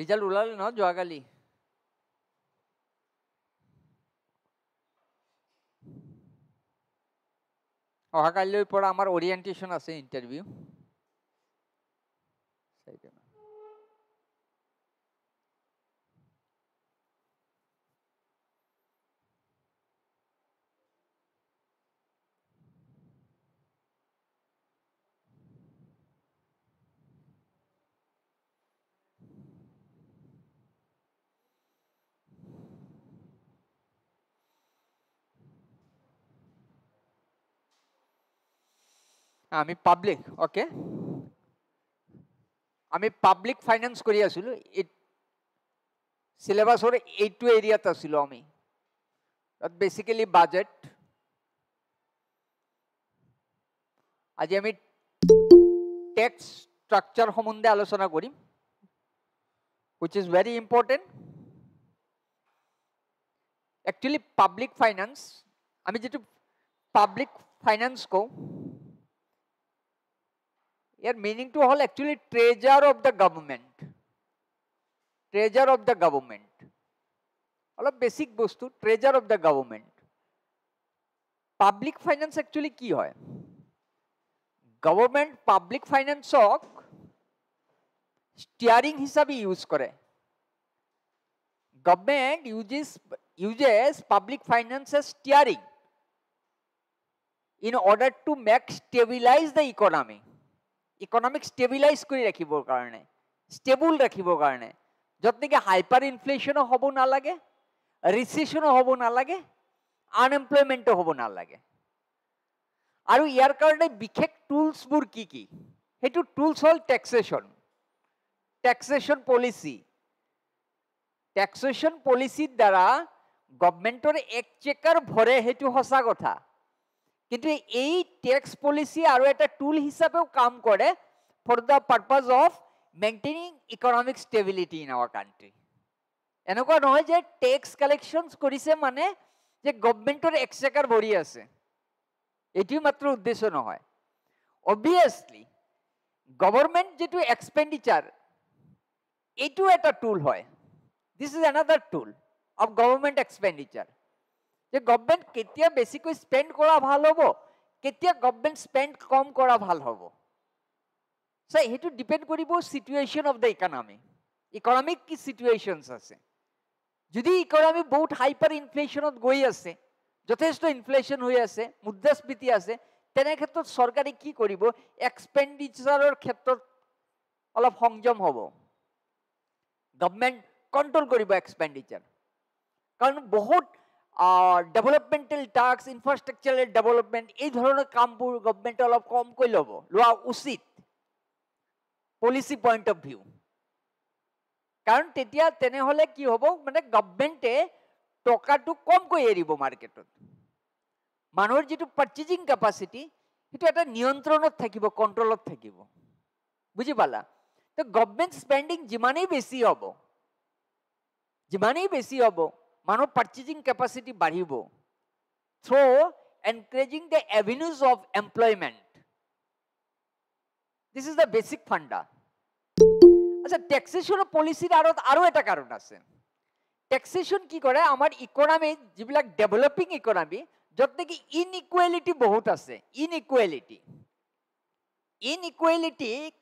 Result ওলাল ন যোৱাকালি অহাকালিৰ পৰা আমাৰ অৰিয়েণ্টেশ্যন আছে ইণ্টাৰভিউ আমি পাব্লিক অ'কে আমি পাব্লিক ফাইনেন্স কৰি আছিলোঁ চিলেবাছৰ এইটো এৰিয়াত আছিলোঁ আমি তাত বেচিকেলি বাজেট আজি আমি টেক্স ষ্ট্ৰাকচাৰ সম্বন্ধে আলোচনা কৰিম which is very important actually public finance আমি যিটো পাব্লিক ফাইনেন্স কওঁ কওঁ ইয়াৰ মিনিংটো হ'ল actually treasure of the government treasure of the government অলপ বেছিক বস্তু treasure of the government public finance actually কি হয় গভৰ্ণমেণ্ট পাব্লিক ফাইনেন্সক ষ্টিয়াৰিং হিচাপে ইউজ কৰে government uses uses public finance as steering in order to make stabilise the economy economic stabilize কৰি ৰাখিবৰ কাৰণে stable ৰাখিবৰ কাৰণে য'ত নেকি হাইপাৰ ইনফ্লেশ্যনো হ'ব নালাগে ৰিচেশ্যনো হ'ব নালাগে আনএমপ্লয়মেণ্টো হ'ব নালাগে আৰু ইয়াৰ কাৰণে বিশেষ টুলছবোৰ কি কি সেইটো টুলছ হ'ল টেক্সেশ্যন টেক্সেশ্যন পলিচি টেক্সেশ্যন পলিচিৰ দ্বাৰা গভমেণ্টৰ এক চেকাৰ ভৰে সেইটো সঁচা কথা কিন্তু এই টেক্স পলিচি আৰু এটা টুল হিচাপেও কাম কৰে for the purpose of maintaining economic stability in our country এনেকুৱা নহয় যে টেক্স কালেকশ্যন কৰিছে মানে যে গভমেণ্টৰ এক্সেকাৰ ভৰি আছে এইটোৱে মাত্ৰ উদ্দেশ্য নহয় অবভিয়াছলি গভৰ্ণমেণ্ট যিটো এক্সপেণ্ডিচাৰ এইটো এটা টুল হয় this is another tool of government expenditure যে গভমেণ্ট কেতিয়া বেছিকৈ স্পেণ্ড কৰা ভাল হ'ব কেতিয়া গভমেণ্ট স্পেণ্ড কম কৰা ভাল হ'ব চাই সেইটো ডিপেণ্ড কৰিব situation of the economy economic কি ছিটুৱেশ্যনছ আছে যদি ইকনমি বহুত হাইপাৰ ইনফ্লেশ্যনত গৈ আছে যথেষ্ট ইনফ্লেশ্যন হৈ আছে মুদ্ৰাস্ফীতি আছে তেনে ক্ষেত্ৰত চৰকাৰে কি কৰিব এক্সপেণ্ডিচাৰৰ ক্ষেত্ৰত অলপ সংযম হ'ব গভমেণ্ট কণ্ট্ৰল কৰিব এক্সপেণ্ডিচাৰ কাৰণ বহুত ডেভেলপমেণ্টেল টাস্ক ইনফ্ৰাষ্ট্ৰাকচাৰেল ডেভেলপমেণ্ট এই ধৰণৰ কামবোৰ গভমেণ্টে অলপ কমকৈ ল'ব লোৱা উচিত পলিচি পইণ্ট অফ ভিউ কাৰণ তেতিয়া তেনেহ'লে কি হ'ব মানে গভমেণ্টে টকাটো কমকৈ এৰিব মাৰ্কেটত মানুহৰ যিটো পাৰ্চেজিং কেপাচিটি সেইটো এটা নিয়ন্ত্ৰণত থাকিব কণ্ট্ৰলত থাকিব বুজি পালা তো গভমেণ্ট স্পেণ্ডিং যিমানেই বেছি হ'ব যিমানেই বেছি হ'ব মানুহ পাৰ্চেজিং কেপাচিটি বাঢ়িব through encouraging the avenues of employment this is the basic funda আচ্ছা ট্যাক্সেশন পলিসির আরো আরও এটা কারণ আছে ট্যাক্সেশন কি কৰে আমাৰ ইকনমি যিবিলাক ডেভেলপিং ইকনমি য'ত নেকি ইনইকুৱেলিটি বহুত আছে ইনইকুৱেলিটি ইনইকুৱেলিটিক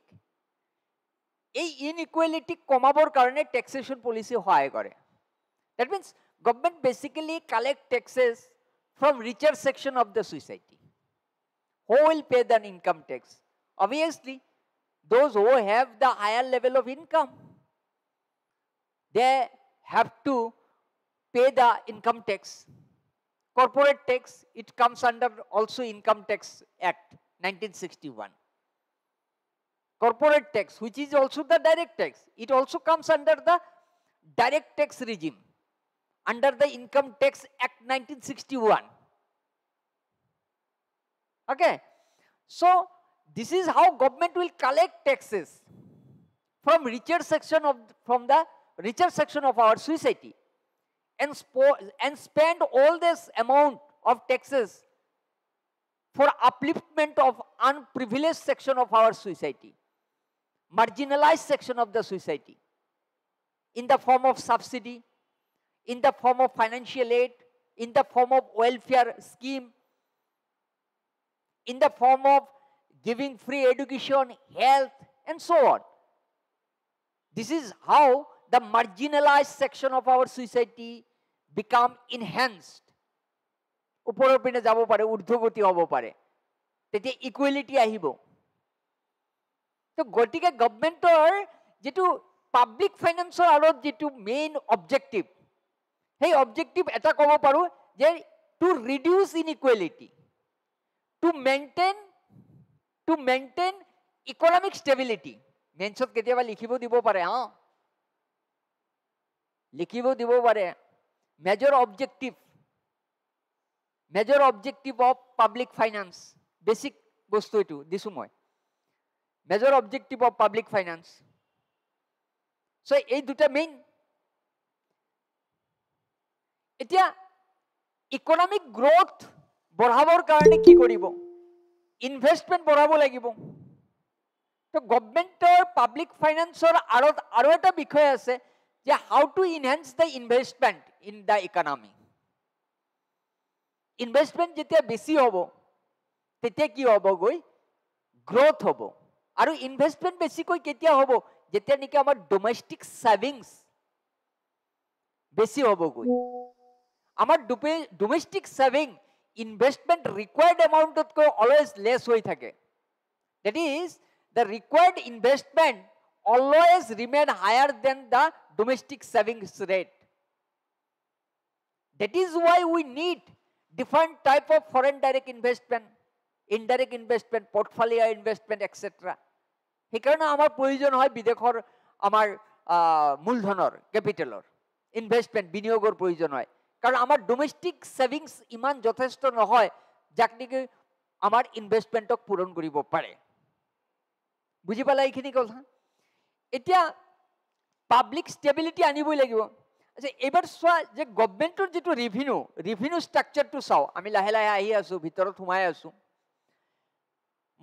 এই ইনইকুৱেলিটি কমাবৰ কাৰণে টেক্সেশ্যন পলিচি সহায় কৰে that means Government basically collect taxes from richer section of the society. Who will pay the income tax? Obviously, those who have the higher level of income, they have to pay the income tax. Corporate tax, it comes under also Income Tax Act 1961. Corporate tax, which is also the direct tax, it also comes under the direct tax regime under the Income Tax Act 1961. Okay. So, this is how government will collect taxes from richer section of from the richer section of our society and, and spend all this amount of taxes for upliftment of unprivileged section of our society, marginalized section of the society in the form of subsidy, in the form of financial aid, in the form of welfare scheme, in the form of giving free education, health, and so on. This is how the marginalized section of our society become enhanced. ওপৰৰ পিনে যাব পাৰে ঊৰ্ধগতি হ'ব পাৰে তেতিয়া equality আহিব তো গতিকে গভমেণ্টৰ যিটো পাব্লিক ফাইনেন্সৰ আঁৰত যিটো মেইন অবজেক্টিভ সেই অবজেক্টিভ এটা ক'ব পাৰোঁ যে to reduce inequality to maintain to maintain economic stability মেইনছত কেতিয়াবা লিখিব দিব পাৰে হা লিখিব দিব পাৰে major objective major objective of public finance basic বস্তু এইটো দিছোঁ মই major objective of public finance so এই দুটা মেইন এতিয়া ইকনমিক গ্ৰ'থ বঢ়াবৰ কাৰণে কি কৰিব ইনভেষ্টমেণ্ট বঢ়াব লাগিব তো গভমেণ্টৰ পাব্লিক ফাইনেন্সৰ আঁৰত আৰু এটা বিষয় আছে যে how to enhance the investment in the economy investment যেতিয়া বেছি হ'ব তেতিয়া কি হ'বগৈ গ্ৰ'থ হ'ব আৰু ইনভেষ্টমেণ্ট বেছিকৈ কেতিয়া হ'ব যেতিয়া নেকি আমাৰ ডমেষ্টিক ছেভিংছ বেছি হ'বগৈ আমার ডোমেস্টিক সেভিং ইনভেস্টমেন্ট রিকোয়ার্ড অ্যামাউন্টতকৈ অলৱেজ লেছ হৈ থাকে that is the required investment always remain higher than the domestic savings rate that is why we need different type of foreign direct investment indirect investment portfolio investment extra সেইকাৰণে আমাৰ প্ৰয়োজন হয় বিদেশৰ আমাৰ মূলধনৰ কেপিটেলৰ investment বিনিয়োগৰ প্ৰয়োজন হয় কারণ আমার ডোমেস্টিক সেভিংস ইমান যথেষ্ট নহয় যাক নাকি আমার ইনভেস্টমেন্টক পূরণ করব পারে বুঝি পালা এইখানে কথা এটা পাবলিক স্টেবিলিটি আনবই লাগবে আচ্ছা এবার চা যে গভর্নমেন্টর যে রেভিনিউ রেভিনিউ স্ট্রাকচারটা চাও আমি লাহে লাহে আহি আছো ভিতর সুমাই আছো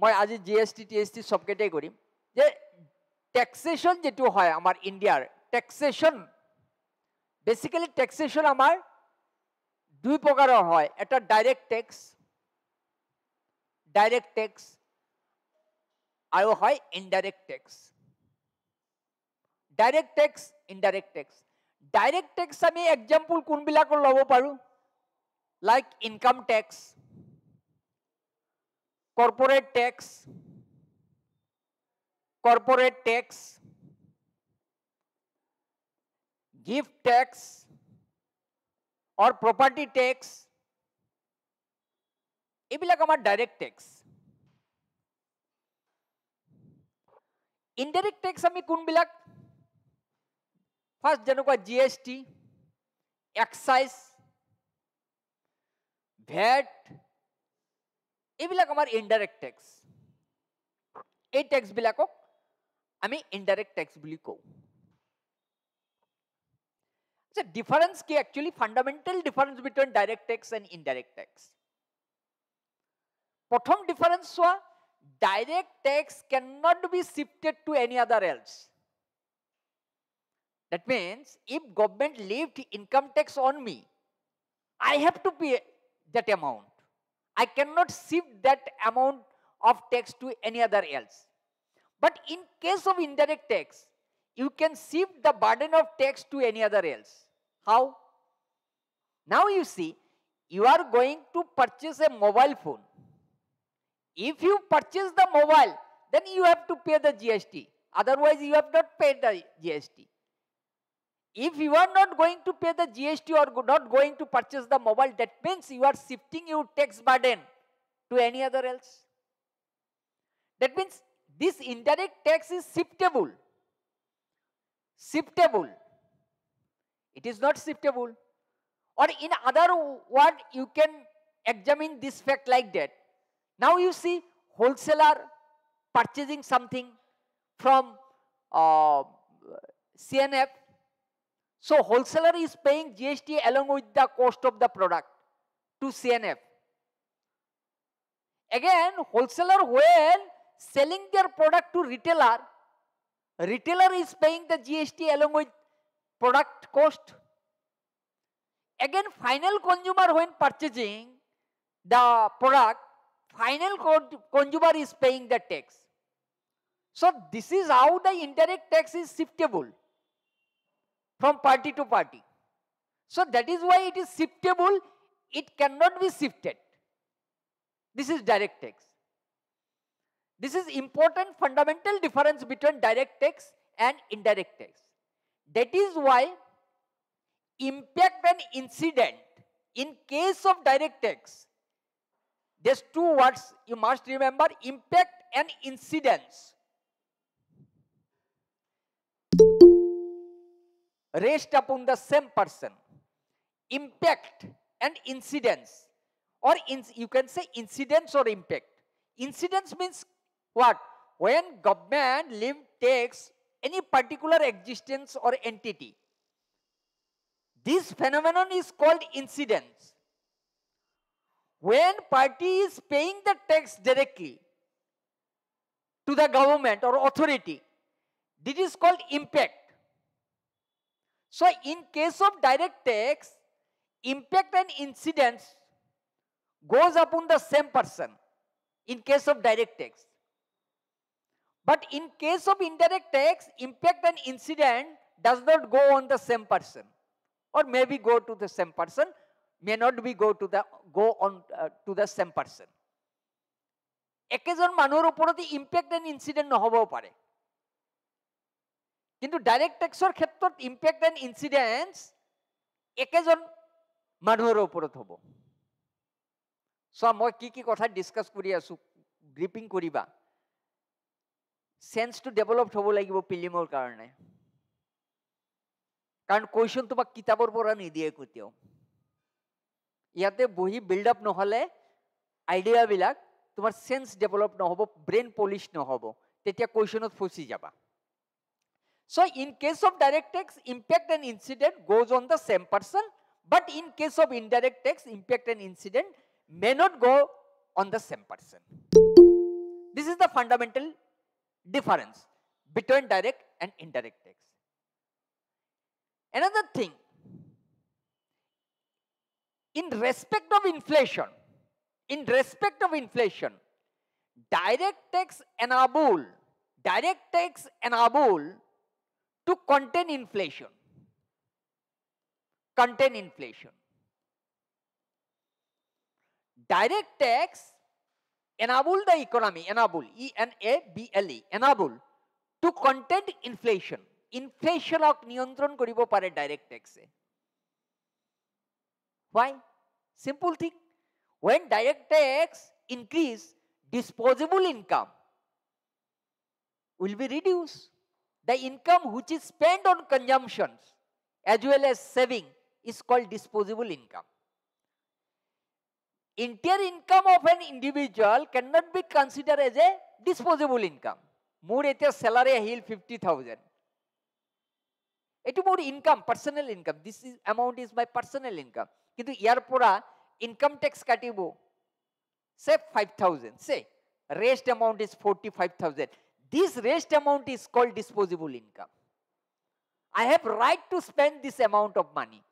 মই আজি G S T T S T সবকেটাই করি যে ট্যাক্সেশন যেটু হয় আমার ইন্ডিয়ার ট্যাক্সেশন বেসিক্যালি ট্যাক্সেশন আমার দুই প্রকারের হয় একটা ডাইরেক্ট ট্যাক্স ডাইরেক্ট ট্যাক্স আরও হয় indirect tax direct tax indirect tax direct tax আমি এক্সাম্পল কোনবিলাকৰ ল'ব পাৰোঁ like income tax corporate tax corporate tax gift tax or property tax এইবিলাক আমাৰ ডাইৰেক্ট টেক্স ইনডাইৰেক্ট টেক্স আমি কোনবিলাক ফাৰ্ষ্ট যেনেকুৱা G S T excise VAT এইবিলাক আমাৰ ইনডাইৰেক্ট টেক্স এই টেক্সবিলাকক আমি ইনডাইৰেক্ট টেক্স বুলি কওঁ So difference ki actually fundamental difference between direct tax and indirect tax. Potom difference wa direct tax cannot be shifted to any other else. That means if government lived income tax on me, I have to pay that amount. I cannot shift that amount of tax to any other else. But in case of indirect tax, you can shift the burden of tax to any other else. How? Now you see, you are going to purchase a mobile phone. If you purchase the mobile, then you have to pay the GST. Otherwise, you have not paid the GST. If you are not going to pay the GST or not going to purchase the mobile, that means you are shifting your tax burden to any other else. That means this indirect tax is shiftable. Shiftable. It is not shiftable. Or in other word, you can examine this fact like that. Now you see wholesaler purchasing something from uh, CNF. So wholesaler is paying GST along with the cost of the product to CNF. Again, wholesaler when selling their product to retailer, retailer is paying the GST along with product cost. Again, final consumer when purchasing the product, final consumer is paying the tax. So this is how the indirect tax is shiftable from party to party. So that is why it is shiftable, it cannot be shifted. This is direct tax. This is important fundamental difference between direct tax and indirect tax. That is why impact and incident in case of direct tax, there's two words you must remember, impact and incidence. Rest upon the same person. Impact and incidence or in, you can say incidence or impact. Incidence means what? When government levies tax any particular existence or entity. This phenomenon is called incidence. When party is paying the tax directly to the government or authority, this is called impact. So in case of direct tax, impact and incidence goes upon the same person in case of direct tax. But in case of indirect tax, impact and incident does not go on the same person or maybe go to the same person, may not be go to the, go on, uh, to the same person. Occasion manor upor the impact and incident no hobo pare. Kintu direct tax or khetto impact and incidents occasion manor upor thobo. So, I am going to discuss gripping kuriba. চেন্সটো develop হ'ব লাগিব ফিল্মৰ কাৰণে কাৰণ question তোমাক কিতাপৰ পৰা নিদিয়ে কেতিয়াও ইয়াতে বহি বিল্ডআপ নহ'লে আইডিয়াবিলাক তোমাৰ চেন্স ডেভেলপ নহ'ব ব্ৰেইন পলিছ নহ'ব তেতিয়া কুৱেশ্যনত ফচি যাবা so in case of direct tax impact and incident goes on the same person but in case of indirect tax impact and incident may not go on the same person this is the fundamental difference between direct and indirect tax. Another thing, in respect of inflation, in respect of inflation, direct tax enable, direct tax enable to contain inflation, contain inflation. Direct tax enable the economy, enable, E-N-A-B-L-E, enable to contain inflation. Inflation of নিয়ন্ত্রণ করিব পারে direct tax Why? Simple thing. When direct tax increase, disposable income will be reduced. The income which is spent on consumptions as well as saving is called disposable income entire income of an individual cannot be considered as a disposable income. মোৰ এতিয়া salary আহিল fifty thousand এইটো মোৰ income personal income this is amount is my personal income কিন্তু ইয়াৰ পৰা income tax কাটিব say five thousand say rest amount is forty five thousand this rest amount is called disposable income I have right to spend this amount of money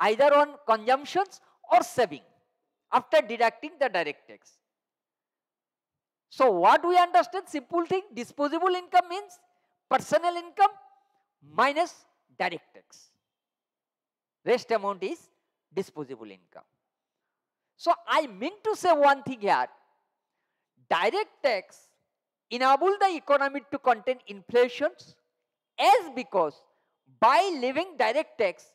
either on consumptions or saving after deducting the direct tax. So what we understand simple thing disposable income means personal income minus direct tax. Rest amount is disposable income. So I mean to say one thing here. Direct tax enable the economy to contain inflations as because by levying direct tax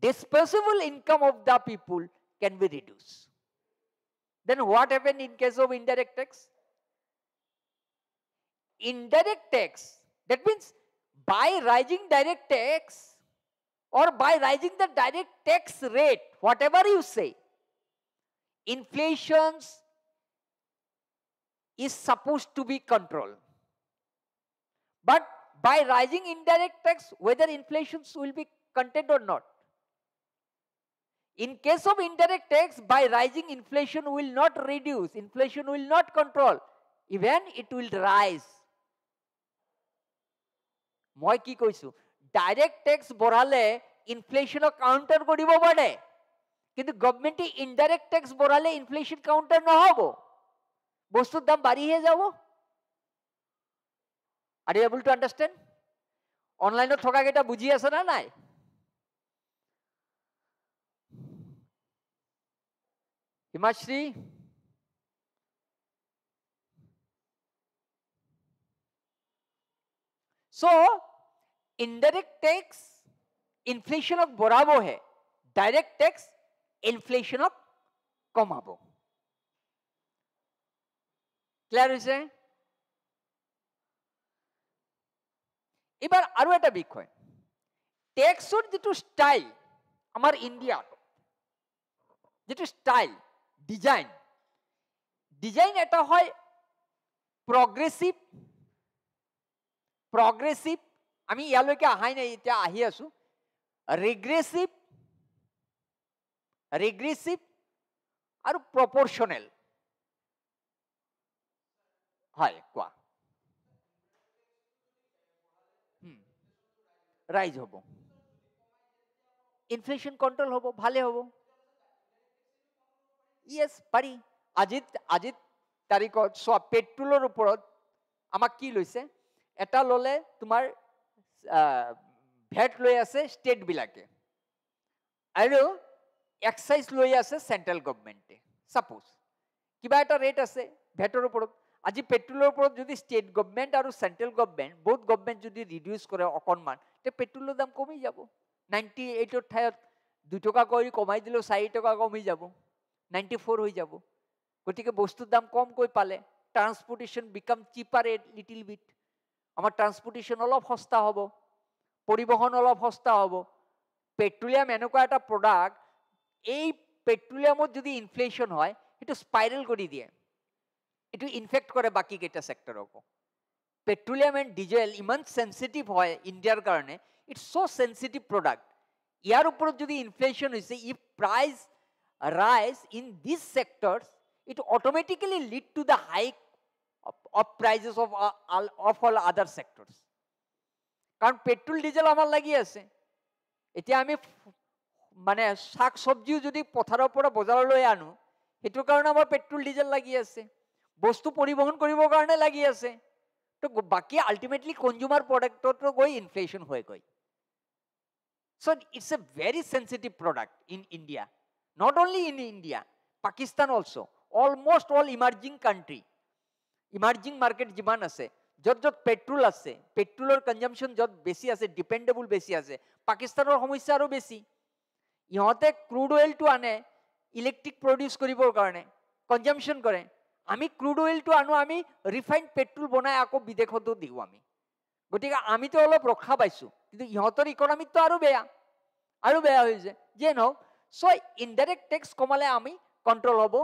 disposable income of the people can be reduced. Then what happened in case of indirect tax? Indirect tax, that means by rising direct tax or by rising the direct tax rate, whatever you say, inflations is supposed to be controlled. But by rising indirect tax, whether inflations will be contained or not, In case of indirect tax, by rising inflation will not reduce, inflation will not control, even it will rise. মই কি কৈছো direct tax বঢ়ালে ইনফ্লেশ্যনক counter কৰিব পাৰে কিন্তু গভমেণ্টে indirect tax বঢ়ালে ইনফ্লেশ্যন কাউণ্টাৰ নহ'ব বস্তুৰ দাম বাঢ়িহে যাব আৰু এবুল টু আণ্ডাৰষ্টেণ্ড অনলাইনত থকাকেইটা বুজি আছে না নাই Himashree So, indirect tax inflation of borabo hai. Direct tax inflation of কমাব ক্লিয়ার হয়েছে এবার আরো একটা বিষয় টেক্সর যেটু স্টাইল আমার ইন্ডিয়াত যেটু স্টাইল ডিজাইন ডিজাইন এটা হয় প্ৰগ্ৰেছিভ প্ৰগ্ৰেছিভ আমি ইয়ালৈকে অহাই নাই এতিয়া আহি আছো ৰিগ্ৰেছিভ ৰিগ্ৰেছিভ আৰু প্ৰপৰশ্যনেল হয় কোৱা ৰাইজ হ'ব ইনফ্লেশ্যন কণ্ট্ৰল হ'ব ভালে হ'ব ইয়েস পাৰি আজি আজি তাৰিখত চোৱা পেট্ৰলৰ ওপৰত আমাক কি লৈছে এটা ল'লে তোমাৰ ভেট লৈ আছে ষ্টেটবিলাকে আৰু এক্সাইজ লৈ আছে চেণ্ট্ৰেল গভমেণ্টে ছাপ'জ কিবা এটা ৰেট আছে ভেটৰ ওপৰত আজি পেট্ৰলৰ ওপৰত যদি ষ্টেট গভমেণ্ট আৰু চেণ্ট্ৰেল গভমেণ্ট বহুত গভমেণ্ট যদি ৰিডিউচ কৰে অকণমান তেতিয়া পেট্ৰলৰ দাম কমি যাব নাইণ্টি এইটৰ ঠাইত দুটকা কৰি কমাই দিলেও চাৰি টকা কমি যাব নাইণ্টি ফ'ৰ হৈ যাব গতিকে বস্তুৰ দাম কমকৈ পালে transportation become cheaper at little bit আমাৰ ট্ৰান্সপৰ্টেশ্যন অলপ সস্তা হ'ব পৰিবহণ অলপ সস্তা হ'ব পেট্ৰলিয়াম এনেকুৱা এটা প্ৰডাক্ট এই পেট্ৰলিয়ামত যদি ইনফ্লেশ্যন হয় সেইটো স্পাইৰেল কৰি দিয়ে এইটো ইনফেক্ট কৰে বাকীকেইটা চেক্টৰকো পেট্ৰলিয়াম এণ্ড ডিজেল ইমান চেঞ্চিটিভ হয় ইণ্ডিয়াৰ কাৰণে ইটছ চ' চেঞ্চিটিভ প্ৰডাক্ট ইয়াৰ ওপৰত যদি ইনফ্লেশ্যন হৈছে ই price rise in these sectors, it automatically lead to the hike of, of prices of, uh, of all other sectors. Can't petrol diesel amal lagi ase. Iti ami mane shak sabji jodi potharo pora bazar lo yano. Itu karna amar petrol diesel lagi ase. Bostu pori bhagon kori bhagon ne lagi ase. To baki ultimately consumer product to to goi inflation hoy goi. So it's a very sensitive product in India. not only in india pakistan also almost all emerging country emerging market jiban ase jot jot petrol ase petrol or consumption jot beshi ase dependable beshi ase pakistan or samasya aro beshi ihote crude oil to ane electric produce koribor karone consumption kore আমি crude oil টু আনো আমি refined petrol বনাই আকৌ বিদেশতো দিওঁ আমি গতিকে আমিতো অলপ ৰক্ষা পাইছোঁ কিন্তু ইহঁতৰ ইকনমিকটো আৰু বেয়া আৰু বেয়া হৈছে যিয়ে নহওক সো ইনডাইরেক্ট টেক্স কমালে আমি কন্ট্রোল হব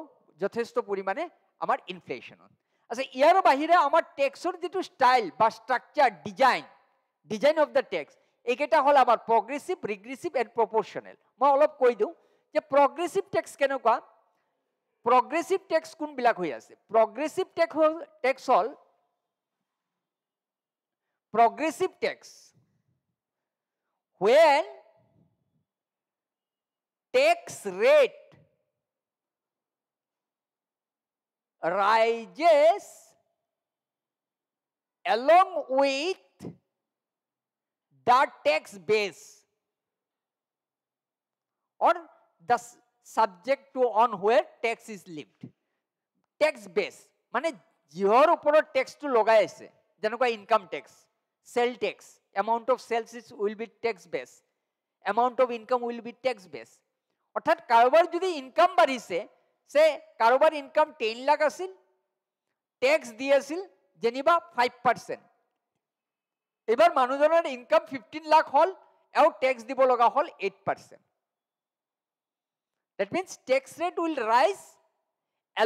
যথেষ্ট পরিমাণে আমার ইনফ্লেশন আচ্ছা ইয়ার বাহিরে আমার টেক্সর যেটু স্টাইল বা structure design design of the tax এইকেটা হল আমার প্রগ্রেসিভ রিগ্রেসিভ এন্ড প্রপোর্শনেল মই অলপ কই দিউ যে প্রগ্রেসিভ টেক্স কেনেকুৱা প্ৰগ্ৰেসিভ টেক্স কোনবিলাক হৈ আছে প্ৰগ্ৰেসিভ টেক্স হল টেক্স হল progressive tax when tax rate rises along with the tax base or the subject to on where tax is lived tax base মানে যিহৰ ওপৰত টেক্সটো লগাই আছে যেনেকুৱা income tax sale tax amount of sales is will be tax base amount of income will be tax base অৰ্থাৎ কাৰোবাৰ যদি income বাঢ়িছে চে কাৰোবাৰ ইনকাম টেন লাখ আছিল টেক্স দি আছিল যেনিবা ফাইভ পাৰ্চেণ্ট এইবাৰ মানুহজনৰ ইনকাম ফিফটিন লাখ হ'ল আৰু টেক্স দিব লগা হ'ল eight percent that means tax rate will rise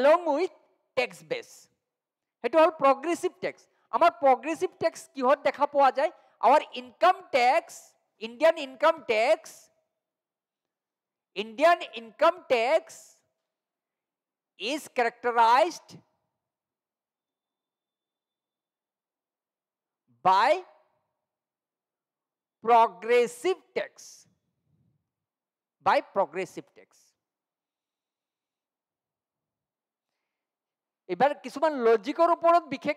along with tax base সেইটো হ'ল প্ৰগ্ৰেচিভ টেক্স আমাৰ প্ৰগ্ৰেচিভ টেক্স কিহত দেখা পোৱা যায় আমাৰ income tax Indian income tax Indian income tax is characterized by progressive tax. By progressive tax. এবার কিছুমান লজিকৰ ওপৰত বিশেষ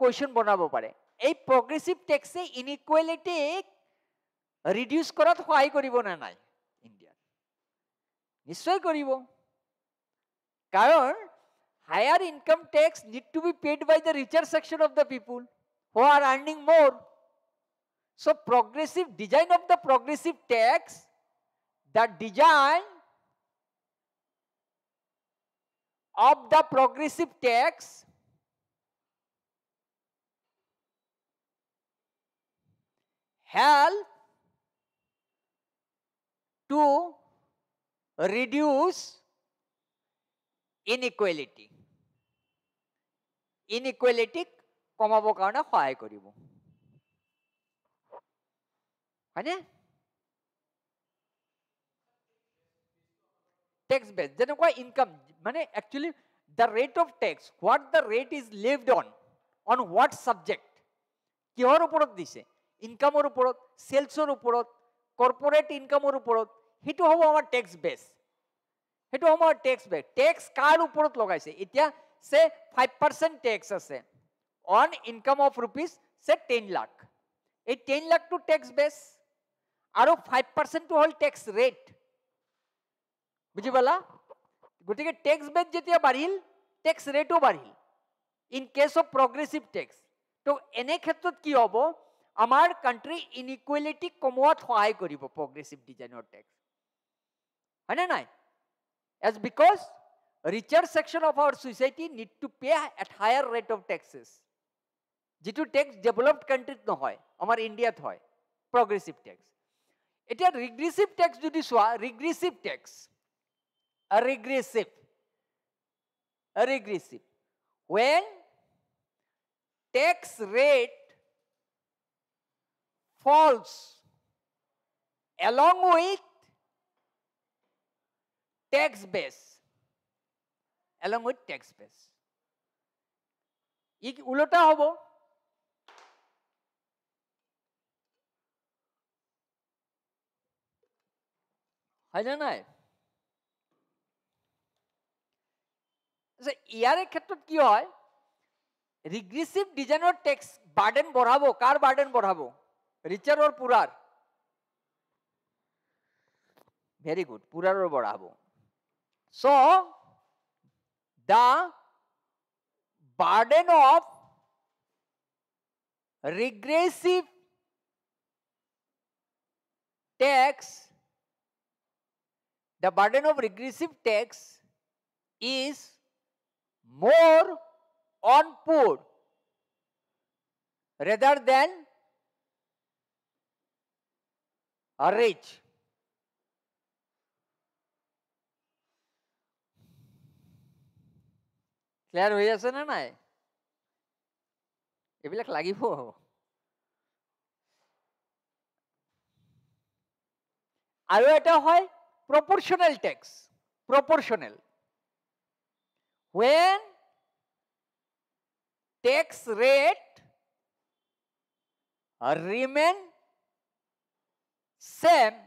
কুৱেশ্যন বনাব পাৰে এই প্ৰগ্ৰেচিভ টেক্সে ইনইকুৱেলিটিক ৰিডিউচ কৰাত সহায় কৰিবনে নাই নিশ্চয় কৰিব কাৰণ higher income tax need to be paid by the richer section of the people who are earning more So progressive design of the progressive tax, the design of the progressive tax help to reduce inequality inequality কমাবৰ কাৰণে সহায় কৰিব হয়নে tax base যেনেকুৱা income মানে actually the rate of tax what the rate is levied on on what subject কিহৰ ওপৰত দিছে ইনকামৰ ওপৰত চেলছৰ ওপৰত কৰ্পৰেট ইনকামৰ ওপৰত সেইটো হ'ব আমাৰ টেক্স বেছ সেইটো হ'ব আমাৰ টেক্স বেছ টেক্স কাৰ ওপৰত লগাইছে এতিয়া চে ফাইভ পাৰ্চেণ্ট টেক্স আছে on income of rupees say ten lakh এই টেন লাখটো টেক্স বেছ আৰু ফাইভ পাৰ্চেণ্টটো হ'ল টেক্স ৰেট বুজি পালা গতিকে টেক্স বেট যেতিয়া বাঢ়িল টেক্স ৰেটো বাঢ়িল in case of progressive tax তো এনে ক্ষেত্ৰত কি হ'ব আমাৰ কাণ্ট্ৰি ইনইকুৱেলিটি কমোৱাত সহায় কৰিব প্ৰগ্ৰেছিভ ডিজাইনৰ tax হয়নে নাই as because richer section of our society need to pay at higher rate of taxes যিটো টেক্স ডেভেলপড কাণ্ট্ৰিত নহয় আমাৰ ইণ্ডিয়াত হয় প্ৰগ্ৰেছিভ টেক্স এতিয়া ৰিগ্ৰেছিভ টেক্স যদি চোৱা regressive tax regressive regressive when tax rate falls along with tax base along with tax base ই ওলোটা হ'ব হয়নে নাই ইয়াৰে ক্ষেত্ৰত কি হয় ৰিগ্ৰেচিভ ডিজাইনৰ টেক্স বাৰ্ডেন বঢ়াব কাৰ বাৰ্ডেন বঢ়াব ৰিচাৰৰ পুৰাৰ ভেৰি গুড পুৰাৰৰ বঢ়াব So, the burden of regressive tax, the burden of regressive tax is more on poor rather than a rich. Clear হৈ আছে নে নাই এইবিলাক লাগিব আৰু এটা হয় proportional tax proportional when tax rate remain same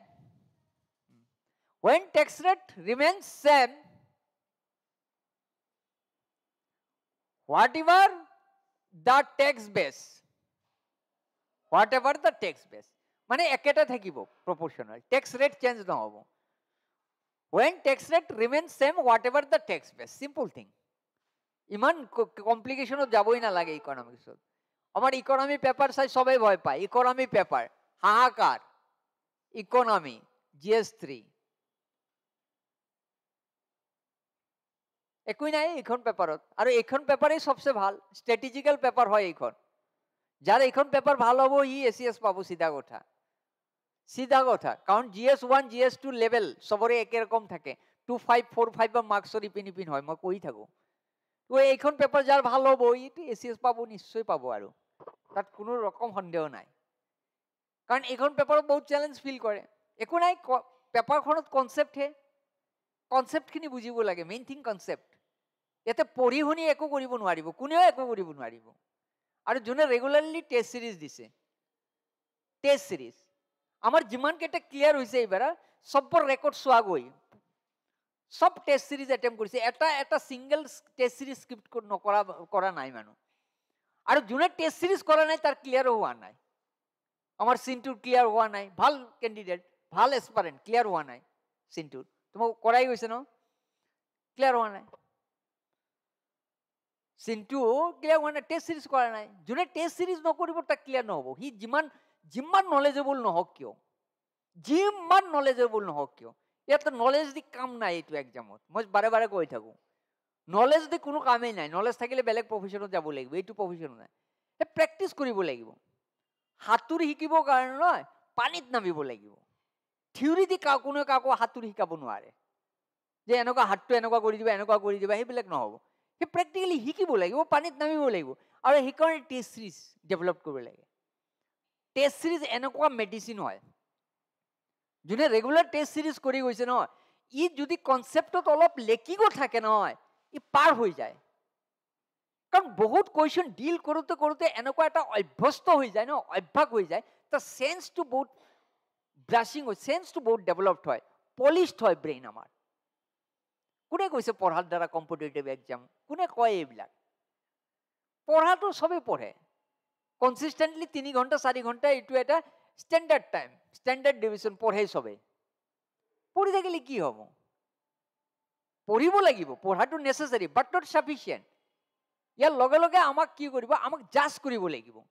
when tax rate remains same whatever the tax base whatever the tax base মানে একেটা থাকিব প্ৰপৰ্চনেল টেক্স ৰেট চেঞ্জ নহ'ব when tax rate remains same whatever the tax base simple thing ইমান কমপ্লিকেশ্যনত যাবই নালাগে ইকনমিক্সত আমাৰ economy paper চাই চবেই ভয় পায় ইকনমি পেপাৰ হাহাকাৰ ইকনমি জি এছ একোই নাই এইখন পেপাৰত আৰু এইখন পেপাৰেই চবচে ভাল ষ্ট্ৰেটেজিকেল পেপাৰ হয় এইখন যাৰ এইখন পেপাৰ ভাল হ'ব ই এ চি এছ পাব চিধা কথা চিধা কথা কাৰণ G S one G S two level চবৰে একেৰকম থাকে টু ফাইভ ফ'ৰ ফাইভৰ মাৰ্কছৰ ইপিন ইপিন হয় মই কৈ থাকোঁ গৈ এইখন পেপাৰ যাৰ ভাল হ'ব ইটো এ চি এছ পাব নিশ্চয় পাব আৰু তাত কোনো ৰকম সন্দেহ নাই কাৰণ এইখন পেপাৰত বহুত চেলেঞ্জ ফিল কৰে একো নাই পেপাৰখনত কনচেপ্টহে কনচেপ্টখিনি বুজিব লাগে মেইন থিং কনচেপ্ট ইয়াতে পঢ়ি শুনি একো কৰিব নোৱাৰিব কোনেও একো কৰিব নোৱাৰিব আৰু যোনে ৰেগুলাৰলি টেষ্ট ছিৰিজ দিছে টেষ্ট ছিৰিজ আমাৰ যিমানকেইটা ক্লিয়াৰ হৈছে এইবাৰ চবৰ ৰেকৰ্ড চোৱা গৈ চব টেষ্ট ছিৰিজ এটেম্প কৰিছে এটা এটা ছিংগল টেষ্ট ছিৰিজ স্ক্ৰিপ্ট নকৰা কৰা নাই মানুহ আৰু যোনে টেষ্ট ছিৰিজ কৰা নাই তাৰ ক্লিয়াৰ হোৱা নাই আমাৰ চিনটোৰ ক্লিয়াৰ হোৱা নাই ভাল কেণ্ডিডেট ভাল এক্সপাৰেণ্ট ক্লিয়াৰ হোৱা নাই চিনটোৰ তোমাক কৰাই গৈছে ন ক্লিয়াৰ হোৱা নাই চিনটো ক্লিয়াৰ হোৱা নাই টেষ্ট ছিৰিজ কৰা নাই যোনে টেষ্ট ছিৰিজ নকৰিব তাক ক্লিয়াৰ নহ'ব সি যিমান যিমান নলেজেবল নহওক কিয় যিমান নলেজেবল নহওক কিয় ইয়াত নলেজ দি কাম নাই এইটো এক্সামত মই বাৰে বাৰে কৈ থাকোঁ নলেজ দি কোনো কামেই নাই নলেজ থাকিলে বেলেগ প্ৰফেশ্যনত যাব লাগিব এইটো প্ৰফেশ্যন নাই সেই প্ৰেক্টিচ কৰিব লাগিব সাঁতোৰ শিকিবৰ কাৰণে নহয় পানীত নামিব লাগিব থিয়ৰি দি কা কোনোৱে কাকো সাঁতোৰ শিকাব নোৱাৰে যে এনেকুৱা হাতটো এনেকুৱা কৰি দিবা এনেকুৱা কৰি দিবা সেইবিলাক নহ'ব সেই প্ৰেক্টিকেলি শিকিব লাগিব পানীত নামিব লাগিব আৰু সেইকাৰণে টেষ্ট চিৰিজ ডেভেলপ কৰিব লাগে টেষ্ট চিৰিজ এনেকুৱা মেডিচিন হয় যোনে ৰেগুলাৰ টেষ্ট চিৰিজ কৰি গৈছে নহয় ই যদি কনচেপ্টত অলপ লেকিঙো থাকে নহয় ই পাৰ হৈ যায় কাৰণ বহুত কুৱেশ্যন ডিল কৰোঁতে কৰোঁতে এনেকুৱা এটা অভ্যস্ত হৈ যায় ন অভ্যাস হৈ যায় তো চেন্সটো বহুত ব্ৰাছিং হয় চেন্সটো বহুত ডেভেলপড হয় পলিছড হয় ব্ৰেইন আমাৰ কোনে কৈছে পঢ়াৰ দ্বাৰা কম্পিটিটিভ এক্সাম কোনে কয় এইবিলাক পঢ়াটো চবেই পঢ়ে কনচিষ্টেণ্টলি তিনি ঘণ্টা চাৰি ঘণ্টা এইটো এটা ষ্টেণ্ডাৰ্ড টাইম ষ্টেণ্ডাৰ্ড ডিভিশ্যন পঢ়ে চবেই পঢ়ি থাকিলে কি হ'ব পঢ়িব লাগিব পঢ়াটো নেচেচাৰী বাট নট চাফিচিয়েণ্ট ইয়াৰ লগে লগে আমাক কি কৰিব আমাক জাজ কৰিব লাগিব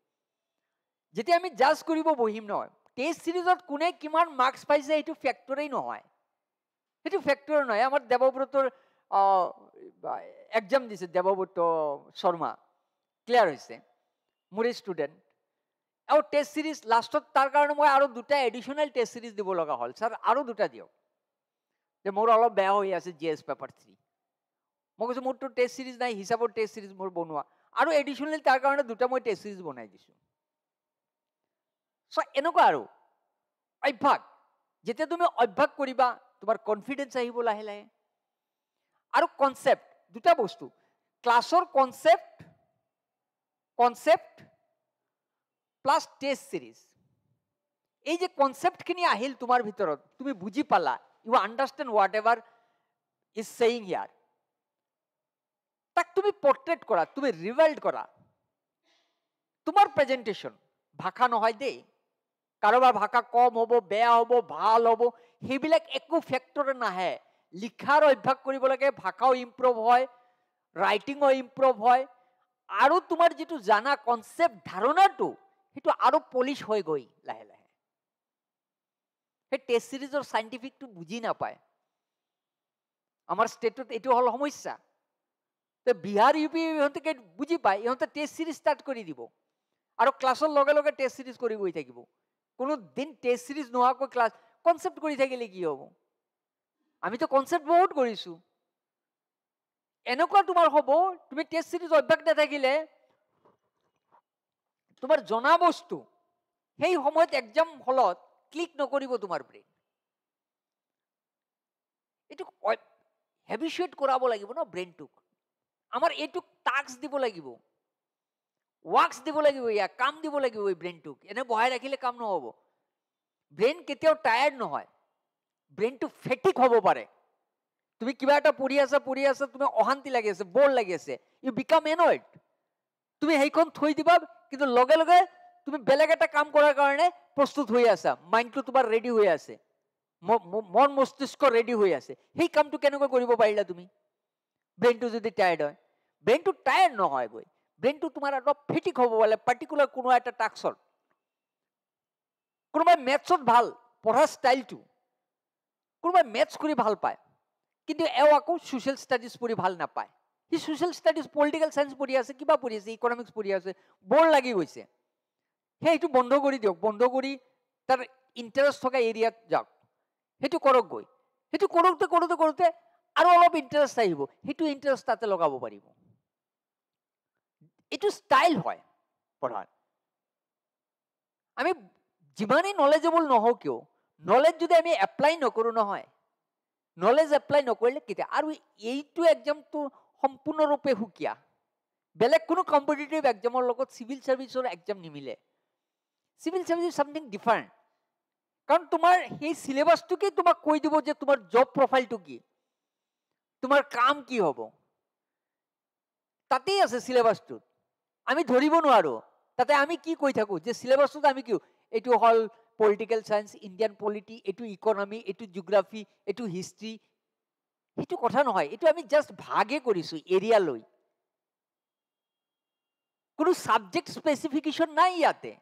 যেতিয়া আমি জাজ কৰিব বহিম নহয় টেষ্ট চিৰিজত কোনে কিমান মাৰ্কছ পাইছে সেইটো ফেক্টৰেই নহয় সেইটো ফেক্টৰ নহয় আমাৰ দেৱব্ৰতৰ এক্সাম দিছে দেৱব্ৰত শৰ্মা ক্লিয়াৰ হৈছে মোৰ ষ্টুডেণ্ট আৰু টেষ্ট ছিৰিজ লাষ্টত তাৰ কাৰণে মই আৰু দুটা এডিশ্যনেল টেষ্ট ছিৰিজ দিব লগা হ'ল ছাৰ আৰু দুটা দিয়ক যে মোৰ অলপ বেয়া হৈ আছে জি এছ পেপাৰ থ্ৰী মই কৈছোঁ মোৰতো টেষ্ট ছিৰিজ নাই হিচাপৰ টেষ্ট ছিৰিজ মোৰ বনোৱা আৰু এডিশ্যনেলি তাৰ কাৰণে দুটা মই টেষ্ট ছিৰিজ বনাই দিছোঁ চ' এনেকুৱা আৰু অভ্যাস যেতিয়া তুমি অভ্যাস কৰিবা তোমাৰ কনফিডেঞ্চ আহিব লাহে লাহে আৰু কনচেপ্ট দুটা বস্তু ক্লাছৰ concept concept plus test series এই যে কনচেপ্টখিনি আহিল তোমাৰ ভিতৰত তুমি বুজি পালা you understand whatever is saying ইয়াৰ তাক তুমি পৰ্ট্ৰেট কৰা তুমি ৰিভাল্ড কৰা তোমাৰ প্ৰেজেণ্টেশ্যন ভাষা নহয় দেই কাৰোবাৰ ভাষা কম হ'ব বেয়া হ'ব ভাল হ'ব সেইবিলাক একো ফেক্টৰ নাহে লিখাৰ অভ্যাস কৰিব লাগে ভাষাও ইম্প্ৰুভ হয় ৰাইটিঙো ইম্প্ৰুভ হয় আৰু তোমাৰ যিটো জানা কনচেপ্ট ধাৰণাটো সেইটো আৰু পলিছ হৈ গৈ লাহে লাহে সেই টেষ্ট ছিৰিজৰ চাইণ্টিফিকটো বুজি নাপায় আমাৰ ষ্টেটত এইটো হ'ল সমস্যা তে বিহাৰ ইউ পি ইহঁতে বুজি পায় ইহঁতে টেষ্ট ছিৰিজ ষ্টাৰ্ট কৰি দিব আৰু ক্লাছৰ লগে লগে টেষ্ট ছিৰিজ কৰি গৈ থাকিব কোনোদিন টেষ্ট চিৰিজ নোহোৱাকৈ ক্লাছ কনচেপ্ট কৰি থাকিলে কি হ'ব আমিতো কনচেপ্ট বহুত কৰিছোঁ এনেকুৱা তোমাৰ হ'ব তুমি টেষ্ট চিৰিজ অভ্যাস নাথাকিলে তোমাৰ জনা বস্তু সেই সময়ত একজাম হলত ক্লিক নকৰিব তোমাৰ ব্ৰেইন এইটো হেবিচুৱেট কৰাব লাগিব ন ব্ৰেইনটোক আমাৰ এইটোক টাক্স দিব লাগিব ৱাক্স দিব লাগিব ইয়াক কাম দিব লাগিব এই ব্ৰেইনটোক এনে বহাই ৰাখিলে কাম নহ'ব ব্ৰেইন কেতিয়াও টায়াৰ্ড নহয় ব্ৰেইনটো ফেটিক হ'ব পাৰে তুমি কিবা এটা পঢ়ি আছা পঢ়ি আছা তুমি অশান্তি লাগি আছে ব'ৰ লাগি আছে ইউ বিকাম এনয়ড তুমি সেইখন থৈ দিবা কিন্তু লগে লগে তুমি বেলেগ এটা কাম কৰাৰ কাৰণে প্ৰস্তুত হৈ আছা মাইণ্ডটো তোমাৰ ৰেডি হৈ আছে মন মস্তিষ্ক ৰেডি হৈ আছে সেই কামটো কেনেকৈ কৰিব পাৰিলা তুমি ব্ৰেইনটো যদি টায়াৰ্ড হয় ব্ৰেইনটো টায়াৰ্ড নহয়গৈ ব্ৰেইনটো তোমাৰ অলপ ফিটিক হ'ব বোলে পাৰ্টিকুলাৰ কোনোবা এটা টাক্সত কোনোবাই মেথছত ভাল পঢ়া ষ্টাইলটো কোনোবাই মেথছ কৰি ভাল পায় কিন্তু এওঁ আকৌ ছ'চিয়েল ষ্টাডিজ পঢ়ি ভাল নাপায় সি ছ'চিয়েল ষ্টাডিজ পলিটিকেল চায়েন্স পঢ়ি আছে কিবা পঢ়ি আছে ইকনমিক্স পঢ়ি আছে ব'ৰ লাগি গৈছে সেইটো বন্ধ কৰি দিয়ক বন্ধ কৰি তাৰ ইণ্টাৰেষ্ট থকা এৰিয়াত যাওক সেইটো কৰকগৈ সেইটো কৰোঁতে কৰোঁতে কৰোঁতে আৰু অলপ ইণ্টাৰেষ্ট আহিব সেইটো ইণ্টাৰেষ্ট তাতে লগাব পাৰিব এইটো ষ্টাইল হয় পঢ়াত আমি যিমানেই নলেজেবল নহওঁ কিয় নলেজ যদি আমি এপ্লাই নকৰোঁ নহয় নলেজ এপ্লাই নকৰিলে কেতিয়া আৰু এইটো এক্সামটো সম্পূৰ্ণৰূপে সুকীয়া বেলেগ কোনো কম্পিটিটিভ এক্সামৰ লগত চিভিল ছাৰ্ভিচৰ এক্সাম নিমিলে চিভিল ছাৰ্ভিচ ছামথিং ডিফাৰেণ্ট কাৰণ তোমাৰ সেই চিলেবাছটোকে তোমাক কৈ দিব যে তোমাৰ জব প্ৰফাইলটো কি তোমাৰ কাম কি হ'ব তাতেই আছে চিলেবাছটোত আমি ধৰিব নোৱাৰোঁ তাতে আমি কি কৈ থাকোঁ যে চিলেবাছটোত আমি কি এইটো হ'ল পলিটিকেল চায়েন্স ইণ্ডিয়ান পলিটি এইটো ইকনমি এইটো জিঅ'গ্ৰাফি এইটো হিষ্ট্ৰী সেইটো কথা নহয় এইটো আমি জাষ্ট ভাগে কৰিছোঁ এৰিয়া লৈ কোনো ছাবজেক্ট স্পেচিফিকেশ্যন নাই ইয়াতে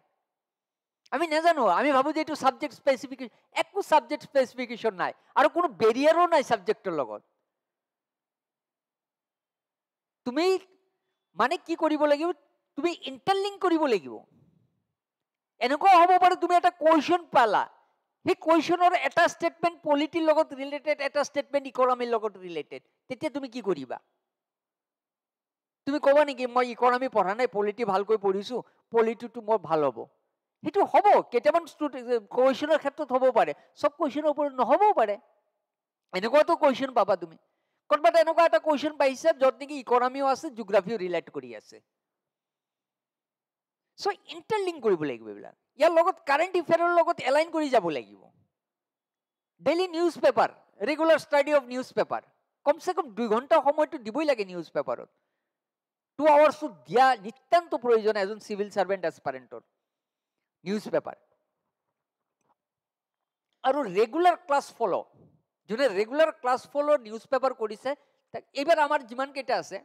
আমি নাজানো আমি ভাবোঁ যে এইটো ছাবজেক্ট স্পেচিফিকেশ্যন একো ছাবজেক্ট স্পেচিফিকেশ্যন নাই আৰু কোনো বেৰিয়াৰো নাই ছাবজেক্টৰ লগত তুমি মানে কি কৰিব লাগিব তুমি ইণ্টাৰলিংক কৰিব লাগিব এনেকুৱা হ'ব পাৰে তুমি এটা কুৱেশ্যন পালা সেই কুৱেশ্যনৰ এটা ষ্টেটমেণ্ট পলিটিৰ লগত ৰিলেটেড এটা ষ্টেটমেণ্ট ইকনমিৰ লগত ৰিলেটেড তেতিয়া তুমি কি কৰিবা তুমি ক'বা নেকি মই ইকনমি পঢ়া নাই পলিটি ভালকৈ পঢ়িছোঁ পলিটিটো মোৰ ভাল হ'ব সেইটো হ'ব কেতিয়াবা কুৱেশ্যনৰ ক্ষেত্ৰত হ'ব পাৰে চব কুৱেশ্যনৰ ওপৰত নহ'বও পাৰে এনেকুৱাতো কুৱেশ্যন পাবা তুমি ক'ৰবাত এনেকুৱা এটা কুৱেশ্যন পাইছা য'ত নেকি ইকনমিও আছে জিঅ'গ্ৰাফিও ৰিলেট কৰি আছে চ' ইণ্টাৰলিংক কৰিব লাগিব এইবিলাক ইয়াৰ লগত কাৰেণ্ট এফেয়াৰৰ লগত এলাইন কৰি যাব লাগিব daily newspaper regular study of newspaper কমচে কম দুই ঘণ্টা সময়টো দিবই লাগে নিউজ পেপাৰত টু আৱাৰ্চটো দিয়া নিতান্ত প্ৰয়োজন এজন চিভিল ছাৰ্ভেণ্ট এক্সপাৰেণ্টৰ নিউজ পেপাৰ আৰু ৰেগুলাৰ ক্লাছ ফল' যোনে regular class follow newspaper কৰিছে এইবাৰ আমাৰ যিমানকেইটা আছে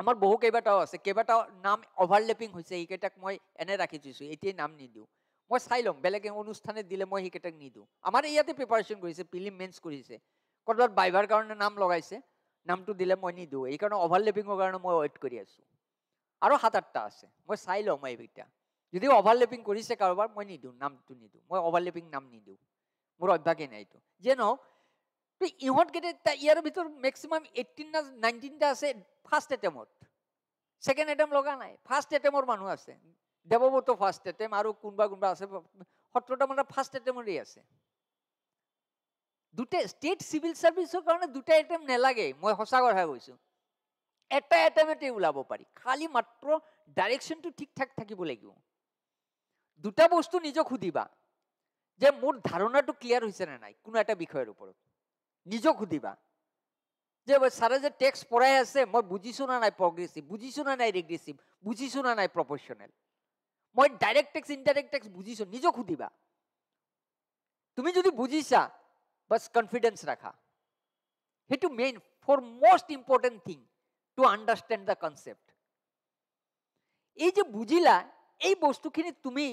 আমাৰ বহু কেইবাটাও আছে কেইবাটাও নাম অভাৰলেপিং হৈছে সেইকেইটাক মই এনে ৰাখি থৈছোঁ এতিয়াই নাম নিদিওঁ মই চাই ল'ম বেলেগে অনুষ্ঠানে দিলে মই সেইকেইটাক নিদিওঁ আমাৰ ইয়াতে প্ৰিপাৰেশ্যন কৰিছে পিলিম মেন্স কৰিছে ক'ৰবাত বাইভাৰ কাৰণে নাম লগাইছে নামটো দিলে মই নিদিওঁ এইকাৰণে অভাৰলেপিঙৰ কাৰণে মই ৱেইট কৰি আছোঁ আৰু সাত আঠটা আছে মই চাই ল'ম এইকেইটা যদি অভাৰলেপিং কৰিছে কাৰোবাৰ মই নিদিওঁ নামটো নিদিওঁ মই অভাৰলেপিং নাম নিদিওঁ মোৰ অভ্যাসেই নাই এইটো যে নহওক ইহঁতকেইটা ইয়াৰ ভিতৰত মেক্সিমাম এইটিন নাইনটিনটা আছে ফাৰ্ষ্ট এটেমত ছেকেণ্ড এটেম লগা নাই ফাৰ্ষ্ট এটেমৰ মানুহ আছে দেৱবত ফাৰ্ষ্ট এটেম আৰু কোনোবা কোনোবা আছে সত্ৰটা মানে ফাৰ্ষ্ট এটেমৰেই আছে দুটা ষ্টেট চিভিল ছাৰ্ভিচৰ কাৰণে দুটা এটেম নেলাগে মই সঁচা কথা কৈছোঁ এটা এটেমতে ওলাব পাৰি খালী মাত্ৰ ডাইৰেকশ্যনটো ঠিক ঠাক থাকিব লাগিব দুটা বস্তু নিজক সুধিবা যে মোৰ ধাৰণাটো ক্লিয়াৰ হৈছেনে নাই কোনো এটা বিষয়ৰ ওপৰত নিজক সুধিবা যে ছাৰে যে টেক্স পড়াই আছে মই বুজিছোঁ না নাই প্রগ্রেসিভ বুজিছোঁ না নাই ৰিগ্ৰেছিভ বুজিছোঁ না নাই প্রফেশনেল মই ডাইৰেক্ট টেক্স ইনডাইৰেক্ট টেক্স বুঝিছো নিজক সুধিবা তুমি যদি বুজিছা বাছ কনফিডেঞ্চ ৰাখা সেইটো main for most important thing to understand the concept এই যে বুজিলা এই বস্তুখিনি তুমি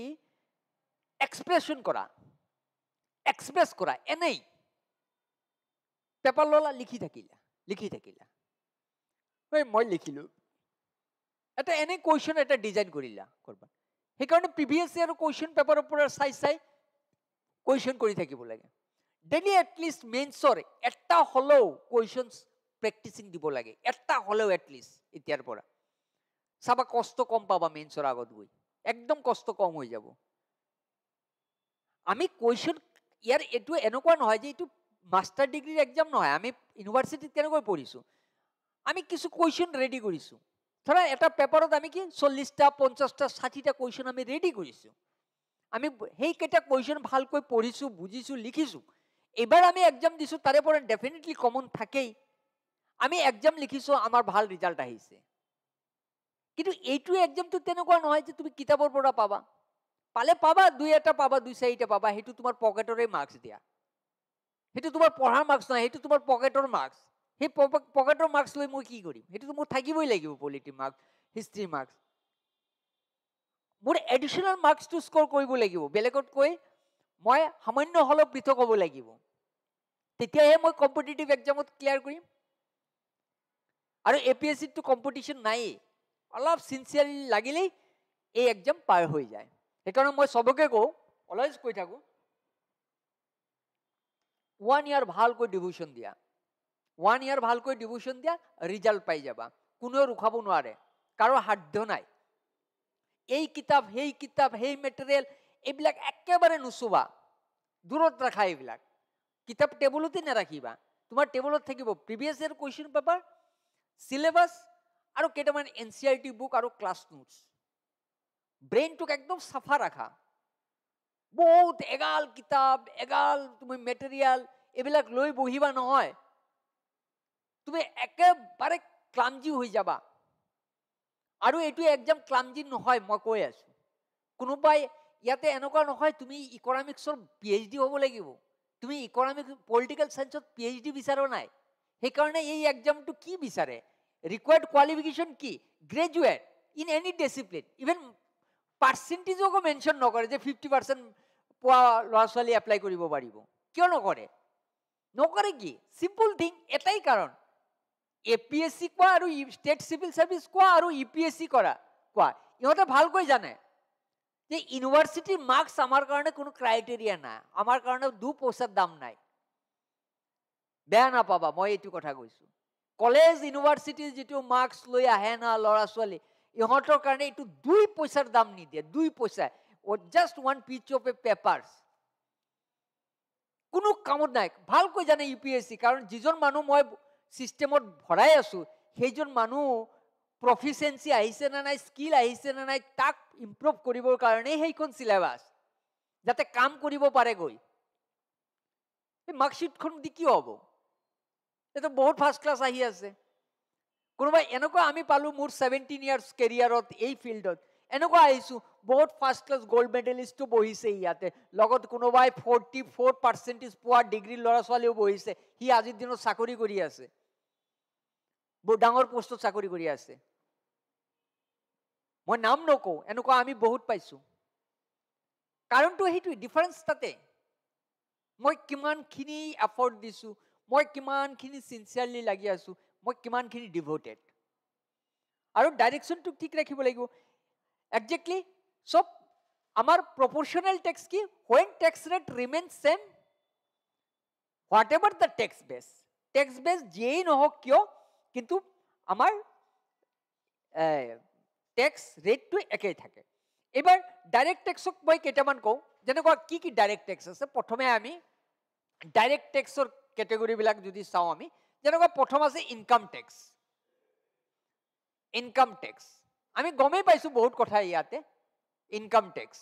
এক্সপ্রেশন কৰা এক্সপ্ৰেছ কৰা এনেই পেপার ল'লা লিখি থাকিলা লিখি থাকিলা এই মই লিখিলোঁ এটা এনে কুৱেশ্যন এটা ডিজাইন কৰিলা কৰবাত সেইকাৰণে পি ভি এছ চি আৰু কুৱেশ্যন পেপাৰৰ পৰা চাই চাই কুৱেশ্যন কৰি থাকিব লাগে ডেইলি এটলিষ্ট মেইনছৰ এটা হ'লেও কুৱেশ্যনছ প্ৰেক্টিচিং দিব লাগে এটা হ'লেও এটলিষ্ট এতিয়াৰ পৰা চাবা কষ্ট কম পাবা মেইনছৰ আগত গৈ একদম কষ্ট কম হৈ যাব আমি কুৱেশ্যন ইয়াৰ এইটো এনেকুৱা নহয় যে এইটো মাষ্টাৰ ডিগ্ৰীৰ একজাম নহয় আমি ইউনিভাৰ্চিটিত কেনেকৈ পঢ়িছোঁ আমি কিছু কুৱেশ্যন ৰেডি কৰিছোঁ ধৰা এটা পেপাৰত আমি কি চল্লিছটা পঞ্চাছটা ষাঠিটা কুৱেশ্যন আমি ৰেডি কৰিছোঁ আমি সেইকেইটা কুৱেশ্যন ভালকৈ পঢ়িছোঁ বুজিছোঁ লিখিছোঁ এইবাৰ আমি একজাম দিছোঁ তাৰে পৰা ডেফিনেটলি কমন থাকেই আমি একজাম লিখিছোঁ আমাৰ ভাল ৰিজাল্ট আহিছে কিন্তু এইটো একজামটো তেনেকুৱা নহয় যে তুমি কিতাপৰ পৰা পাবা পালে পাবা দুই এটা পাবা দুই চাৰিটা পাবা সেইটো তোমাৰ পকেটৰে মাৰ্কছ দিয়া সেইটো তোমাৰ পঢ়াৰ মাৰ্কছ নহয় সেইটো তোমাৰ পকেটৰ মাৰ্কছ সেই পকেটৰ মাৰ্কছ লৈ মই কি কৰিম সেইটোতো মোৰ থাকিবই লাগিব পলিটি মাৰ্কছ হিষ্ট্ৰি মাৰ্কছ মোৰ এডিশ্যনেল মাৰ্কছটো স্ক'ৰ কৰিব লাগিব বেলেগতকৈ মই সামান্য হ'লেও পৃথক হ'ব লাগিব তেতিয়াহে মই কম্পিটিটিভ এক্সামত ক্লিয়াৰ কৰিম আৰু এ পি এছ চিতটো কম্পিটিশ্যন নাইয়েই অলপ চিনচিয়াৰলি লাগিলেই এই এক্সাম পাৰ হৈ যায় সেইকাৰণে মই চবকে কওঁ অলৱেজ কৈ থাকোঁ ওয়ান ইয়ার ভালকৈ ডিভিশ্যন দিয়া ওৱান ইয়াৰ ভালকৈ ডিভিশ্যন দিয়া ৰিজাল্ট পাই যাবা কোনেও ৰখাব নোৱাৰে কাৰো সাধ্য নাই এই কিতাপ সেই কিতাপ সেই মেটেৰিয়েল এইবিলাক একেবাৰে নুচুবা দূৰত ৰাখা এইবিলাক কিতাপ টেবুলতে নাৰাখিবা তোমাৰ টেবুলত থাকিব previous year question paper syllabus আৰু কেইটামান N C R T book আৰু ক্লাছ নোটছ ব্ৰেইনটোক একদম চাফা ৰাখা বহুত এগাল কিতাপ এগাল তুমি মেটেৰিয়েল এইবিলাক লৈ বহিবা নহয় তুমি একেবাৰে ক্লামজি হৈ যাবা আৰু এইটো একজাম ক্লামজি নহয় মই কৈ আছো কোনোবাই ইয়াতে এনেকুৱা নহয় তুমি ইকনমিক্সৰ পি এইচ ডি হ'ব লাগিব তুমি ইকনমিক্স পলিটিকেল চাইন্সত পি এইচ ডি বিচাৰ নাই সেইকাৰণে এই একজামটো কি বিচাৰে ৰিকুৱাৰ্ড কোৱালিফিকেশ্যন কি graduate in any discipline even পাৰ্চেণ্টেজকো mention নকৰে যে ফিফটি পাৰ্চেণ্ট পোৱা ল'ৰা ছোৱালী এপ্লাই কৰিব পাৰিব কিয় নকৰে নকৰে কি চিম্পুল থিং এটাই কাৰণ এ পি এছ চি কোৱা আৰু ষ্টেট চিভিল ছাৰ্ভিচ কোৱা আৰু ইউ পি এছ চি কৰা কোৱা ইহঁতে ভালকৈ জানে যে ইউনিভাৰ্চিটিৰ মাৰ্কছ আমাৰ কাৰণে কোনো ক্ৰাইটেৰিয়া নাই আমাৰ কাৰণে দুপইচাৰ দাম নাই বেয়া নাপাবা মই এইটো কথা কৈছোঁ কলেজ ইউনিভাৰ্চিটিৰ যিটো মাৰ্কছ লৈ আহে না ল'ৰা ছোৱালী ইহঁতৰ কাৰণে এইটো দুই পইচাৰ দাম নিদিয়ে দুই পইচা just one piece of a paper কোনো কামত নাই ভালকৈ জানে ইউ পি এছ চি কাৰণ যিজন মানুহ মই ছিষ্টেমত ভৰাই আছোঁ সেইজন মানুহ প্ৰফিচিয়েঞ্চি আহিছে নে নাই স্কিল আহিছে নে নাই তাক ইম্প্ৰুভ কৰিবৰ কাৰণেই সেইখন চিলেবাছ যাতে কাম কৰিব পাৰেগৈ এই মাৰ্কশ্বিটখন দি কিয় হ'ব এইটো বহুত ফাৰ্ষ্ট ক্লাছ আহি আছে কোনোবাই এনেকুৱা আমি পালোঁ মোৰ ছেভেণ্টিন ইয়াৰ্ছ কেৰিয়াৰত এই ফিল্ডত এনেকুৱা আহিছোঁ বহুত ফাৰ্ষ্ট ক্লাছ গ'ল্ড মেডেলিষ্টো বহিছে ইয়াতে লগত কোনোবাই ফৰ্টি ফ'ৰ পাৰ্চেণ্টেজ পোৱা ডিগ্ৰী ল'ৰা ছোৱালীও বহিছে সি আজিৰ দিনত চাকৰি কৰি আছে বহুত ডাঙৰ পোষ্টত চাকৰি কৰি আছে মই নাম নকওঁ এনেকুৱা আমি বহুত পাইছোঁ কাৰণটো সেইটোৱে ডিফাৰেঞ্চ তাতে মই কিমানখিনি এফৰ্ট দিছোঁ মই কিমানখিনি চিনচিয়াৰলি লাগি আছোঁ মই কিমানখিনি ডিভটেড আৰু ডাইৰেকশ্যনটো ঠিক ৰাখিব লাগিব একজেক্টলি চব আমাৰ প্ৰপৰশ্যনেল টেক্স কি when tax rate remain same whatever the tax base tax base যিয়েই নহওক কিয় কিন্তু আমাৰ টেক্স ৰেটটো একেই থাকে এইবাৰ ডাইৰেক্ট টেক্সক মই কেইটামান কওঁ যেনেকুৱা কি কি ডাইৰেক্ট টেক্স আছে প্ৰথমে আমি ডাইৰেক্ট টেক্সৰ কেটেগৰীবিলাক যদি চাওঁ আমি যেনেকুৱা প্ৰথম আছে ইনকাম টেক্স ইনকাম টেক্স আমি গমেই পাইছোঁ বহুত কথা ইয়াতে ইনকাম টেক্স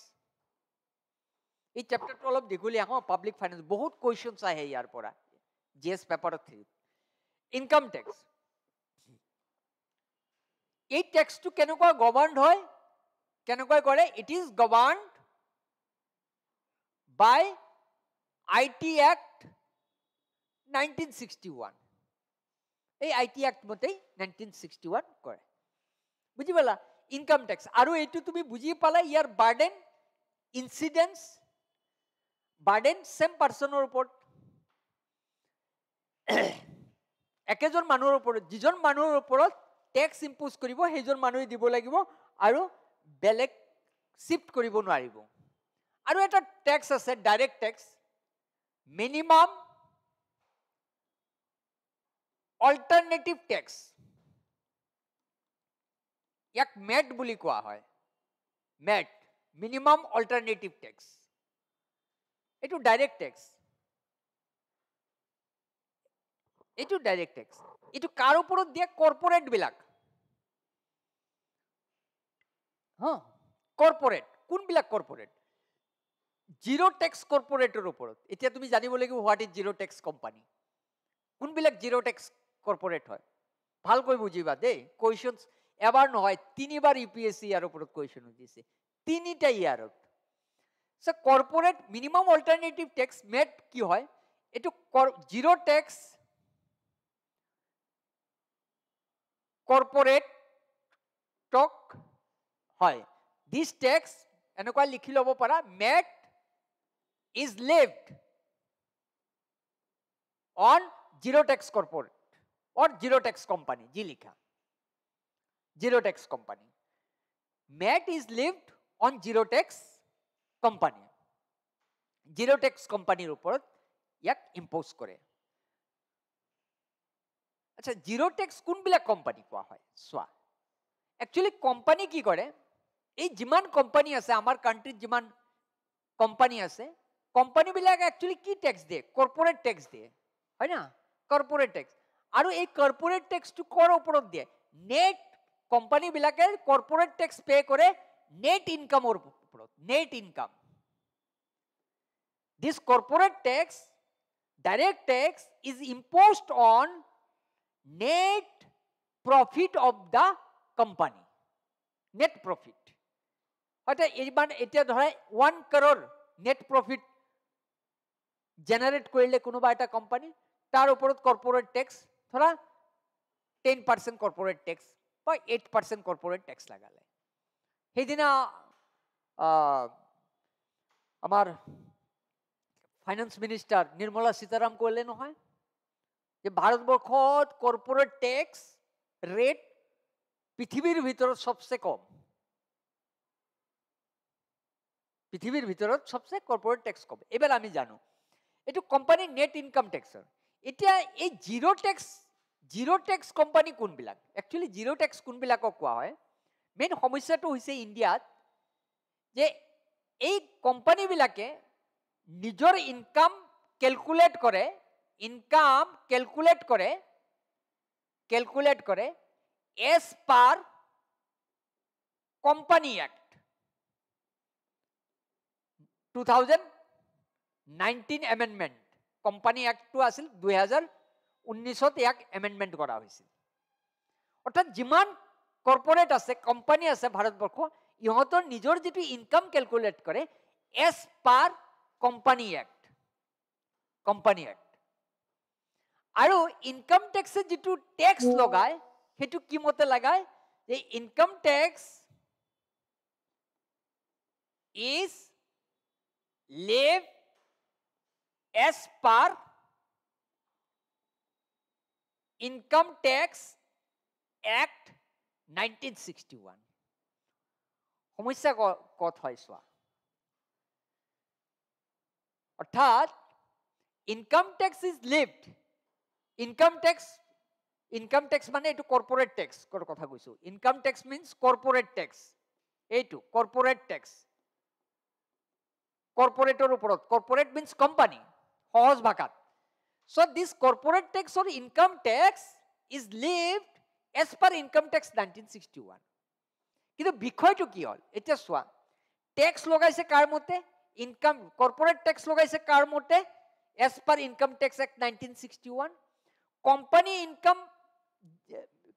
এই চেপ্টাৰটো অলপ দীঘলীয়া হওঁ পাব্লিক ফাইনেন্স বহুত কুৱেশ্যন আহে ইয়াৰ পৰা জি এছ পেপাৰত থ্ৰী ইনকাম টেক্স এই টেক্সটো কেনেকুৱা গভাৰ্ণ হয় কেনেকুৱা কৰে it is govern by I T act nineteen sixty one এই আই টি এক্ট মতেই নাইনটিন ছিক্সটি ওৱান কৰে বুজি পালা ইনকাম টেক্স আৰু এইটো তুমি বুজি পালা ইয়াৰ বাৰ্ডেন ইঞ্চিডেঞ্চ বাৰ্ডেন চেম পাৰ্চনৰ ওপৰত একেজন মানুহৰ ওপৰত যিজন মানুহৰ ওপৰত টেক্স ইম্প'জ কৰিব সেইজন মানুহে দিব লাগিব আৰু বেলেগ শ্বিফ্ট কৰিব নোৱাৰিব আৰু এটা টেক্স আছে direct tax minimum alternative tax ইয়াক মেট বুলি কোৱা হয় মেট মিনিমাম অল্টাৰনেটিভ টেক্স এইটো ডাইৰেক্ট টেক্স এইটো ডাইৰেক্ট টেক্স এইটো কাৰ ওপৰত দিয়ে বিলাক হা কৰ্পৰেট কোনবিলাক কৰ্পৰেট জিৰ' টেক্স কৰ্পৰেটৰ ওপৰত এতিয়া তুমি জানিব লাগিব what is zero tax company কোনবিলাক জিৰ' টেক্স কৰ্পৰেট হয় ভালকৈ বুজিবা দেই কুৱেশ্যনছ এবাৰ নহয় তিনিবাৰ ইউ পি এছ চি ইয়াৰ ওপৰত কুৱেশ্যন উঠিছে তিনিটা ইয়াৰত so corporate minimum alternative tax MAT কি হয় এইটো জিৰ' টেক্স কৰ্পৰেটক হয় দিছ টেক্স এনেকুৱা লিখি ল'ব পাৰা MAT is levied on zero tax corporate or Zerotex company, G Zerotex company. Matt is lived on Zerotex company. Zerotex কোম্পানির উপর ইয়াক ইম্পোজ কৰে আচ্ছা জিৰ'টেক্স কোনবিলাক কোম্পানী কোৱা হয় চোৱা একচুৱেলি কোম্পানী কি কৰে এই যিমান কোম্পানী আছে আমাৰ কাণ্ট্ৰিত যিমান কোম্পানী আছে কোম্পানীবিলাক একচুৱেলি কি টেক্স দিয়ে কৰ্পৰেট টেক্স দিয়ে হয় না কৰ্পৰেট টেক্স আৰু এই কৰ্পৰেট টেক্সটো কৰ ওপৰত দিয়ে নেট কোম্পানীবিলাকে কৰ্পৰেট টেক্স পে' কৰে নেট ইনকামৰ ওপৰত net income this corporate tax direct tax is imposed on net profit of the company net profit এতিয়া এইমান এতিয়া ধৰা one crore net profit generate কৰিলে কোনোবা এটা কোম্পানী তাৰ ওপৰত কৰ্পৰেট টেক্স थोड़ा टेन परसेंट कॉर्पोरेट टैक्स पर एट परसेंट कॉर्पोरेट टैक्स लगाले সেই দিনা আমার ফাইন্যান্স মিনিস্টার নির্মলা সীতারাম কইলে নহয় যে ভারতবর্ষত কর্পোরেট টেক্স রেট পৃথিবীর ভিতৰত সবচেয়ে কম পৃথিবীর ভিতৰত সবচেয়ে কর্পোরেট টেক্স কম এবার আমি জানো এইটো কোম্পানির নেট ইনকাম ট্যাক্সৰ এতিয়া এই zero tax zero tax company কোনবিলাক একচুয়ালি জিৰ' টেক্স কোনবিলাকক কোৱা হয় মেইন সমস্যাটো হৈছে ইণ্ডিয়াত যে এই কোম্পানীবিলাকে নিজৰ ইনকাম কেলকুলেট কৰে ইনকাম কেলকুলেট কৰে কেলকুলেট কৰে as per company act two thousand nineteen amendment company এক্টটো আছিল দুহেজাৰ ইয়াক এমেণ্ডমেণ্ট কৰা হৈছিল অৰ্থাৎ যিমান কৰ্পৰেট আছে কোম্পানী আছে ভাৰতবৰ্ষ ইহঁতৰ নিজৰ যিটো ইনকাম কেলকুলেট কৰে as per company act company act আৰু ইনকাম টেক্সে যিটো টেক্স লগায় সেইটো কি মতে লগায় যে income tax is levy as per income tax act 1961 সমস্যা অৰ্থাৎ income tax is levied income tax income tax মানে এইটো কৰ্পৰেট টেক্সৰ কথা কৈছোঁ income tax means corporate tax এইটো কৰ্পৰেট টেক্স কৰ্পৰেটৰ ওপৰত কৰ্পৰেট মিনছ কোম্পানী সহজ so this corporate tax or income tax is levied as per income tax nineteen sixty one কিন্তু বিষয়টো কি হ'ল এতিয়া চোৱা টেক্স লগাইছে কাৰ মতে ইনকাম কর্পোরেট টেক্স লগাইছে কাৰ মতে as per income tax act nineteen sixty one company income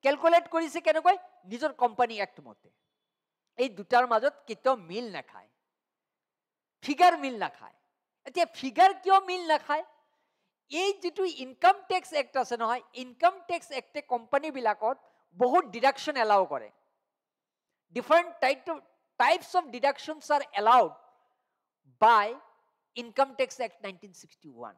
calculate কৰিছে কেনেকৈ নিজৰ কোম্পানী এক্ট মতে এই দুটাৰ মাজত কেতিয়াও মিল নাখায় ফিগাৰ মিল নাখায় এতিয়া ফিগাৰ কিয় মিল নাখায় এই যিটো ইনকাম টেক্স এক্ট আছে নহয় ইনকাম টেক্স এক্টে কোম্পানীবিলাকত বহুত ডিডাকশ্যন এলাউ কৰে different type types of deductions are allowed by income tax act nineteen sixty one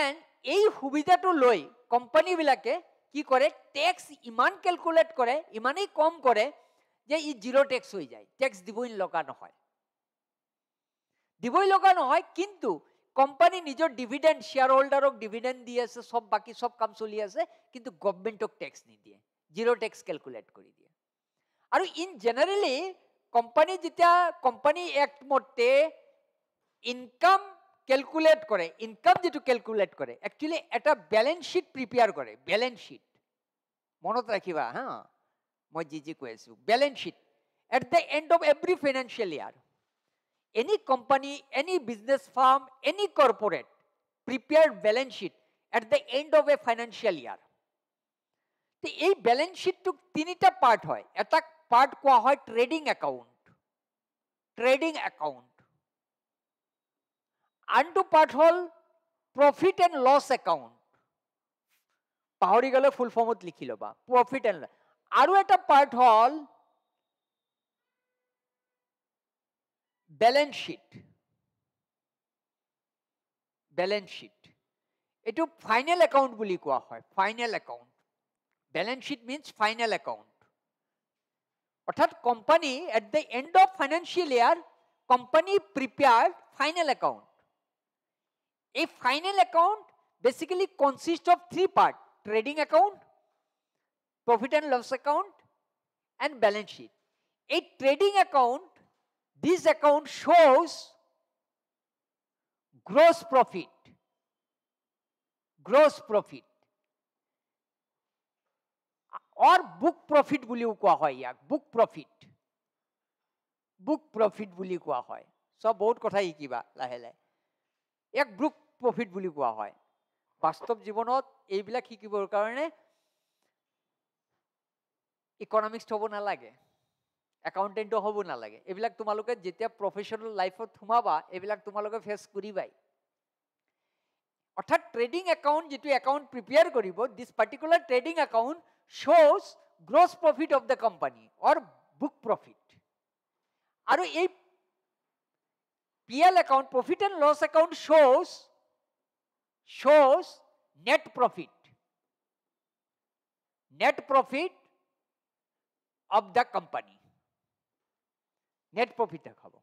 and এই সুবিধাটো লৈ কোম্পানীবিলাকে কি কৰে টেক্স ইমান কেলকুলেট কৰে ইমানেই কম কৰে যে ই জিৰ' টেক্স হৈ যায় টেক্স দিবই লগা নহয় দিবই লগা নহয় কিন্তু কোম্পানী নিজৰ ডিভিডেণ্ড শ্বেয়াৰ হোল্ডাৰক ডিভিডেণ্ড দি আছে চব বাকী চব কাম চলি আছে কিন্তু গভমেণ্টক টেক্স নিদিয়ে জিৰ' টেক্স কেলকুলেট কৰি দিয়ে আৰু ইন জেনেৰেলি কোম্পানী যেতিয়া কোম্পানী এক্ট মতে ইনকাম কেলকুলেট কৰে ইনকাম যিটো কেলকুলেট কৰে একচুৱেলি এটা বেলেঞ্চ শ্বীট প্ৰিপেয়াৰ কৰে বেলেঞ্চ শ্বীট মনত ৰাখিবা হা মই যি যি কৈ আছোঁ balance sheet at the end of every financial year any company, any business firm, any corporate prepared balance sheet at the end of a financial year. তো এই ব্যালেন্স শিটটু তিনটা পার্ট হয় একটা পার্ট কোয়া হয় ট্রেডিং অ্যাকাউন্ট ট্রেডিং অ্যাকাউন্ট আনটু part হল profit and loss account পাহরি গেলে ফুল ফর্মত লিখি লবা প্রফিট অ্যান্ড লস আরও একটা পার্ট হল বেলেঞ্চ শ্বীট বেলেঞ্চ শ্বীট এইটো ফাইনেল একাউণ্ট বুলি কোৱা হয় final account balance sheet means final account অৰ্থাৎ company at the end of financial year company prepared final account এই final account basically consist of three part trading account profit and loss account and balance sheet এই trading account this account shows gross profit gross profit or book profit buliu kua hoy yak book profit book profit buli kua hoy so bahut kotha ikiba lahe lahe yak book profit buli kua hoy bastob jibonot ei bilak ikibor karone economics hobo na lage like. একাউণ্টেণ্টো হ'ব নালাগে এইবিলাক তোমালোকে যেতিয়া professional লাইফত সোমাবা এইবিলাক তোমালোকে face কৰিবাই অৰ্থাৎ ট্ৰেডিং একাউণ্ট যিটো একাউণ্ট প্ৰিপেয়াৰ কৰিব this particular trading account শ্ব'জ gross profit of the company or book profit আৰু এই P L account profit and loss account শ্ব'জ শ্ব'জ net profit net profit of the company net profit দেখাবো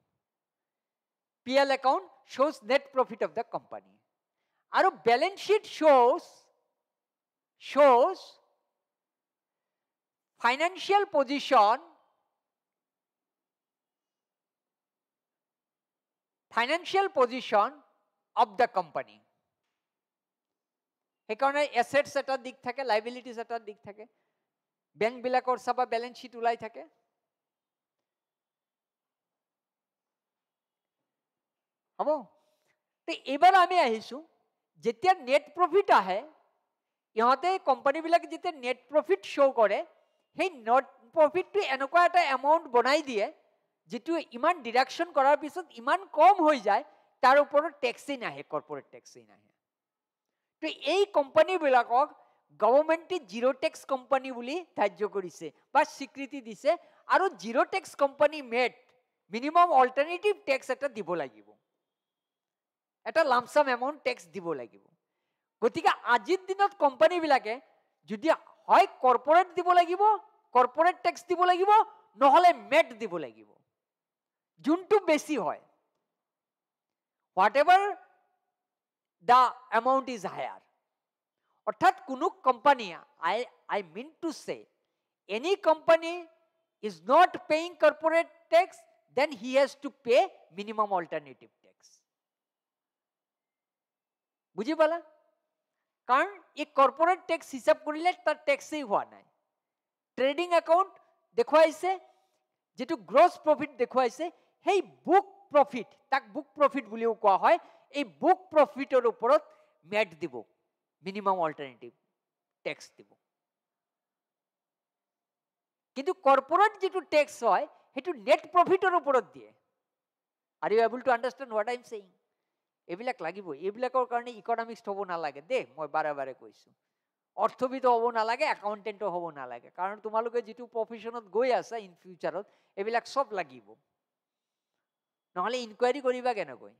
PL account shows net profit of the company আরো balance sheet shows shows financial position financial position of the company সেইকাৰণে assets এটাৰ দিশ থাকে লাইবিলিটিজ এটাৰ দিশ থাকে বেংকবিলাকৰ চাবা বেলেঞ্চ শ্বিট ওলাই থাকে হ'ব এইবাৰ আমি আহিছোঁ যেতিয়া নেট প্ৰফিট আহে ইহঁতে কোম্পানীবিলাকে যেতিয়া নেট প্ৰফিট শ্ব' কৰে সেই নেট প্ৰফিটটো এনেকুৱা এটা এমাউণ্ট বনাই দিয়ে যিটো ইমান ডিডাকশ্যন কৰাৰ পিছত ইমান কম হৈ যায় তাৰ ওপৰত টেক্সেই নাহে কৰ্পৰেট টেক্সেই নাহে তো এই কোম্পানীবিলাকক গভৰ্ণমেণ্টে জিৰ' টেক্স কোম্পানী বুলি ধাৰ্য কৰিছে বা স্বীকৃতি দিছে আৰু zero tax company MAT minimum alternative tax এটা দিব লাগিব এটা লামচাম এমাউণ্ট টেক্স দিব লাগিব গতিকে আজিৰ দিনত কোম্পানীবিলাকে যদি হয় কৰ্পৰেট দিব লাগিব কৰ্পৰেট টেক্স দিব লাগিব নহ'লে মেট দিব লাগিব যোনটো বেছি হয় whatever the amount is higher অৰ্থাৎ কোনো company I I mean to say any company is not paying corporate tax then he has to pay minimum alternative বুজি পালা কাৰণ এই কৰ্পৰেট টেক্স হিচাপ কৰিলে তাৰ টেক্সেই হোৱা নাই ট্ৰেডিং একাউণ্ট দেখুৱাইছে যিটো গ্ৰছ প্ৰফিট দেখুৱাইছে সেই বুক প্ৰফিট তাক বুক প্ৰফিট বুলিও কোৱা হয় এই বুক প্ৰফিটৰ ওপৰত মেট দিব মিনিমাম অল্টাৰনেটিভ টেক্স দিব কিন্তু কৰ্পৰেট যিটো টেক্স হয় সেইটো নেট প্ৰফিটৰ ওপৰত দিয়ে are you able to understand what I am saying এইবিলাক লাগিব এইবিলাকৰ কাৰণে ইকনমিক্স হ'ব নালাগে দেই মই বাৰে বাৰে কৈছোঁ অৰ্থবিদ হ'ব নালাগে একাউণ্টেণ্টো হ'ব নালাগে কাৰণ তোমালোকে যিটো প্ৰফেশ্যনত গৈ আছা ইন ফিউচাৰত এইবিলাক চব লাগিব নহ'লে ইনকুৱাৰী কৰিবা কেনেকৈ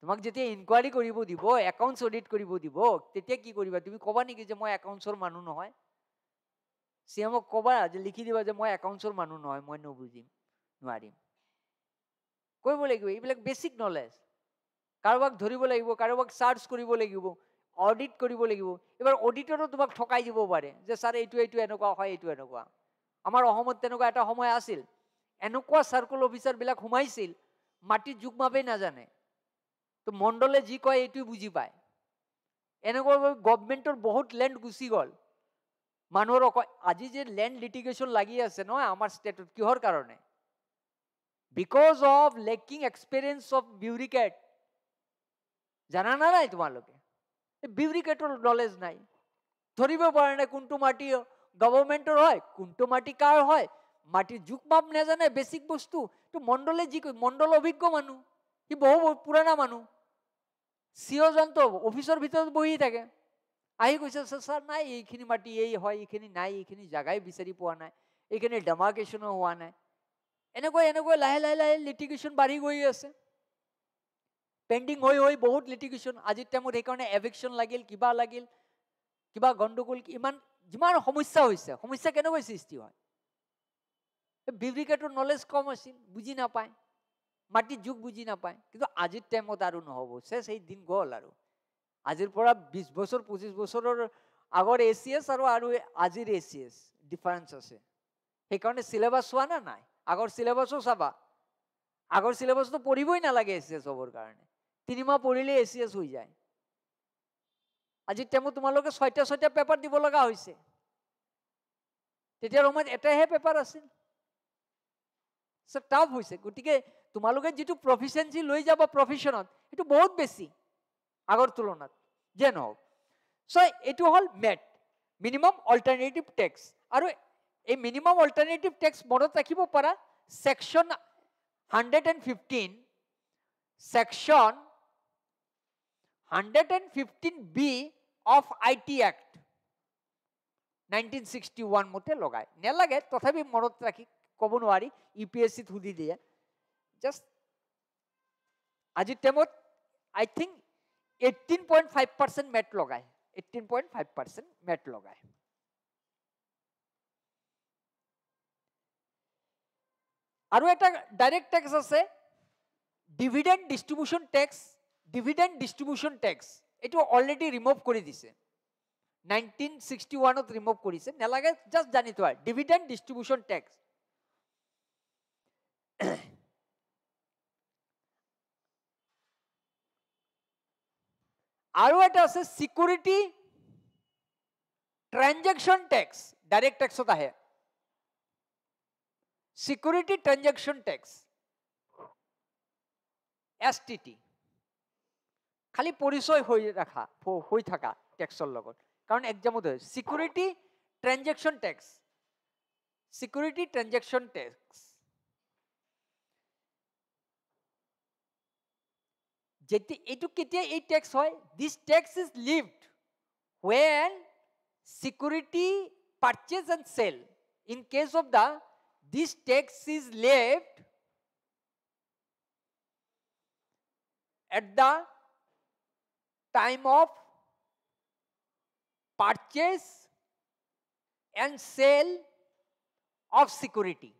তোমাক যেতিয়া ইনকুৱাৰী কৰিব দিব একাউণ্টছ অডিট কৰিব দিব তেতিয়া কি কৰিবা তুমি ক'বা নেকি যে মই একাউণ্টছৰ মানুহ নহয় চি এমক ক'বা যে লিখি দিবা যে মই একাউণ্টছৰ মানুহ নহয় মই নুবুজিম নোৱাৰিম কৰিব লাগিব এইবিলাক বেচিক নলেজ কাৰোবাক ধৰিব লাগিব কাৰোবাক চাৰ্জ কৰিব লাগিব অডিট কৰিব লাগিব এইবাৰ অডিটৰো তোমাক ঠকাই দিব পাৰে যে ছাৰ এইটো এইটো এনেকুৱা হয় এইটো এনেকুৱা আমাৰ অসমত তেনেকুৱা এটা সময় আছিল এনেকুৱা চাৰ্কল অফিচাৰবিলাক সোমাইছিল মাটিত জোক মাবেই নাজানে তো মণ্ডলে যি কয় এইটোৱে বুজি পায় এনেকুৱা গভমেণ্টৰ বহুত লেণ্ড গুচি গ'ল মানুহৰ অকল আজি যে লেণ্ড লিটিগেশ্যন লাগি আছে নহয় আমাৰ ষ্টেটত কিহৰ কাৰণে because of lacking experience of bureaucrat জানা নে নাই তোমালোকে বিউৰিকেটৰ নলেজ নাই ধৰিব পৰা নাই কোনটো মাটি গভৰ্ণমেণ্টৰ হয় কোনটো মাটি কাৰ হয় মাটিৰ জোক মাপ নাজানে বেচিক বস্তু এইটো মণ্ডলে যি মণ্ডল অভিজ্ঞ মানুহ সি বহু পুৰণা মানুহ চিঞৰ জন্তু অফিচৰ ভিতৰত বহি থাকে আহি কৈছে চাৰ নাই এইখিনি মাটি এই হয় এইখিনি নাই এইখিনি জাগাই বিচাৰি পোৱা নাই এইখিনি ডেমাৰ্কেশ্যনো হোৱা নাই এনেকৈ এনেকৈ লাহে লাহে লাহে লিটিগেশ্যন বাঢ়ি গৈ আছে পেণ্ডিং হৈ হৈ বহুত লিটিগেশ্যন আজিৰ টাইমত সেইকাৰণে এভিকশ্যন লাগিল কিবা লাগিল কিবা গণ্ডগোল ইমান যিমান সমস্যা হৈছে সমস্যা কেনেকৈ সৃষ্টি হয় বিব্ৰিকেটৰ নলেজ কম আছিল বুজি নাপায় মাটিৰ যুগ বুজি নাপায় কিন্তু আজিৰ টাইমত আৰু নহ'ব চেচ সেই দিন গ'ল আৰু আজিৰ পৰা বিছ বছৰ পঁচিছ বছৰৰ আগৰ এ চি এছ আৰু আৰু আজিৰ এ চি এছ ডিফাৰেঞ্চ আছে সেইকাৰণে চিলেবাছ চোৱা নে নাই আগৰ চিলেবাছো চাবা আগৰ চিলেবাছটো পঢ়িবই নালাগে এ চি এছ হ'বৰ কাৰণে তিনিমাহ পঢ়িলে এ চি এছ হৈ যায় আজি তেমন তোমালোকে ছয়টা ছয়টা পেপাৰ দিব লগা হৈছে তেতিয়াৰ সময়ত এটাইহে পেপাৰ আছিল টাফ হৈছে গতিকে তোমালোকে যিটো প্ৰফিচিয়েঞ্চি লৈ যাবা প্ৰফেশ্যনত সেইটো বহুত বেছি আগৰ তুলনাত যে নহওক চ' এইটো হ'ল মেট মিনিমাম অল্টাৰনেটিভ টেক্স আৰু এই মিনিমাম অল্টাৰনেটিভ টেক্স মনত ৰাখিব পাৰা section hundred and fifteen section hundred and fifteen B of I T act nineteen sixty one মতে লগায় নেলাগে তথাপি মনত ৰাখি ক'ব নোৱাৰি ইউ পি এছ চিত সুধি দিয়ে জাষ্ট আজিৰ টাইমত I think eighteen point five percent MAT লগায় eighteen point five percent MAT লগায় আৰু এটা ডাইৰেক্ট টেক্স আছে dividend distribution tax dividend distribution tax এইটো অলৰেডি ৰিমভ কৰি দিছে নাইনটিন ছিক্সটি ওৱানত ৰিমভ কৰিছে নেলাগে জাষ্ট জানি থোৱা ডিভিডেণ্ট ডিষ্ট্ৰিবিউশ্যন টেক্স আৰু এটা আছে ছিকিউৰিটি ট্ৰেঞ্জেকশ্যন টেক্স ডাইৰেক্ট টেক্সত আহে security transaction tax এছটিটি খালি পৰিচয় হৈ ৰাখা হৈ থকা টেক্সৰ লগত কাৰণ এক্সামত হয় security transaction tax security transaction tax যেতিয়া এইটো কেতিয়া এই টেক্স হয় this tax is levied when security purchase and cell in case of the this tax is levied at the time of purchase and sale of security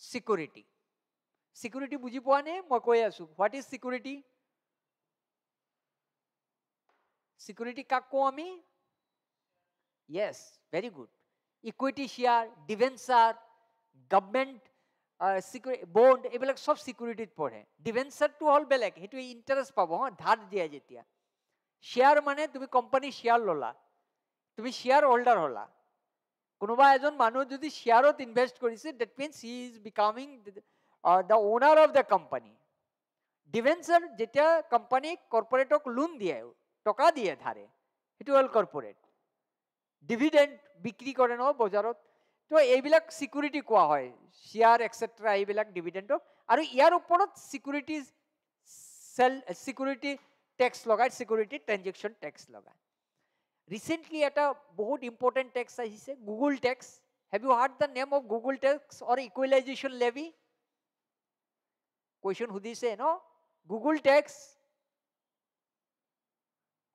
security security বুজি পোৱা নে মই কৈ আছো হোৱাট ইজ চিকিউৰিটি চিকিউৰিটি কাক কওঁ আমি yes very good equity share debenture government bond এইবিলাক চব চিকিউৰিটিত পঢ়ে ডিভেঞ্চাৰটো হ'ল বেলেগ সেইটো ইণ্টাৰেষ্ট পাব হা ধাৰ দিয়ে যেতিয়া শ্বেয়াৰ মানে তুমি কোম্পানী শ্বেয়াৰ ল'লা তুমি শ্বেয়াৰ হোল্ডাৰ হ'লা কোনোবা এজন মানুহ যদি শ্বেয়াৰত ইনভেষ্ট কৰিছে that means he is becoming the owner of the company debenture যেতিয়া কোম্পানীক কৰ্পৰেটক লোন দিয়ে টকা দিয়ে ধাৰে সেইটো হ'ল কৰ্পৰেট ডিভিডেণ্ট বিক্ৰী কৰে ন বজাৰত তো এইবিলাক চিকিউৰিটি কোৱা হয় শ্বেয়াৰ এক্সেট্ৰা এইবিলাক ডিভিডেণ্টক আৰু ইয়াৰ ওপৰত চিকিউৰিটি চেল চিকিউৰিটি টেক্স লগায় চিকিউৰিটি ট্ৰেঞ্জেকশ্যন টেক্স লগায় ৰিচেণ্টলি এটা বহুত ইম্পৰ্টেণ্ট টেক্স আহিছে Google tax have you heard the name of Google tax or equalization levy question সুধিছে ন Google tax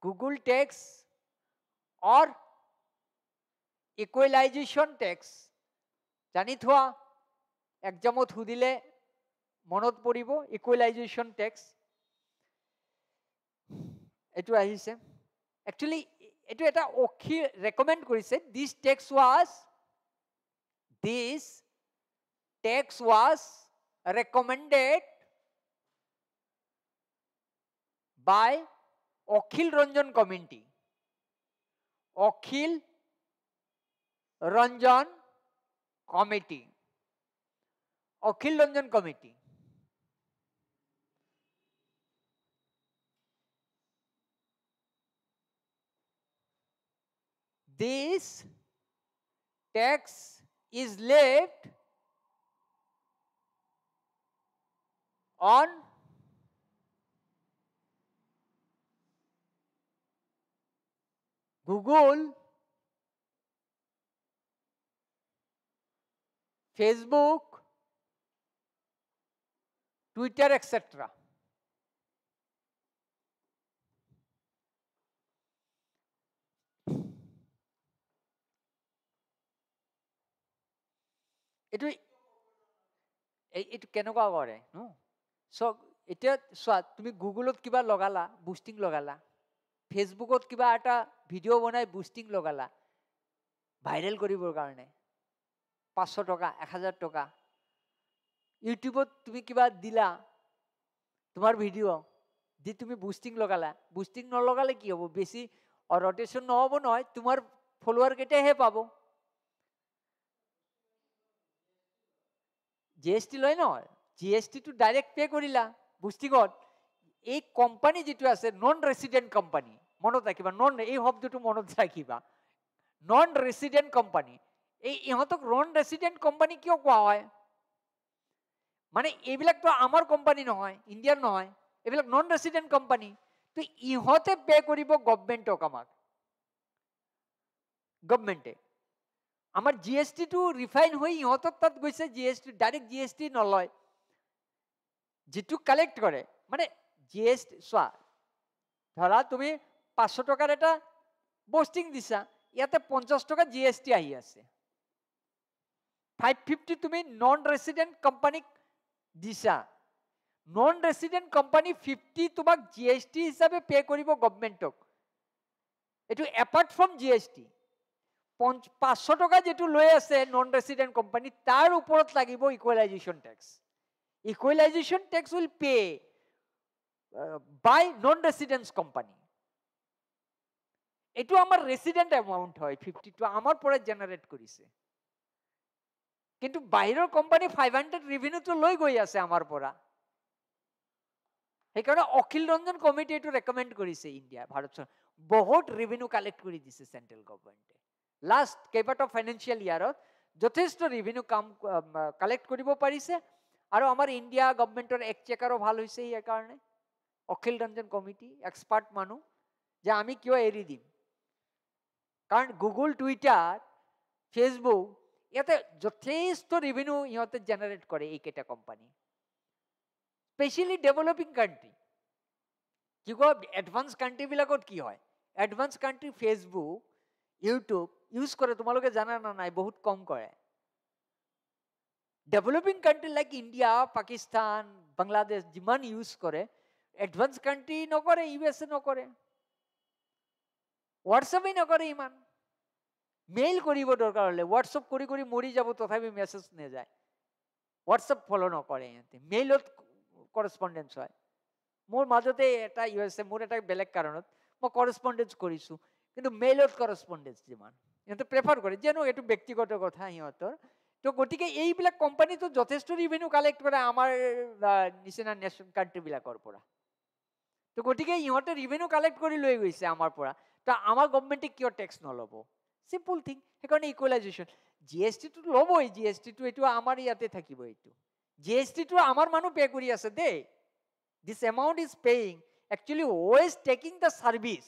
Google tax or equalisation tax জানি থোৱা একজামত সুধিলে মনত পৰিব ইকুৱেলাইজেশ্যন টেক্স এইটো আহিছে একচুৱেলি এইটো এটা অখি ৰেকমেণ্ড কৰিছে this tax was this tax was recommended by Akhil Ranjan committee Akhil Ranjan Committee, Akhil oh, Ranjan Committee. This tax is left on Google Facebook, Twitter, etc. এইটো এই এইটো কেনেকুৱা কৰে ন চ' এতিয়া চোৱা তুমি গুগলত কিবা লগালা বুষ্টিং লগালা ফেচবুকত কিবা এটা ভিডিঅ' বনাই বুষ্টিং লগালা ভাইৰেল কৰিবৰ কাৰণে পাঁচশ টকা এক হাজাৰ টকা ইউটিউবত তুমি কিবা দিলা তোমাৰ ভিডিঅ' দি তুমি বুষ্টিং লগালা বুষ্টিং নলগালে কি হ'ব বেছি ৰটেশ্যন নহ'ব নহয় তোমাৰ ফলোৱাৰ কেইটাইহে পাব জি এছ টি লয় ন জি এছ টিটো ডাইৰেক্ট পে' কৰিলা বুষ্টিঙত এই কোম্পানী যিটো আছে নন ৰেচিডেণ্ট কোম্পানী মনত ৰাখিবা নন এই শব্দটো মনত ৰাখিবা নন ৰেচিডেণ্ট কোম্পানী এই ইহঁতক ৰন ৰেচিডেণ্ট কোম্পানী কিয় কোৱা হয় মানে এইবিলাকতো আমাৰ কোম্পানী নহয় ইণ্ডিয়ান নহয় এইবিলাক নন ৰেচিডেণ্ট কোম্পানী তো ইহঁতে পে' কৰিব গভমেণ্টক আমাক গভমেণ্টে আমাৰ জি এছ টিটো ৰিফাইন হৈ ইহঁতৰ তাত গৈছে G S T direct G S T নলয় যিটো কালেক্ট কৰে মানে জি এছ টি চোৱা ধৰা তুমি পাঁচশ টকাৰ এটা বষ্টিং দিছা ইয়াতে পঞ্চাছ টকা জি এছ টি আহি আছে 550 তুমি নন রেসিডেন্ট কোম্পানিক দিছা নন রেসিডেন্ট কোম্পানি 50 তোমাক জিএসটি হিসাবে পে করিব গভর্নমেন্টক এটু অ্যাপার্ট ফ্রম জিএসটি 500 টাকা যেটু লৈ আছে নন রেসিডেন্ট কোম্পানি তার উপরত লাগিব equalization tax equalization tax will pay by non residence company এইটো আমাৰ ৰেচিডেণ্ট এমাউণ্ট হয় ফিফটি টু আমাৰ পৰা জেনেৰেট কৰিছে কিন্তু বাহিৰৰ কোম্পানী ফাইভ হাণ্ড্ৰেড ৰেভিনিউটো লৈ গৈ আছে আমাৰ পৰা সেইকাৰণে অখিল ৰঞ্জন কমিটিয়ে এইটো ৰেকমেণ্ড কৰিছে ইণ্ডিয়া ভাৰত চৰকাৰ বহুত ৰেভিনিউ কালেক্ট কৰি দিছে চেণ্ট্ৰেল গভৰ্ণমেণ্টে লাষ্ট কেইবাটাও ফাইনেন্সিয়েল ইয়াৰত যথেষ্ট ৰেভিনিউ কাম কালেক্ট কৰিব পাৰিছে আৰু আমাৰ ইণ্ডিয়া গভৰ্ণমেণ্টৰ একচেকাৰো ভাল হৈছে ইয়াৰ কাৰণে অখিল ৰঞ্জন কমিটি এক্সপাৰ্ট মানুহ যে আমি কিয় এৰি দিম কাৰণ গুগল টুইটাৰ ফেচবুক ইয়াতে যথেষ্ট ৰিভিনিউ ইহঁতে জেনেৰেট কৰে এইকেইটা কোম্পানী স্পেচিয়েলি ডেভেলপিং কাণ্ট্ৰি কি কয় এডভান্স কাণ্ট্ৰিবিলাকত কি হয় advance country Facebook YouTube use কৰে তোমালোকে জানা না নাই বহুত কম কৰে developing country like India Pakistan Bangladesh যিমান ইউজ কৰে এডভান্স কাণ্ট্ৰি নকৰে ইউ এছ এ নকৰে হোৱাটছএপেই নকৰে ইমান মেইল কৰিব দৰকাৰ হ'লে হোৱাটছআপ কৰি কৰি মৰি যাব তথাপি মেছেজ নেযায় হোৱাটছআপ ফ'ল' নকৰে ইহঁতে মেইলত কৰেচপণ্ডেঞ্চ হয় মোৰ মাজতে এটা ইউ এছ মোৰ এটা বেলেগ কাৰণত মই কৰেচপণ্ডেঞ্চ কৰিছোঁ কিন্তু মেইলত কৰেচপণ্ডেঞ্চ যিমান ইহঁতে প্ৰেফাৰ কৰে জানো এইটো ব্যক্তিগত কথা সিহঁতৰ তো গতিকে এইবিলাক কোম্পানীটো যথেষ্ট ৰিভেনিউ কালেক্ট কৰে আমাৰ নিচিনা নেশ্যন কাণ্ট্ৰিবিলাকৰ পৰা তো গতিকে ইহঁতে ৰিভেনিউ কালেক্ট কৰি লৈ গৈছে আমাৰ পৰা তো আমাৰ গভমেণ্টে কিয় টেক্স নল'ব চিম্পল থিং সেইকাৰণে ইকুৱেলাইজেশ্যন জি এছ টিটো ল'বই জি এছ টিটো এইটো আমাৰ ইয়াতে থাকিব এইটো জি এছ টিটো আমাৰ মানুহ পে' কৰি আছে they this amount is paying actually was taking the service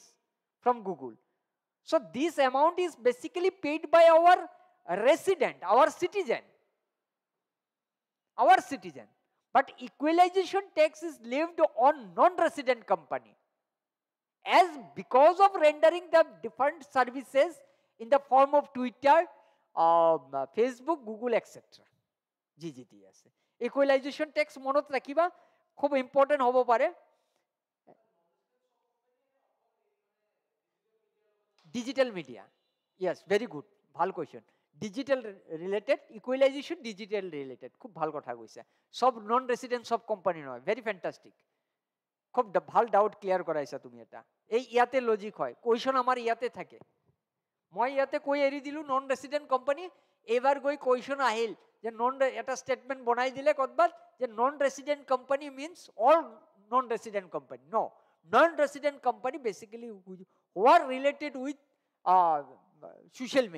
from Google So this amount is basically paid by our resident, our citizen. Our citizen. But equalization tax is levied on non-resident company. As because of rendering the different services in the form of Twitter, uh, Facebook, Google, etc. GGTS. Equalization text monot rakiba, khub important hobo pare. Digital media. Yes, very good. Bhal question. Digital related, equalization digital related. Khub bhal kotha goise. Sob non-resident sob company no. Very fantastic. Khub bhal doubt clear kora isa tumi eta. E yate logic hoy. Question amar yate thake. মই ইয়াতে কৈ এৰি দিলোঁ non resident company এইবাৰ গৈ question আহিল যে non এটা ষ্টেটমেণ্ট বনাই দিলে ক'ৰবাত যে non resident company means all non resident company no non resident company basically who are related with uh, social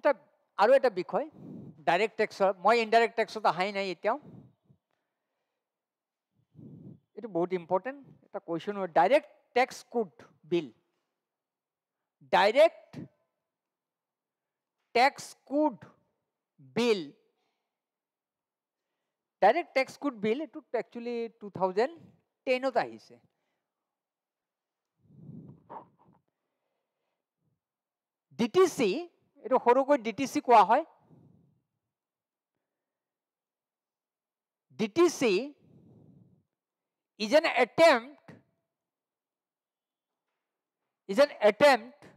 এটা আৰু এটা বিষয় ডাইৰেক্ট টেক্সত মই ইনডাইৰেক্ট টেক্সত অহাই নাই এতিয়াও এইটো বহুত ইম্পৰ্টেণ্ট এটা কুৱেশ্যন হয় direct tax code bill direct tax code bill direct tax code bill এইটো একচুৱেলি টু থাউজেণ্ড টেনত আহিছে ডি টি চি এইটো সৰুকৈ ডি টি চি কোৱা হয় D T C is an attempt is an attempt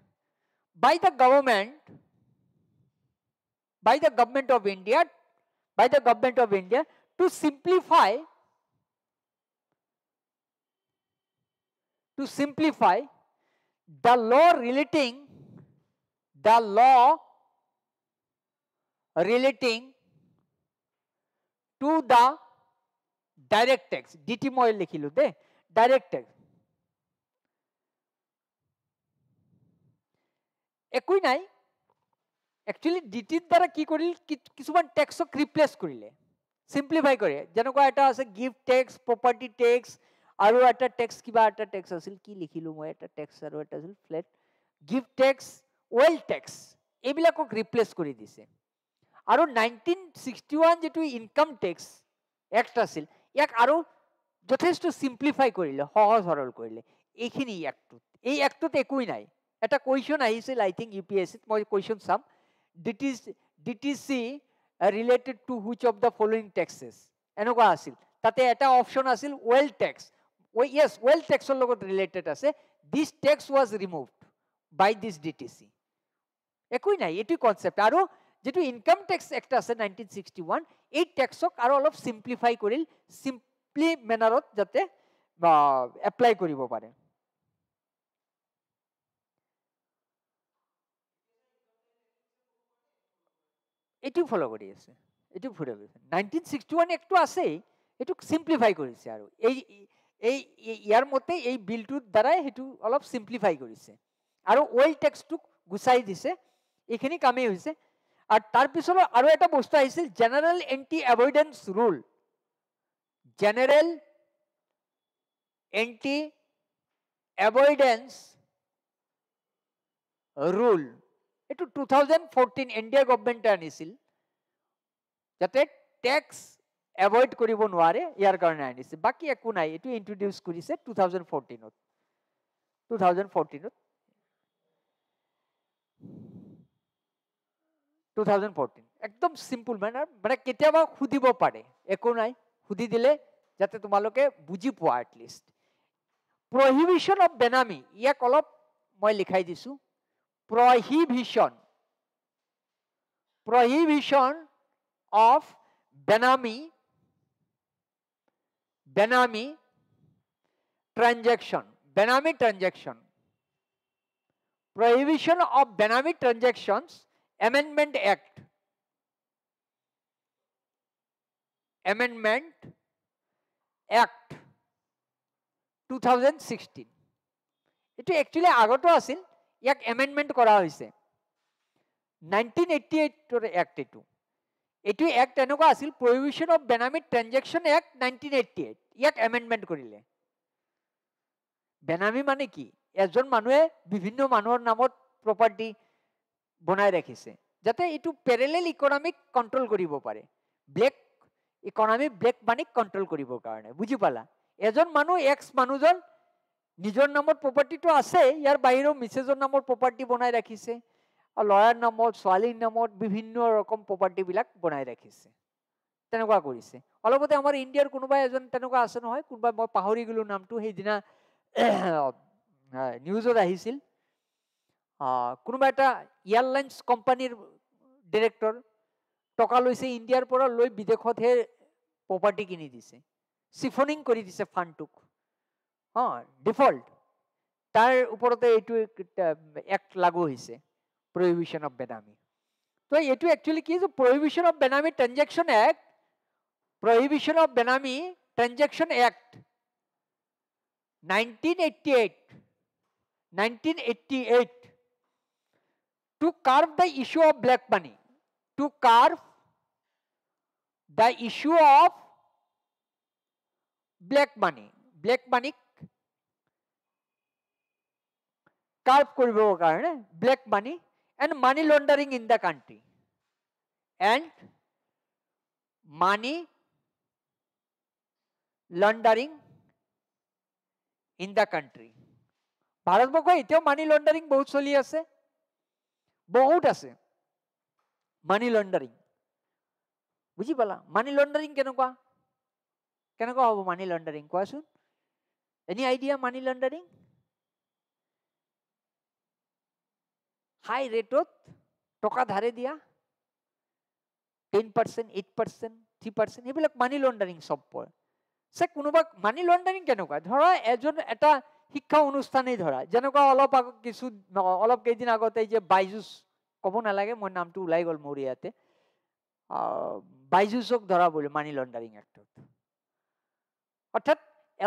by the government by the government of india by the government of india to simplify to simplify the law relating the law relating to the direct tax dt moy likhilu de direct tax ekui nai actually dt dara ki koril kisuman tax ok replace korile simplify kore jeno ko eta ase gift tax property tax aru eta tax kiba eta tax asil ki likhilu moy eta tax aru eta asil flat gift tax wealth tax এইবিলাকক replace কৰি দিছে আৰু nineteen sixty one যিটো income tax act আছিল ইয়াক আৰু যথেষ্ট ছিম্প্লিফাই কৰিলে সহজ সৰল কৰিলে এইখিনি এক্টটোত এই এক্টটোত একোৱেই নাই এটা কুৱেশ্যন আহিছিল I think U P S চিত মই question some DT DT C related to which of the following taxes এনেকুৱা আছিল তাতে এটা অপশ্যন আছিল ৱেল টেক্স য়েছ ৱেল টেক্সৰ লগত ৰিলেটেড আছে this tax was removed by this D T C একোই নাই এইটোই কনচেপ্ট আৰু যিটো ইনকাম টেক্স এক্ট আছে নাইনটিন ছিক্সটি ওৱান এই টেক্সক আৰু অলপ চিম্প্লিফাই কৰিল চিম্পলি মেনাৰত যাতে এপ্লাই কৰিব পাৰে এইটো ফ'ল' কৰি আছে এইটো ফুৰে নাইনটিন ছিক্সটি ওৱান এক্টটো আছেই এইটোক চিম্প্লিফাই কৰিছে আৰু এই এই ইয়াৰ মতে এই বিলটোৰ দ্বাৰাই সেইটো অলপ চিম্প্লিফাই কৰিছে আৰু ৱেল টেক্সটোক গুচাই দিছে এইখিনি কামেই হৈছে আৰু তাৰপিছৰ আৰু এটা বস্তু আহিছিল general anti avoidance rule general anti avoidance rule এইটো টু থাউজেণ্ড ফৰ্টিন ইণ্ডিয়া গভমেণ্টে আনিছিল যাতে টেক্স এভইড কৰিব নোৱাৰে ইয়াৰ কাৰণে আনিছে বাকী একো নাই এইটো ইণ্ট্ৰডিউচ কৰিছে টু থাউজেণ্ড ফৰ্টিনত টু থাউজেণ্ড ফৰ্টিনত 2014 একদম সিম্পল ম্যানাৰ মানে কেতিয়াবা সুধিব পাৰে একো নাই সুধি দিলে যাতে তোমালোকে বুজি পোৱা এটলিষ্ট প্ৰহিবিশ্যন অফ বেনামী ইয়াক অলপ মই লিখাই দিছোঁ prohibition prohibition of benami benami transaction benami transaction prohibition of benami transactions Amendment Act. Amendment to 2016. এইটো একচুৱেলি আগতো আছিল ইয়াক এমেণ্ডমেণ্ট কৰা হৈছে নাইনটিন এইটটি এইটৰ এক্ট এইটো এইটো এক্ট এনেকুৱা আছিল prohibition of benami transaction act nineteen eighty eight ইয়াক এমেণ্ডমেণ্ট কৰিলে বেনামি মানে কি এজন মানুহে বিভিন্ন মানুহৰ নামত প্ৰপাৰ্টি বনাই ৰাখিছে যাতে এইটো পেৰেলেল ইকনমিক কণ্ট্ৰল কৰিব পাৰে ব্ৰেক ইকনমি ব্ৰেক বাণীক কণ্ট্ৰল কৰিবৰ কাৰণে বুজি পালা এজন মানুহ এক্স মানুহজন নিজৰ নামত প্ৰপাৰ্টিটো আছে ইয়াৰ বাহিৰেও মিছেজৰ নামত প্ৰপাৰ্টি বনাই ৰাখিছে আৰু ল'ৰাৰ নামত ছোৱালীৰ নামত বিভিন্ন ৰকম প্ৰপাৰ্টিবিলাক বনাই ৰাখিছে তেনেকুৱা কৰিছে অলপতে আমাৰ ইণ্ডিয়াৰ কোনোবা এজন তেনেকুৱা আছে নহয় কোনোবাই মই পাহৰি গ'লোঁ নামটো সেইদিনা নিউজত আহিছিল কোনোবা এটা এয়াৰলাইন্স কোম্পানীৰ ডিৰেক্টৰ টকা লৈছে ইণ্ডিয়াৰ পৰা লৈ বিদেশতহে প্ৰপাৰ্টি কিনি দিছে চিফনিং কৰি দিছে ফাণ্ডটোক অঁ ডিফল্ট তাৰ ওপৰতে এইটো এক্ট লাগু হৈছে প্ৰহিবিশ্যন অফ বেনামী তো এইটো একচুৱেলি কি যে prohibition of benami transaction act prohibition of benami transaction act nineteen eighty eight nineteen eighty eight to curb the issue of black money to curb the issue of black money black Manik curve কৰিবৰ কাৰণে black money and money laundering in the country and money laundering in the country ভাৰতবৰ্ষত এতিয়াও মানি laundering বহুত চলি আছে বহুত আছে মানি laundering বুজি পালা মানি লণ্ডাৰিং কেনেকুৱা কেনেকুৱা হ'ব মানি লণ্ডাৰিং কোৱাচোন any idea money laundering high ৰেটত টকা ধাৰে দিয়া ten percent eight percent three percent সেইবিলাক মানি লণ্ডাৰিং চব পৰে চে কোনোবা মানি লণ্ডাৰিং কেনেকুৱা ধৰা এজন এটা শিক্ষা অনুষ্ঠানেই ধৰা যেনেকুৱা অলপ আগত কিছু অলপ কেইদিন আগতে যে বাইজুচ ক'ব নালাগে মোৰ নামটো ওলাই গ'ল মোৰ ইয়াতে বাইজুচক ধৰা বুলি মানি লণ্ডাৰিং এক্টত অৰ্থাৎ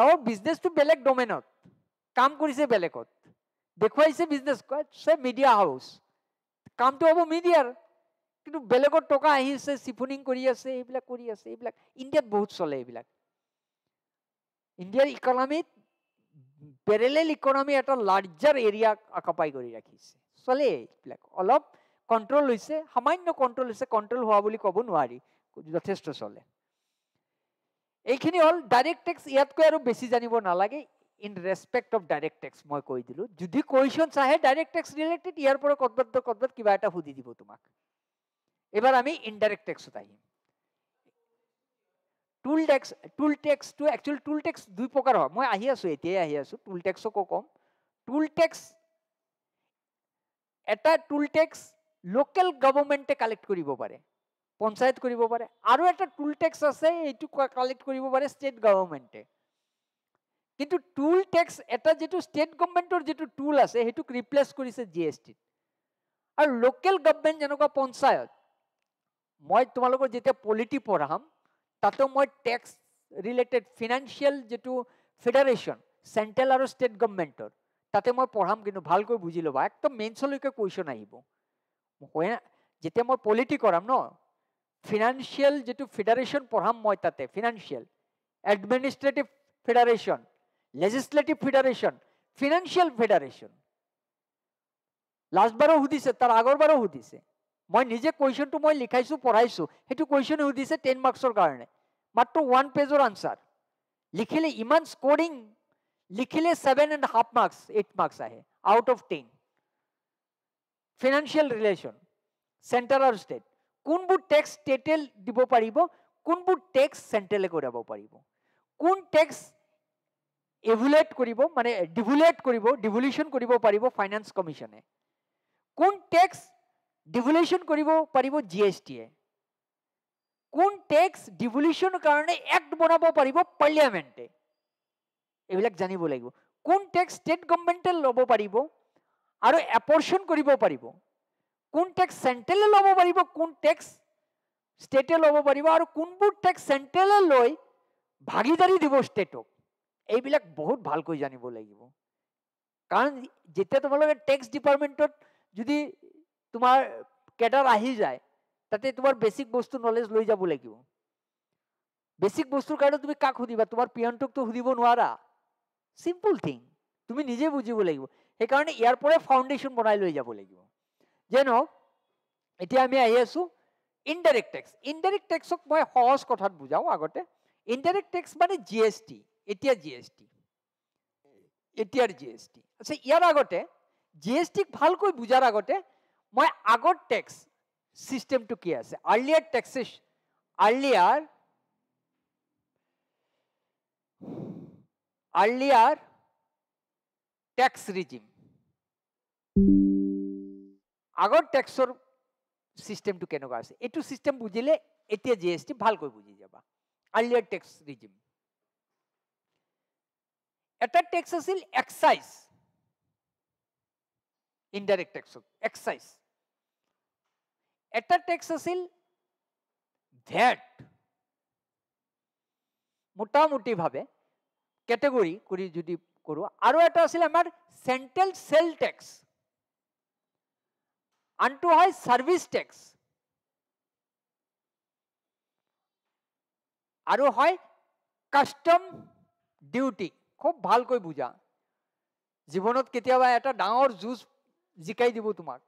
এওঁ বিজনেছটো বেলেগ ড'মেইনত কাম কৰিছে বেলেগত দেখুৱাইছে বিজনেছ কৰে মিডিয়া হাউচ কামটো হ'ব মিডিয়াৰ কিন্তু বেলেগত টকা আহিছে চিফুনিং কৰি আছে এইবিলাক কৰি আছে এইবিলাক ইণ্ডিয়াত বহুত চলে এইবিলাক ইণ্ডিয়াৰ ইকনমিত বেৰেলেল ইকনমি এটা লাৰ্জাৰ এৰিয়াক আকাপাই কৰি ৰাখিছে চলে এইবিলাক অলপ কণ্ট্ৰল হৈছে সামান্য কণ্ট্ৰল হৈছে কণ্ট্ৰল হোৱা বুলি ক'ব নোৱাৰি যথেষ্ট চলে এইখিনি হ'ল ডাইৰেক্ট টেক্স ইয়াতকৈ আৰু বেছি জানিব নালাগে in respect of direct tax মই কৈ দিলোঁ যদি কুৱেশ্যন চাহে ডাইৰেক্ট টেক্স ৰিলেটেড ইয়াৰ পৰা ক'ৰবাত ক'ৰবাত কিবা এটা সুধি দিব তোমাক এইবাৰ আমি ইনডাইৰেক্ট টেক্সত আহিম টুল টেক্স টুল টেক্সটো একচুৱেলি টুল টেক্স দুই প্ৰকাৰ হয় মই আহি আছোঁ এতিয়াই আহি আছোঁ টুল টেক্সকো ক'ম টুল টেক্স এটা টুল টেক্স লোকেল গভৰ্ণমেণ্টে কালেক্ট কৰিব পাৰে পঞ্চায়ত কৰিব পাৰে আৰু এটা টুল টেক্স আছে এইটো কালেক্ট কৰিব পাৰে ষ্টেট গভৰ্ণমেণ্টে কিন্তু টুল টেক্স এটা যিটো ষ্টেট গভৰ্ণমেণ্টৰ যিটো টুল আছে সেইটোক ৰিপ্লেচ কৰিছে জি এছ টিত আৰু লোকেল গভৰ্ণমেণ্ট যেনেকুৱা পঞ্চায়ত মই তোমালোকৰ যেতিয়া পলিটি পঢ়াম তাতে টেক্স ৰিলেটেড ফিনেন্সিয়েল যিটো ফেডারেশন চেণ্ট্ৰেল আৰু ষ্টেট গভর্নমেন্টর তাতে মই পঢ়াম কিন্তু ভালকৈ বুজি ল'বা একদম মেইনছলৈকে কুৱেশ্যন আহিব যেতিয়া মই পলিটি কৰাম ন ফিনান্সিয়েল যিটো ফেডারেশন পঢ়াম মই তাতে financial administrative federation legislative federation financial federation লাষ্টবাৰো সুধিছে তাৰ আগৰবাৰো সুধিছে মই নিজে কুৱেশ্যনটো মই লিখাইছোঁ পঢ়াইছোঁ সেইটো কুৱেশ্যন সুধিছে টেন মাৰ্কছৰ কাৰণে মাত্ৰ ওৱান পেজৰ আনচাৰ লিখিলে ইমান স্ক'ৰিং লিখিলে seven and half marks eight marks আহে out of ten financial relation center আৰু ষ্টেট কোনবোৰ টেক্স ষ্টেটে দিব পাৰিব কোনবোৰ টেক্স চেণ্ট্ৰেলে কৰিব পাৰিব কোন টেক্স এভুলেট কৰিব মানে ডিভুলেট কৰিব ডিভলিউশ্যন কৰিব পাৰিব ফাইনেন্স কমিশ্যনে কোন টেক্স ডিভলিউশ্যন কৰিব পাৰিব জি এছ টিয়ে কোন টেক্স ডিভলিউশ্যনৰ কাৰণে এক্ট বনাব পাৰিব পাৰ্লিয়ামেণ্টে এইবিলাক জানিব লাগিব কোন টেক্স ষ্টেট গভমেণ্টে ল'ব পাৰিব আৰু এপৰশ্যন কৰিব পাৰিব কোন টেক্স চেণ্ট্ৰেলে ল'ব পাৰিব কোন টেক্স ষ্টেটে ল'ব পাৰিব আৰু কোনবোৰ টেক্স চেণ্ট্ৰেলে লৈ ভাগিদাৰী দিব ষ্টেটক এইবিলাক বহুত ভালকৈ জানিব লাগিব কাৰণ যেতিয়া তোমালোকে টেক্স ডিপাৰ্টমেণ্টত যদি তোমাৰ কেডাৰ আহি যায় তাতে তোমাৰ বেসিক বস্তু নলেজ লৈ যাব লাগিব বেসিক বস্তুৰ কাৰণে তুমি কাক তোমার তোমাৰ তো সুধিব নোৱাৰা চিম্পল থিং তুমি নিজে বুজিব লাগিব সেইকাৰণে ইয়াৰ পৰাই ফাউণ্ডেশ্যন বনাই লৈ যাব লাগিব যেন হওক এতিয়া আমি আহি আছো ইনডাইৰেক্ট টেক্স ইনডাইৰেক্ট টেক্সক মই সহজ কথাত বুজাওঁ আগতে ইনডাইৰেক্ট টেক্স মানে জি এছ টি এতিয়া জি এছ টি এতিয়াৰ জি এছ টি আচ্ছা ইয়াৰ আগতে জি এছ টিক ভালকৈ বুজাৰ আগতে মই আগৰ টেক্স চিষ্টেমটো কি আছে earlier taxes earlier earlier tax regime আগৰ টেক্সৰ চিষ্টেমটো কেনেকুৱা আছে এইটো চিষ্টেম বুজিলে এতিয়া জি এছ টি ভালকৈ বুজি যাবা আৰ্লিয়াৰ টেক্স ৰিজিম এটা টেক্স আছিল এক্সাইজ ইনডাইৰেক্ট টেক্সত এক্সাইজ એટરટેક્સસિલ ધ્যাট মোটামুটিভাবে ক্যাটেগরি করি যদি করো আৰু এটা আছিল আমাৰ চেণ্ট্ৰেল চেল টেক্স আনটো হয় সার্ভিস টেক্স আৰু হয় কাষ্টম ডিউটি খুব ভালকৈ বুজা জীৱনত কেতিয়াবা এটা ডাঙৰ যুঁজ জিকাই দিব তোমাক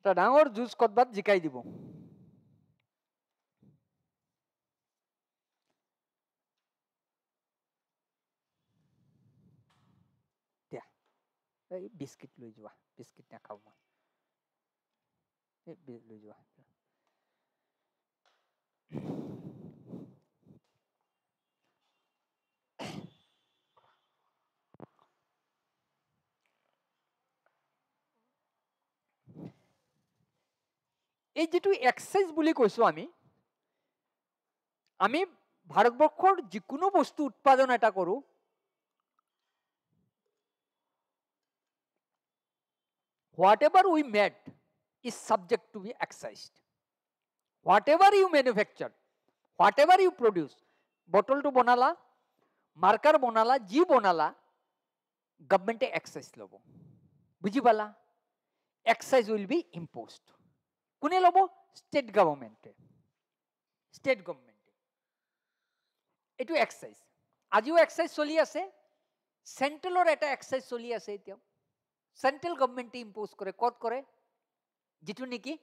এটা ডাঙৰ যুঁজ কৰবাত জিকাই দিব এই বিস্কিট লৈ যোৱা বিস্কুট নাখাব মই লৈ যোৱা এই যিটো এক্সাইজ বুলি কৈছোঁ আমি আমি ভাৰতবৰ্ষৰ যিকোনো বস্তু উৎপাদন এটা কৰোঁ whatever we made is subject to be excise whatever you manufacture whatever you produce বটলটো বনালা মাৰ্কাৰ বনালা যি বনালা গভমেণ্টে এক্সাইজ ল'ব বুজি পালা এক্সাইজ উইল বি ইম্প'জড কোনে ল'ব ষ্টেট গভৰ্ণমেণ্টে ষ্টেট গভৰ্ণমেণ্টে এইটো এক্সাৰচাইজ আজিও এক্সাৰচাইজ চলি আছে চেণ্ট্ৰেলৰ এটা এক্সাৰচাইজ চলি আছে এতিয়াও চেণ্ট্ৰেল গভৰ্ণমেণ্টে ইম্প'জ কৰে ক'ত কৰে যিটো নেকি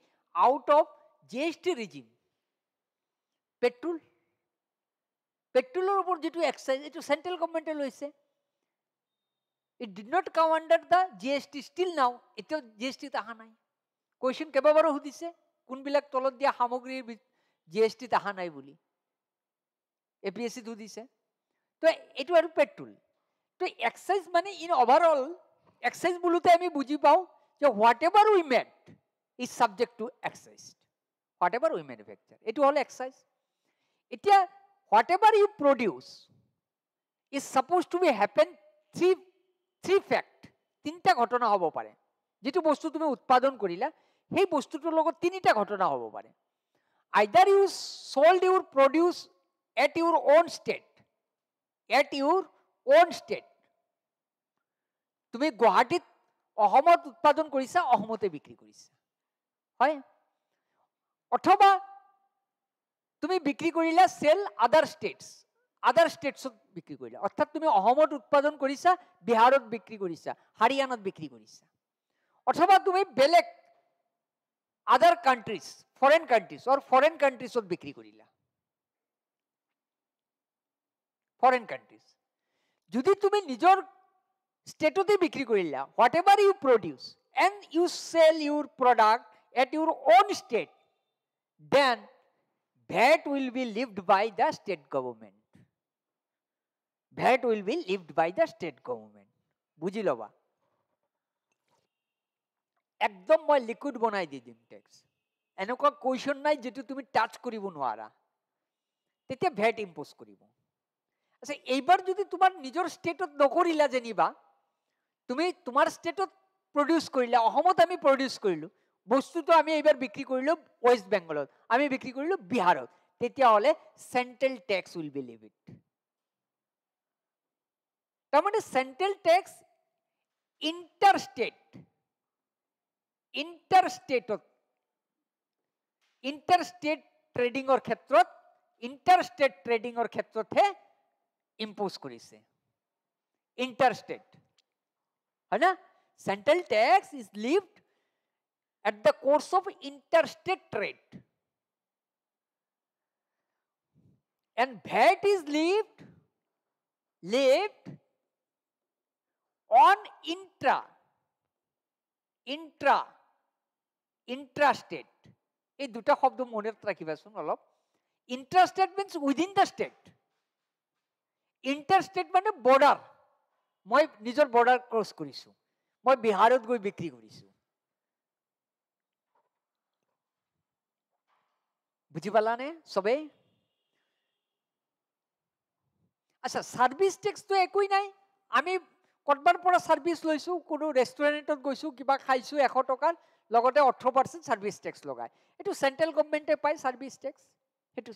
out of G S T regime petrol পেট্ৰলৰ ওপৰত যিটো এক্সাইজ এইটো চেণ্ট্ৰেল গভৰ্ণমেণ্টে লৈছে it did not come under the G S T still now এতিয়াও জি এছ টিত অহা নাই কুৱেশ্যন কেইবাবাৰো সুধিছে কোনবিলাক তলত দিয়া সামগ্ৰীৰ জি এছ টিত অহা নাই বুলি এ পি এছ চিত সুধিছে তো এইটো আৰু পেট্ৰল তো এক্সাইজ মানে ইন অভাৰঅল এক্সাইজ বোলোতে আমি বুজি পাওঁ যে whatever we made is subject to excise whatever we manufacture এইটো হ'ল এক্সাইজ এতিয়া whatever you produce is supposed to be happen three three fact তিনিটা ঘটনা হ'ব পাৰে যিটো বস্তু তুমি উৎপাদন কৰিলা সেই বস্তুটোৰ লগত তিনিটা ঘটনা হ'ব পাৰে either you sold your produce at your own state at your own state তুমি গুৱাহাটীত অসমত উৎপাদন কৰিছা অসমতে বিক্ৰী কৰিছা হয় অথবা তুমি বিক্ৰী কৰিলা চেল আদাৰ ষ্টেটছ আদাৰ ষ্টেটছত বিক্ৰী কৰিলা অৰ্থাৎ তুমি অসমত উৎপাদন কৰিছা বিহাৰত বিক্ৰী কৰিছা হাৰিয়ানাত বিক্ৰী কৰিছা অথবা তুমি বেলেগ other countries foreign countries or foreign কান্ট্রিজত বিক্ৰী কৰিলা ফরেন কান্ট্রিজ যদি তুমি নিজৰ ষ্টেটতে বিক্ৰী কৰিলা whatever you produce and you sell your product at your own state then VAT will be levied by the state government VAT will be levied by the state government বুজি ল'বা একদম মই লিকুইড বনাই দি দিম টেক্স এনেকুৱা question নাই যিটো তুমি টাচ কৰিব নোৱাৰা তেতিয়া ভেট ইম্প'জ কৰিব আচ্ছা এইবাৰ যদি তোমাৰ নিজৰ ষ্টেটত নকৰিলা যেনিবা তুমি তোমাৰ ষ্টেটত প্ৰডিউচ কৰিলা অসমত আমি প্ৰডিউচ কৰিলোঁ বস্তুটো আমি এইবাৰ বিক্ৰী কৰিলোঁ ৱেষ্ট বেংগলত আমি বিক্ৰী কৰিলোঁ বিহাৰত তেতিয়াহ'লে central tax will be levy it তাৰমানে central tax inter state interstate interstate inter state trading क्षेत्र इंटर स्टेट ट्रेडिंग क्षेत्र इम्पोज कर इंटर है ना central tax is levied at the course of inter trade and VAT is levied levied on intra intra interstate এই দুটা শব্দ মনত ৰাখিবাচোন অলপ interstate means within the state interstate মানে বৰ্ডাৰ মই নিজৰ বৰ্ডাৰ ক্ৰছ কৰিছোঁ মই বিহাৰত গৈ বিক্ৰী কৰিছোঁ বুজি পালানে চবেই আচ্ছা ছাৰ্ভিচ টেক্সটো একোৱেই নাই আমি ক'ৰবাৰ পৰা ছাৰ্ভিচ লৈছোঁ কোনো ৰেষ্টুৰেণ্টত গৈছোঁ কিবা খাইছোঁ এশ টকাৰ লগতে ওঠৰ পাৰ্চেণ্ট ছাৰ্ভিচ টেক্স লগায় এইটো চেণ্ট্ৰেল গভমেণ্টে পায় ছাৰ্ভিচ টেক্স সেইটো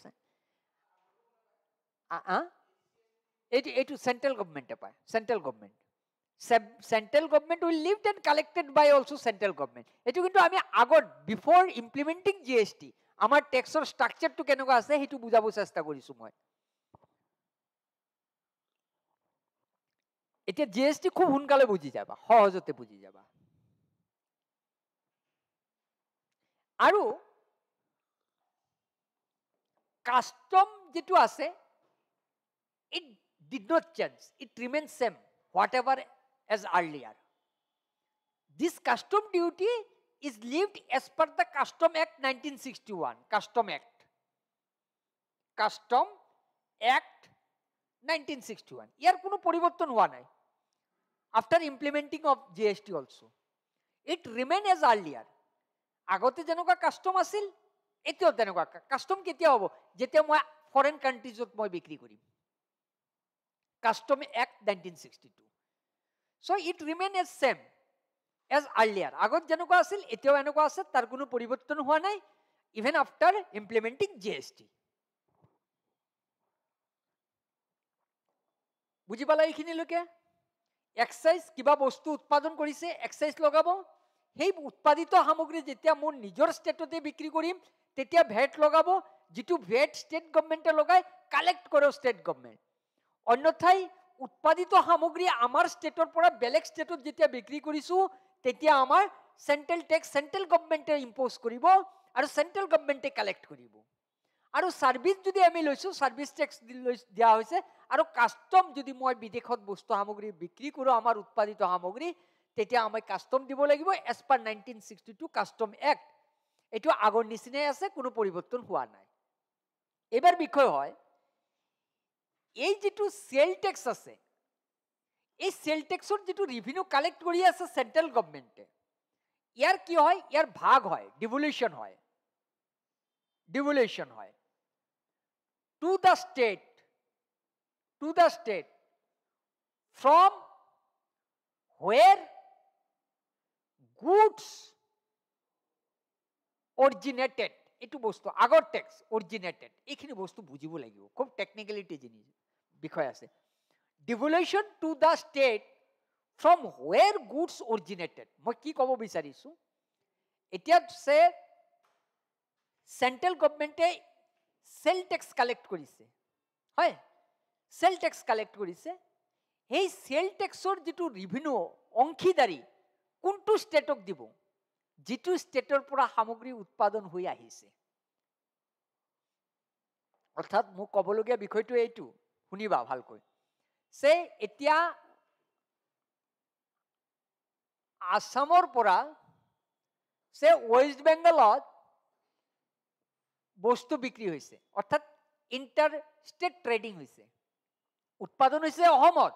এইটো এইটো চেণ্ট্ৰেল গভমেণ্টে পায় central government central government will levied and collected by also central government এইটো কিন্তু আমি আগত before implementing G S T আমাৰ টেক্সৰ ষ্ট্ৰাকচাৰটো কেনেকুৱা আছে সেইটো বুজাব চেষ্টা কৰিছোঁ মই এতিয়া জি এছ টি খুব সোনকালে বুজি যাবা সহজতে বুজি যাবা আৰু কাষ্টম যিটো আছে it did not change it remain same whatever as earlier this custom duty is levied as per the custom act nineteen sixty one custom act custom act nineteen sixty one ইয়াৰ কোনো পৰিৱৰ্তন হোৱা নাই after implementing of G S T also it remain as earlier আগতে যেনেকুৱা custom আছিল এতিয়াও তেনেকুৱা custom কেতিয়া হ'ব যেতিয়া মই ফৰেন কাণ্ট্ৰিজত মই বিক্ৰী কৰিম custom act nineteen sixty two so it remain as same as earlier আগত যেনেকুৱা আছিল এতিয়াও এনেকুৱা আছে তাৰ কোনো পৰিৱৰ্তন হোৱা নাই even after implementing G S T বুজি পালা এইখিনিলৈকে এক্সাইজ কিবা বস্তু উৎপাদন কৰিছে এক্সাইজ লগাব সেই উৎপাদিত সামগ্ৰী যেতিয়া মোৰ নিজৰ ষ্টেটতে বিক্ৰী কৰিম তেতিয়া ভেট লগাব যিটো ভেট ষ্টেট গভমেণ্টে লগাই কালেক্ট কৰে ষ্টেট গভমেণ্ট অন্যথাই উৎপাদিত সামগ্ৰী আমাৰ ষ্টেটৰ পৰা বেলেগ ষ্টেটত যেতিয়া বিক্ৰী কৰিছোঁ তেতিয়া আমাৰ চেণ্ট্ৰেল টেক্স চেণ্ট্ৰেল গভমেণ্টে ইম্প'জ কৰিব আৰু চেণ্ট্ৰেল গভমেণ্টে কালেক্ট কৰিব আৰু ছাৰ্ভিচ যদি আমি লৈছোঁ ছাৰ্ভিচ টেক্স দিয়া হৈছে আৰু কাষ্টম যদি মই বিদেশত বস্তু সামগ্ৰী বিক্ৰী কৰোঁ আমাৰ উৎপাদিত সামগ্ৰী তেতিয়া আমি কাষ্টম দিব লাগিব as per nineteen sixty two custom act এইটো আগৰ নিচিনাই আছে কোনো পৰিৱৰ্তন হোৱা নাই এইবাৰ বিষয় হয় এই যিটো চেল টেক্স আছে এই চেল টেক্সৰ যিটো ৰিভিনিউ কালেক্ট কৰি আছে চেণ্ট্ৰেল গভমেণ্টে ইয়াৰ কি হয় ইয়াৰ ভাগ হয় ডিভলিউশ্যন হয় ডিভলিউশ্যন হয় to the state to the state from where goods originated এইটো বস্তু আগৰ টেক্স অৰিজিনেটেড এইখিনি বস্তু বুজিব লাগিব খুব টেকনিকেলিটি জিনিছ বিষয় আছে devolution to the state from where goods originated মই কি ক'ব বিচাৰিছোঁ এতিয়া চে চেণ্ট্ৰেল গভমেণ্টে চেল টেক্স কালেক্ট কৰিছে হয় চেল টেক্স কালেক্ট কৰিছে সেই চেল টেক্সৰ যিটো ৰিভিনিউ অংশীদাৰী কোনটো ষ্টেটক দিব যিটো ষ্টেটৰ পৰা সামগ্ৰী উৎপাদন হৈ আহিছে অৰ্থাৎ মোক ক'বলগীয়া বিষয়টো এইটো শুনিবা ভালকৈ যে এতিয়া আছামৰ পৰা চে ৱেষ্ট বেংগলত বস্তু বিক্ৰী হৈছে অৰ্থাৎ ইণ্টাৰ ষ্টেট ট্ৰেডিং হৈছে উৎপাদন হৈছে অসমত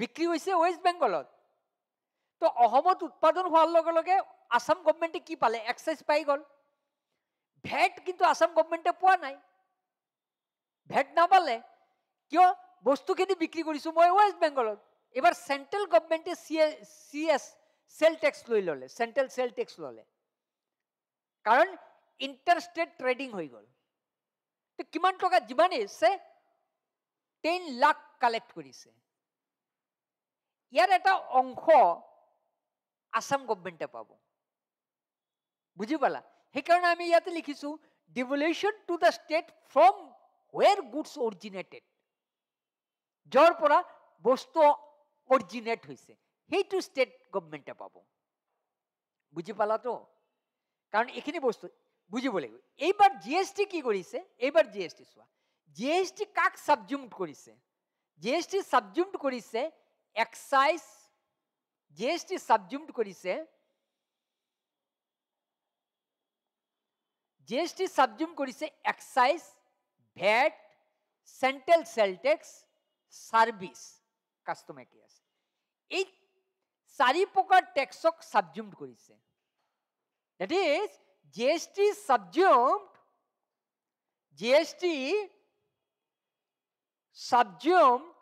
বিক্ৰী হৈছে ৱেষ্ট বেংগলত তো অসমত উৎপাদন হোৱাৰ লগে লগে আসাম গভমেণ্টে কি পালে এক্সাইজ পাই গ'ল ভেট কিন্তু আসাম গভমেণ্টে পোৱা নাই ভেট নাপালে কিয় বস্তুখিনি বিক্ৰী কৰিছোঁ মই ৱেষ্ট বেংগলত এইবাৰ central গভমেণ্টে C C S sale tax লৈ ল'লে চেণ্ট্ৰেল চেল টেক্স ল'লে কাৰণ ইণ্টাৰষ্টেট ট্ৰেডিং হৈ গ'ল তো কিমান টকা যিমানেই আছে টেন লাখ কালেক্ট কৰিছে ইয়াৰ এটা অংশ আছাম গভমেণ্টে পাব বুজি পালা সেইকাৰণে আমি ইয়াতে লিখিছোঁ devolution to the state from where goods originated য'ৰ পৰা বস্তু অৰিজিনেট হৈছে সেইটো ষ্টেট গভমেণ্টে পাব বুজি পালাতো কাৰণ এইখিনি বস্তু বুজিব লাগিব এইবাৰ জি এছ টি কি কৰিছে এইবাৰ জি এছ টি চোৱা জি এছ টি কাক ছাবজুমড কৰিছে G S T subsumed excise excise G S T subsumed কৰিছে জি এছ টি ছাবজুম কৰিছে excise VAT central sale tax service custom একে আছে এই চাৰি প্ৰকাৰ টেক্সক ছাবজুমড কৰিছে that is G S T subsumed G S T subsumed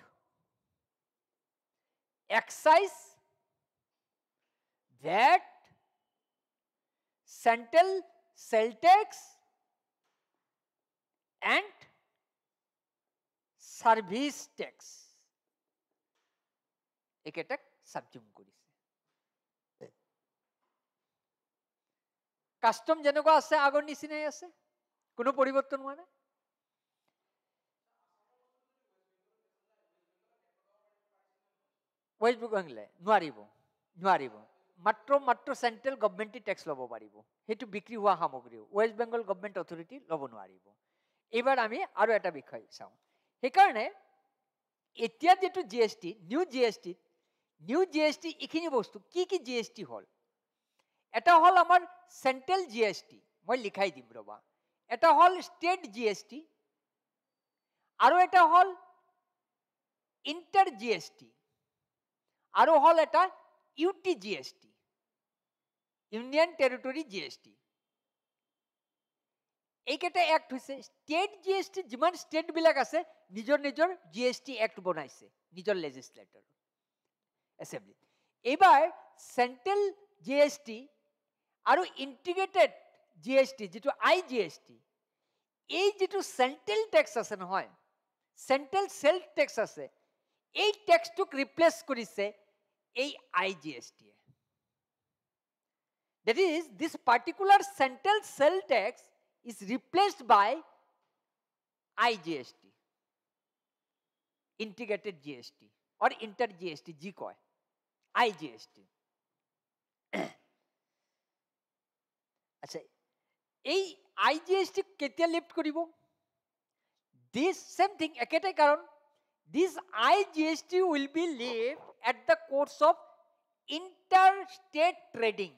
excise VAT central cell tax and service tax একেটা সাবজুম কৰিছে কাষ্টম যেনেকুৱা আছে আগৰ নিচিনাই আছে কোনো পৰিৱৰ্তন হোৱা নাই ৱেষ্ট বেংগলে নোৱাৰিব নোৱাৰিব মাত্ৰ মাত্ৰ চেণ্ট্ৰেল গভমেণ্টে টেক্স ল'ব পাৰিব সেইটো বিক্ৰী হোৱা সামগ্ৰীও ৱেষ্ট বেংগল গভমেণ্ট অথৰিটি ল'ব নোৱাৰিব এইবাৰ আমি আৰু এটা বিষয় চাওঁ সেইকাৰণে এতিয়া যিটো G S T new G S টিত নিউ জি এছ টি এইখিনি বস্তু কি কি জি এছ টি হ'ল এটা হ'ল আমাৰ চেণ্ট্ৰেল জি এছ টি মই লিখাই দিম ৰ'বা এটা হ'ল ষ্টেট জি এছ টি আৰু এটা হ'ল ইণ্টাৰ জি এছ টি আৰু হ'ল এটা U T G S T union territory GST এইকেটা act হয়েছে স্টেট জিএসটি যান স্টেটবিল আছে নিজের নিজের জিএসটি অ্যাক্ট বনাইছে নিজের লেজিসলেটর এসেম্বলি এইবার সেন্ট্রেল জিএসটি আর ইন্টিগ্রেটেড জিএসটি যে আই জিএসটি এই যেটু সেন্ট্রেল টেক্স আছে নহয় সেন্ট্রেল সেলফ টেক্স আছে এই টেক্সটুক রিপ্লেস করেছে এই আই জিএসটিয়ে that is this particular central sale tax is replaced by I G S T integrated G S T or inter G S T যি কয় আই G S T আচ্ছা এই আই জি এছ টি কেতিয়া lift কৰিব দিছ চেম thing একেটাই কাৰণ this I G S T will be levied at the course of inter state trading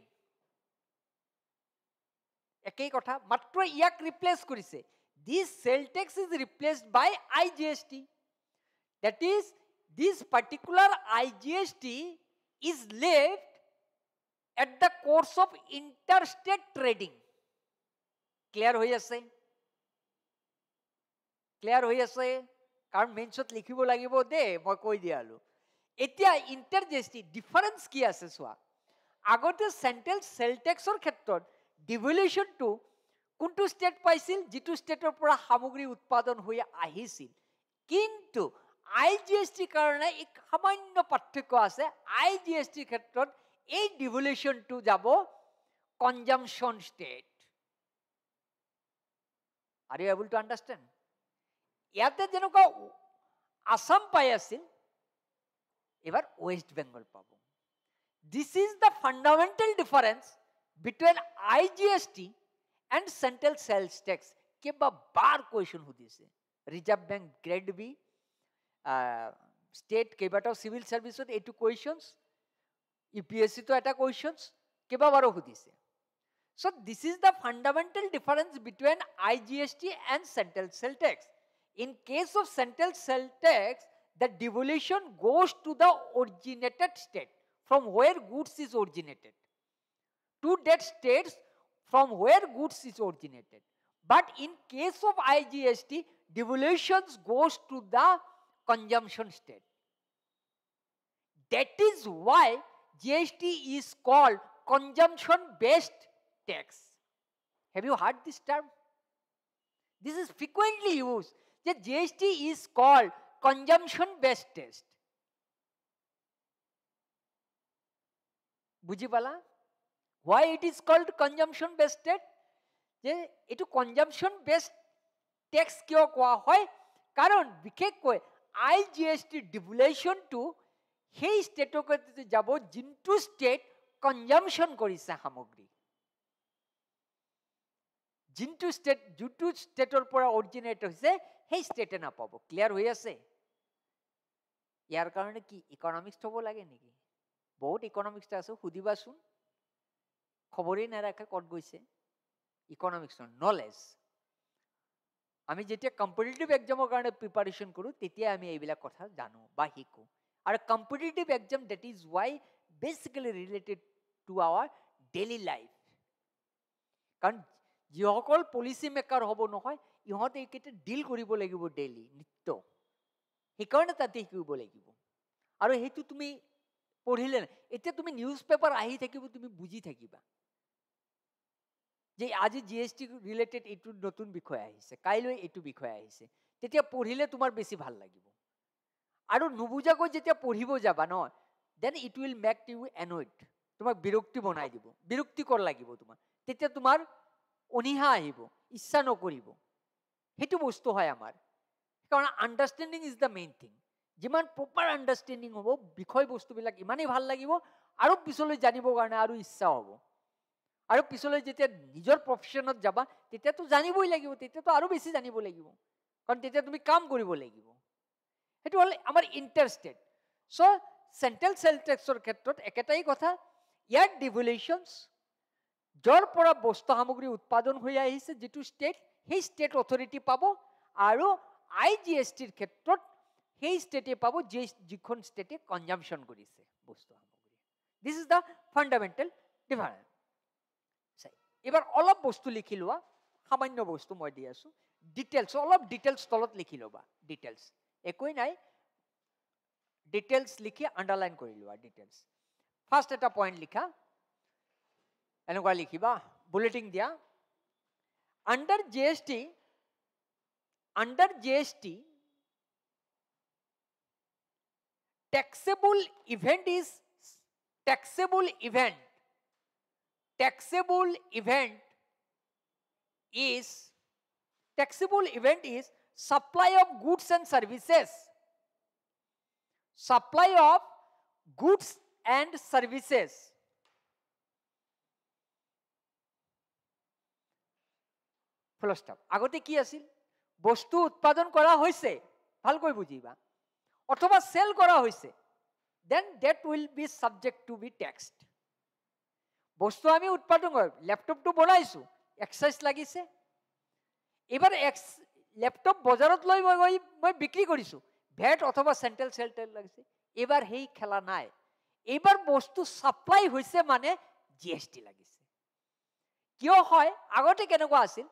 একেই কথা মাত্ৰ ইয়াক ৰিপ্লেচ কৰিছে this sale tax is replace by I G S T that is this particular I G S T is left at the course of inter state trading clear হৈ আছে clear হৈ আছে কাৰণ মেইনছত লিখিব লাগিব দে মই কৈ দিয়া দিয়ালোঁ এতিয়া inter G S T difference কি আছে চোৱা আগতে চেণ্ট্ৰেল চেল টেক্সৰ ক্ষেত্ৰত ডিভলিউশ্যনটো কোনটো ষ্টেট পাইছিল যিটো ষ্টেটৰ পৰা সামগ্ৰী উৎপাদন হৈ আহিছিল কিন্তু আই জি এছ টিৰ কাৰণে এক সামান্য পাৰ্থক্য আছে আই জি এছ টিৰ ক্ষেত্ৰত এই ডিভলিউশ্যনটো যাব কনজামশ্যন ষ্টেট আৰু এবুল টু আণ্ডাৰষ্টেণ্ড ইয়াতে যেনেকুৱা আছাম পাই আছিল এইবাৰ ৱেষ্ট বেংগল পাব this is the fundamental difference fundamental difference between IGST and central sales tax কেইবাবাৰ question সুধিছে reserve bank grade B state কেইবাটাও চিভিল ছাৰ্ভিচত এইটো কুৱেশ্যনছ ইউ পি এছ চিটো এটা কুৱেশ্যনছ কেইবাবাৰো সুধিছে so' this is the fundamental difference between I G S T and central sale tax in case of central sale tax the devolution goes to the originated state from where goods is originated to that states from where goods is originated but in case of igst devolutions goes to the consumption state that is why gst is called consumption based tax have you heard this term this is frequently used the gst is called consumption based test বুঝি পালা হোৱাই it is called consumption based trade যে এইটো consumption based tax কিয় কোৱা হয় কাৰণ বিশেষকৈ I G S T ডিভুলেশ্যনটো সেই ষ্টেটকে যাব যোনটো ষ্টেট কনজামশ্যন কৰিছে সামগ্ৰী যোনটো ষ্টেট যোনটো ষ্টেটৰ পৰা অৰিজিনেট হৈছে সেই ষ্টেটে নাপাব ক্লিয়াৰ হৈ আছে ইয়াৰ কাৰণে কি ইকনমিক্স থ'ব লাগে নেকি বহুত ইকনমিক্স আছে সুধিবাচোন খবৰেই নাৰাখে ক'ত গৈছে ইকনমিক্সৰ নলেজ আমি যেতিয়া কম্পিটিটিভ এক্সামৰ কাৰণে প্ৰিপাৰেশ্যন কৰোঁ তেতিয়াই আমি এইবিলাক কথা জানো বা শিকোঁ আৰু competitive exam that is why basically related to our daily life কাৰণ যিসকল পলিচি মেকাৰ হ'ব নহয় ইহঁতে এইকেইটা ডিল কৰিব লাগিব ডেইলি নিত্য সেইকাৰণে তাতে শিকিব লাগিব আৰু সেইটো তুমি পঢ়িলে নাই এতিয়া তুমি নিউজ পেপাৰ আহি থাকিব তুমি বুজি থাকিবা যে আজি জি এছ টি ৰিলেটেড এইটো নতুন বিষয় আহিছে কাইলৈ এইটো বিষয় আহিছে তেতিয়া পঢ়িলে তোমাৰ বেছি ভাল লাগিব আৰু নুবুজাকৈ যেতিয়া পঢ়িব যাবা ন then it will make you annoyed তোমাক বিৰক্তি বনাই দিব বিৰক্তিকৰ লাগিব তোমাৰ তেতিয়া তোমাৰ অনিহা আহিব ইচ্ছা নকৰিব সেইটো বস্তু হয় আমাৰ কাৰণ understanding is the main thing যিমান প্ৰপাৰ আণ্ডাৰষ্টেণ্ডিং হ'ব বিষয়বস্তুবিলাক ইমানেই ভাল লাগিব আৰু পিছলৈ জানিবৰ কাৰণে আৰু ইচ্ছা হ'ব আৰু পিছলৈ যেতিয়া নিজৰ প্ৰফেশ্যনত যাবা তেতিয়াতো জানিবই লাগিব তেতিয়াতো আৰু বেছি জানিব লাগিব কাৰণ তেতিয়া তুমি কাম কৰিব লাগিব সেইটো হ'ল আমাৰ ইণ্টাৰষ্টেড চ' চেণ্ট্ৰেল চেল টেক্সৰ ক্ষেত্ৰত একেটাই কথা ইয়াৰ ডিভলিউশ্যনছ য'ৰ পৰা বস্তু সামগ্ৰী উৎপাদন হৈ আহিছে যিটো ষ্টেট সেই ষ্টেট অথৰিটি পাব আৰু আই জি এছ টিৰ ক্ষেত্ৰত সেই ষ্টেটে পাব যি যিখন ষ্টেটে কনজামশ্যন কৰিছে বস্তু সামগ্ৰী this is the fundamental difference এইবাৰ অলপ বস্তু লিখি লোৱা সামান্য বস্তু মই দি আছোঁ ডিটেইলছ অলপ ডিটেইলছ তলত লিখি ল'বা ডিটেইলছ একোৱেই নাই ডিটেইলছ লিখি আণ্ডাৰলাইন কৰি লোৱা ডিটেইলছ ফাৰ্ষ্ট এটা পইণ্ট লিখা এনেকুৱা লিখিবা বুলেটিং দিয়া under G S T under G S T taxable event is taxable event taxable event is taxable event is supply of goods and services supply of goods and services full stop আগতে কি আছিল বস্তু উৎপাদন কৰা হৈছে ভালকৈ বুজিবা অথবা চেল কৰা হৈছে then that will be subject to be taxed বস্তু আমি উৎপাদন কৰোঁ লেপটপটো বনাইছোঁ এক্সাইজ লাগিছে এইবাৰ এক্স লেপটপ বজাৰত লৈ মই গৈ মই বিক্ৰী কৰিছোঁ ভেট অথবা চেণ্টেল চেণ্টেল লাগিছে এইবাৰ সেই খেলা নাই এইবাৰ বস্তু চাপ্লাই হৈছে মানে জি এছ টি লাগিছে কিয় হয় আগতে কেনেকুৱা আছিল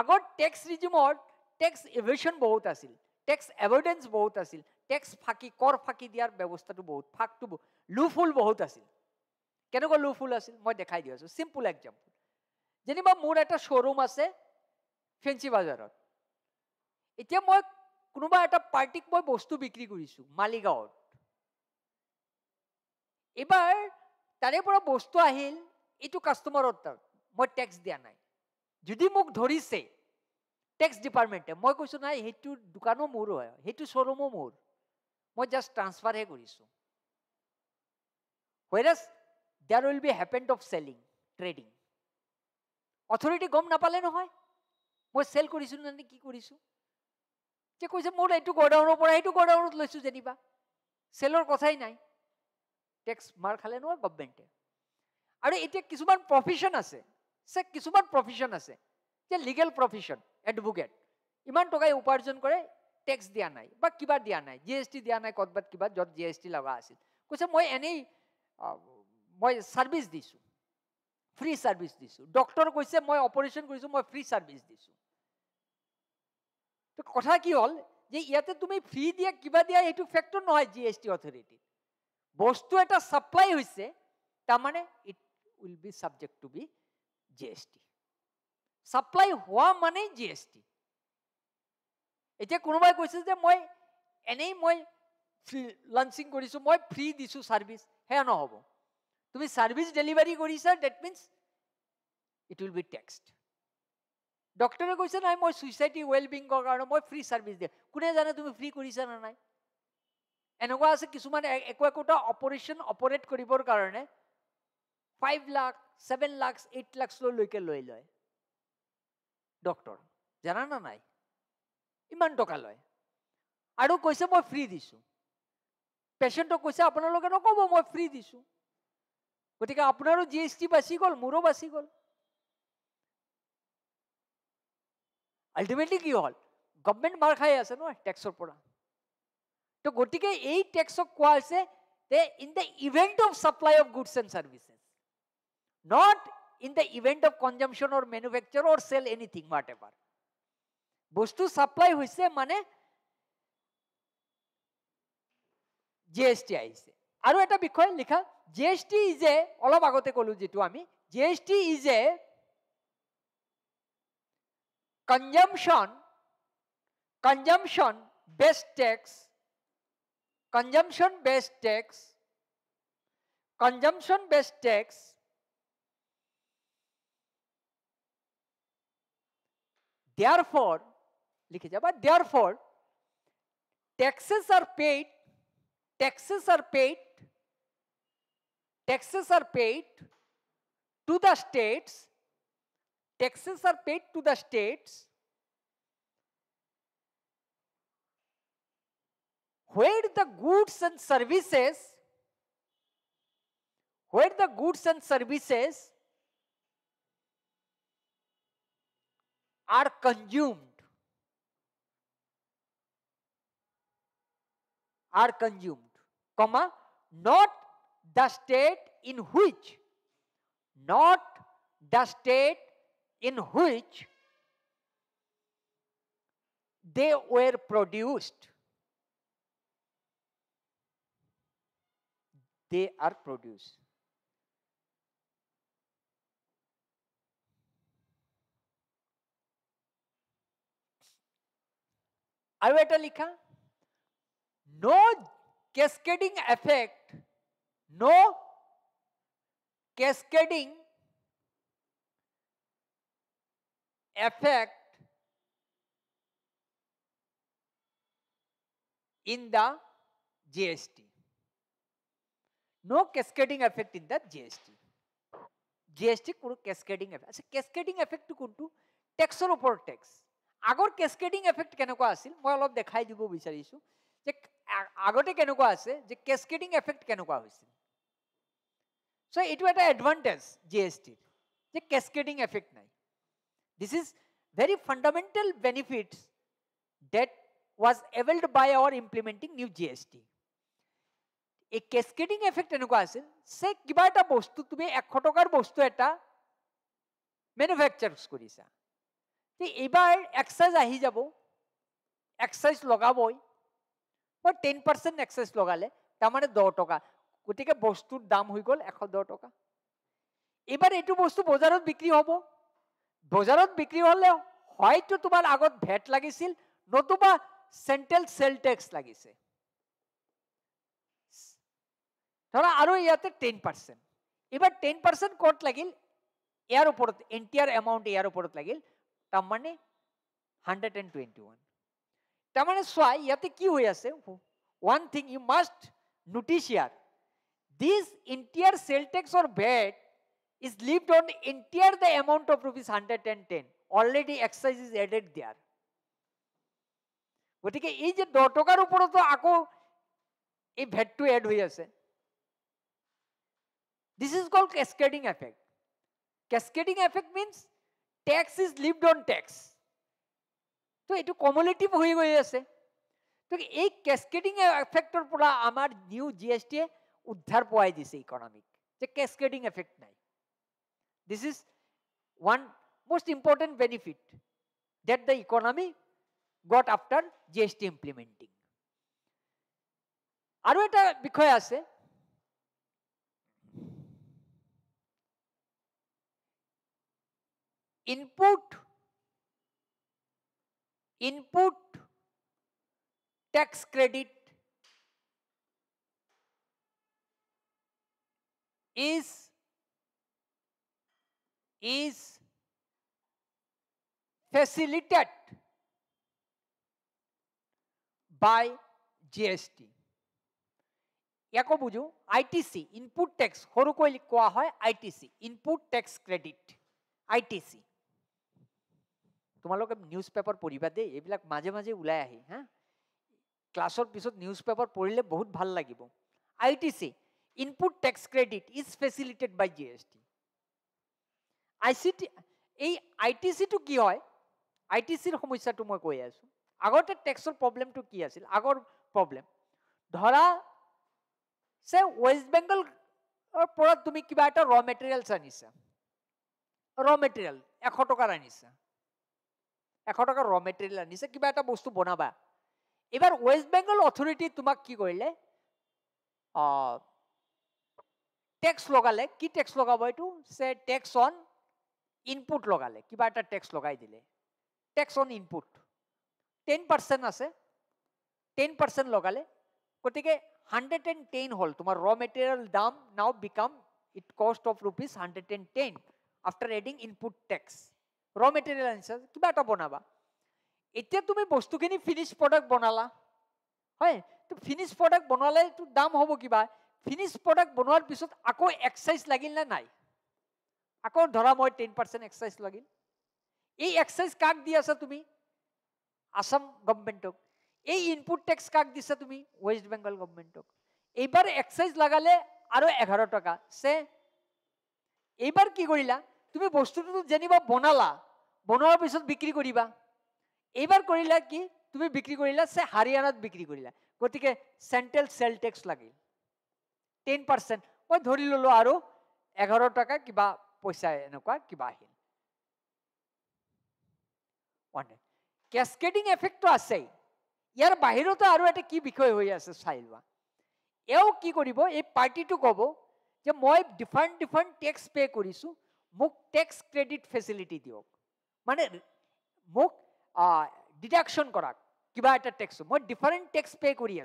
আগত টেক্স ৰিজিমত টেক্স ইভেশ্যন বহুত আছিল টেক্স এভইডেঞ্চ বহুত আছিল টেক্স ফাঁকি কৰ ফাঁকি দিয়াৰ ব্যৱস্থাটো বহুত ফাঁকটো লুফুল বহুত আছিল কেনেকুৱা লো ফুল আছিল মই দেখাই দি আছোঁ চিম্পুল একজাম্পল যেনিবা মোৰ এটা শ্ব'ৰুম আছে ফেঞ্চি বজাৰত এতিয়া মই কোনোবা এটা পাৰ্টিক মই বস্তু বিক্ৰী কৰিছোঁ মালিগাঁৱত এইবাৰ তাৰে পৰা বস্তু আহিল এইটো কাষ্টমাৰৰ তাত মই টেক্স দিয়া নাই যদি মোক ধৰিছে টেক্স ডিপাৰ্টমেণ্টে মই কৈছোঁ নাই সেইটো দোকানো মোৰ হয় সেইটো শ্ব'ৰুমো মোৰ মই জাষ্ট ট্ৰান্সফাৰহে কৰিছোঁ whereas there will be happened of selling trading authority গম নাপালে নহয় মই চেল কৰিছোঁ নে কি কৰিছোঁ যে কৈছে মোৰ এইটো গডাউনৰ পৰা সেইটো গডাউনত লৈছোঁ যেনিবা চেলৰ কথাই নাই টেক্স মাৰ খালে নহয় গভমেণ্টে আৰু এতিয়া কিছুমান প্ৰফেশ্যন আছে চে কিছুমান প্ৰফেশ্যন আছে যে লিগেল প্ৰফেশ্যন এডভকেট ইমান টকাই উপাৰ্জন কৰে টেক্স দিয়া নাই বা কিবা দিয়া নাই জি এছ টি দিয়া নাই ক'ৰবাত কিবা য'ত জি এছ টি লগা আছিল কৈছে মই এনেই মই ছাৰ্ভিচ দিছোঁ ফ্ৰী ছাৰ্ভিচ দিছোঁ ডক্টৰ কৈছে মই অপাৰেশ্যন কৰিছোঁ মই ফ্ৰী ছাৰ্ভিচ দিছোঁ তো কথা কি হ'ল যে ইয়াতে তুমি ফ্ৰী দিয়া কিবা দিয়া এইটো ফেক্টৰ নহয় জি এছ টি অথৰিটিত বস্তু এটা ছাপ্লাই হৈছে তাৰমানে it will be subject to be G S T supply হোৱা মানেই জি এছ টি এতিয়া কোনোবাই কৈছে যে মই এনেই মই ফ্ৰী লঞ্চিং কৰিছোঁ মই ফ্ৰী দিছোঁ ছাৰ্ভিচ সেয়া নহ'ব তুমি সাৰ্ভিস ডেলিভাৰি কৰিছা that means it will be taxed ডক্টৰে কৈছে নাই মই সুইসাইটি ওয়েলবিং কাৰণে মই ফ্ৰি সাৰ্ভিস দিয়া কোনে জানে তুমি ফ্ৰি কৰিছা না নাই এনেকুৱা আছে কিছুমান একো একোটা অপাৰেশন অপাৰেট কৰিবৰ কাৰণে five lakh seven lakh eight লাখলৈকে লৈ লয় ডক্টৰ জানা না নাই ইমান টকা লয় আৰু কৈছে মই ফ্ৰী দিছোঁ পেচেণ্টক কৈছে আপোনালোকে নকব মই ফ্ৰী দিছোঁ গতিকে আপোনাৰো জি এছ টি বাচি গ'ল মোৰো বাচি গ'ল আল্টিমেটলি কি হ'ল গভমেণ্ট মাৰ খাই আছে ন টেক্সৰ পৰা তো গতিকে এই টেক্সক কোৱা হৈছে যে in the event of supply of goods and services not in the event of consumption or manufacture or sale anything whatever বস্তু ছাপ্লাই হৈছে মানে জি এছ টি আহিছে আৰু এটা বিষয় লিখা G S T is a অলপ আগতে কলো যিটো আমি G S T is a consumption consumption based tax consumption based tax consumption based tax therefore লিখে যাবা therefore taxes are paid taxes are paid Taxes are paid to the states. Taxes are paid to the states where the goods and services where the goods and services are consumed are consumed comma not the state in which, not the state in which they were produced. They are produced. write a लिखा No cascading effect. no cascading effect in the GST. No cascading effect in the GST. GST কোনো cascading effect আচ্ছা কেসকেডিং এফেক্টটো কোনটো টেক্সৰ ওপৰত tax আগৰ কেসকেডিং effect কেনেকুৱা আছিল মই অলপ দেখাই দিব বিচাৰিছোঁ যে আগতে কেনেকুৱা আছে যে কেসকেডিং এফেক্ট কেনেকুৱা হৈছিল চ' এইটো এটা এডভান্টেজ জি এছ টিৰ যে কেচকেডিং এফেক্ট নাই this is very fundamental benefits that was availed by our implementing new G S T এই কেচকেডিং এফেক্ট এনেকুৱা আছিল চে কিবা এটা বস্তু তুমি এশ টকাৰ বস্তু এটা মেনুফেকচাৰ কৰিছা যে এইবাৰ এক্সাইজ আহি যাব এক্সাইজ লগাবই মই টেন পাৰ্চেণ্ট এক্সাইজ লগালে তাৰমানে দহ টকা গতিকে বস্তুৰ দাম হৈ গ'ল এশ দহ টকা এইবাৰ এইটো বস্তু বজাৰত বিক্ৰী হ'ব বজাৰত বিক্ৰী হ'লে হয়তো তোমাৰ আগত ভেট লাগিছিল নতুবা চেণ্ট্ৰেল চেল টেক্স লাগিছে ধৰা আৰু ইয়াতে টেন পাৰ্চেণ্ট এইবাৰ টেন পাৰ্চেণ্ট ক'ত লাগিল ইয়াৰ ওপৰত এন টি আৰ এমাউণ্ট ইয়াৰ ওপৰত লাগিল তাৰমানে হাণ্ড্ৰেড এণ্ড টুৱেণ্টি ওৱান তাৰমানে চোৱা ইয়াতে কি হৈ আছে one thing you must notice year This entire sale tax or VAT is levied on entire the amount of rupees 110. Already excise is added there গতিকে এই যে দহ টকাৰ ওপৰতো আকৌ এই ভেটটো এড হৈ আছে this is call cascading effect cascading effect means tax is levied on tax তো এইটো কমলেটিভ হৈ গৈ আছে তো এই কেছকেডিং এফেক্টৰ পৰা আমাৰ নিউ জি এছ টিয়ে উদ্ধাৰ পোৱাই দিছে ইকনমিক যে কেছকেডিং এফেক্ট নাই this is one most important benefit that the economy got after GST implementing. আৰু এটা বিষয় আছে input input tax credit is is facilitated by GST. Yako buju ITC input tax horu koi likwa hai ITC input tax credit ITC. তোমালোকে news paper পঢ়িবা দেই এইবিলাক মাজে মাজে ওলাই আহি হা ক্লাছৰ পিছত নিউজ পেপাৰ পঢ়িলে বহুত ভাল লাগিব I T C input tax credit is facilitated by G S T I C T এই আই টি চিটো কি হয় আই টি চিৰ সমস্যাটো মই কৈ আছোঁ আগতে টেক্সৰ প্ৰব্লেমটো কি আছিল আগৰ প্ৰব্লেম ধৰা চে ৱেষ্ট বেংগলৰ পৰা তুমি কিবা এটা ৰ মেটেৰিয়েলছ আনিছা ৰ মেটেৰিয়েল এশ টকাৰ আনিছা এশ টকাৰ ৰ মেটেৰিয়েল আনিছা কিবা এটা বস্তু বনাবা এইবাৰ ৱেষ্ট বেংগল অথৰিটি তোমাক কি কৰিলে অঁ টেক্স লগালে কি টেক্স লগাব এইটো চে টেক্স অন ইনপুট লগালে কিবা এটা টেক্স লগাই দিলে tax on input ten percent আছে টেন পাৰ্চেণ্ট লগালে গতিকে হাণ্ড্ৰেড এণ্ড টেন হ'ল তোমাৰ ৰ মেটেৰিয়েল দাম now become it cost of rupees hundred and ten after adding input tax raw material আনিছে কিবা এটা বনাবা এতিয়া তুমি বস্তুখিনি ফিনিছ প্ৰডাক্ট বনালা হয় ফিনিছ প্ৰডাক্ট বনালেতো দাম হ'ব কিবা ফিনিচ প্ৰডাক্ট বনোৱাৰ পিছত আকৌ এক্সাইজ লাগিল নে নাই আকৌ ধৰা মই টেন পাৰ্চেণ্ট এক্সাইজ লাগিল এই এক্সাইজ কাক দি আছা তুমি আছাম গভমেণ্টক এই ইনপুট টেক্স কাক দিছা তুমি ৱেষ্ট বেংগল গভমেণ্টক এইবাৰ এক্সাইজ লগালে আৰু এঘাৰ টকা চে এইবাৰ কি কৰিলা তুমি বস্তুটো যেনিবা বনালা বনোৱাৰ পিছত বিক্ৰী কৰিবা এইবাৰ কৰিলা কি তুমি বিক্ৰী কৰিলা চে হাৰিয়ানাত বিক্ৰী কৰিলা গতিকে চেণ্ট্ৰেল চেল টেক্স লাগিল টেন পাৰ্চেণ্ট মই ধৰি ললোঁ আৰু এঘাৰ টকা কিবা পইচা এনেকুৱা কিবা আহিল কেচকেডিং এফেক্টটো আছেই ইয়াৰ বাহিৰতো আৰু এটা কি বিষয় হৈ আছে চাই লোৱা এওঁ কি কৰিব এই পাৰ্টিটো ক'ব যে মই ডিফাৰেণ্ট ডিফাৰেণ্ট টেক্স পে' কৰিছোঁ মোক টেক্স ক্ৰেডিট ফেচিলিটি দিয়ক মানে মোক ডিডাকশ্যন কৰাক কিবা এটা টেক্স মই ডিফাৰেণ্ট টেক্স পে' কৰি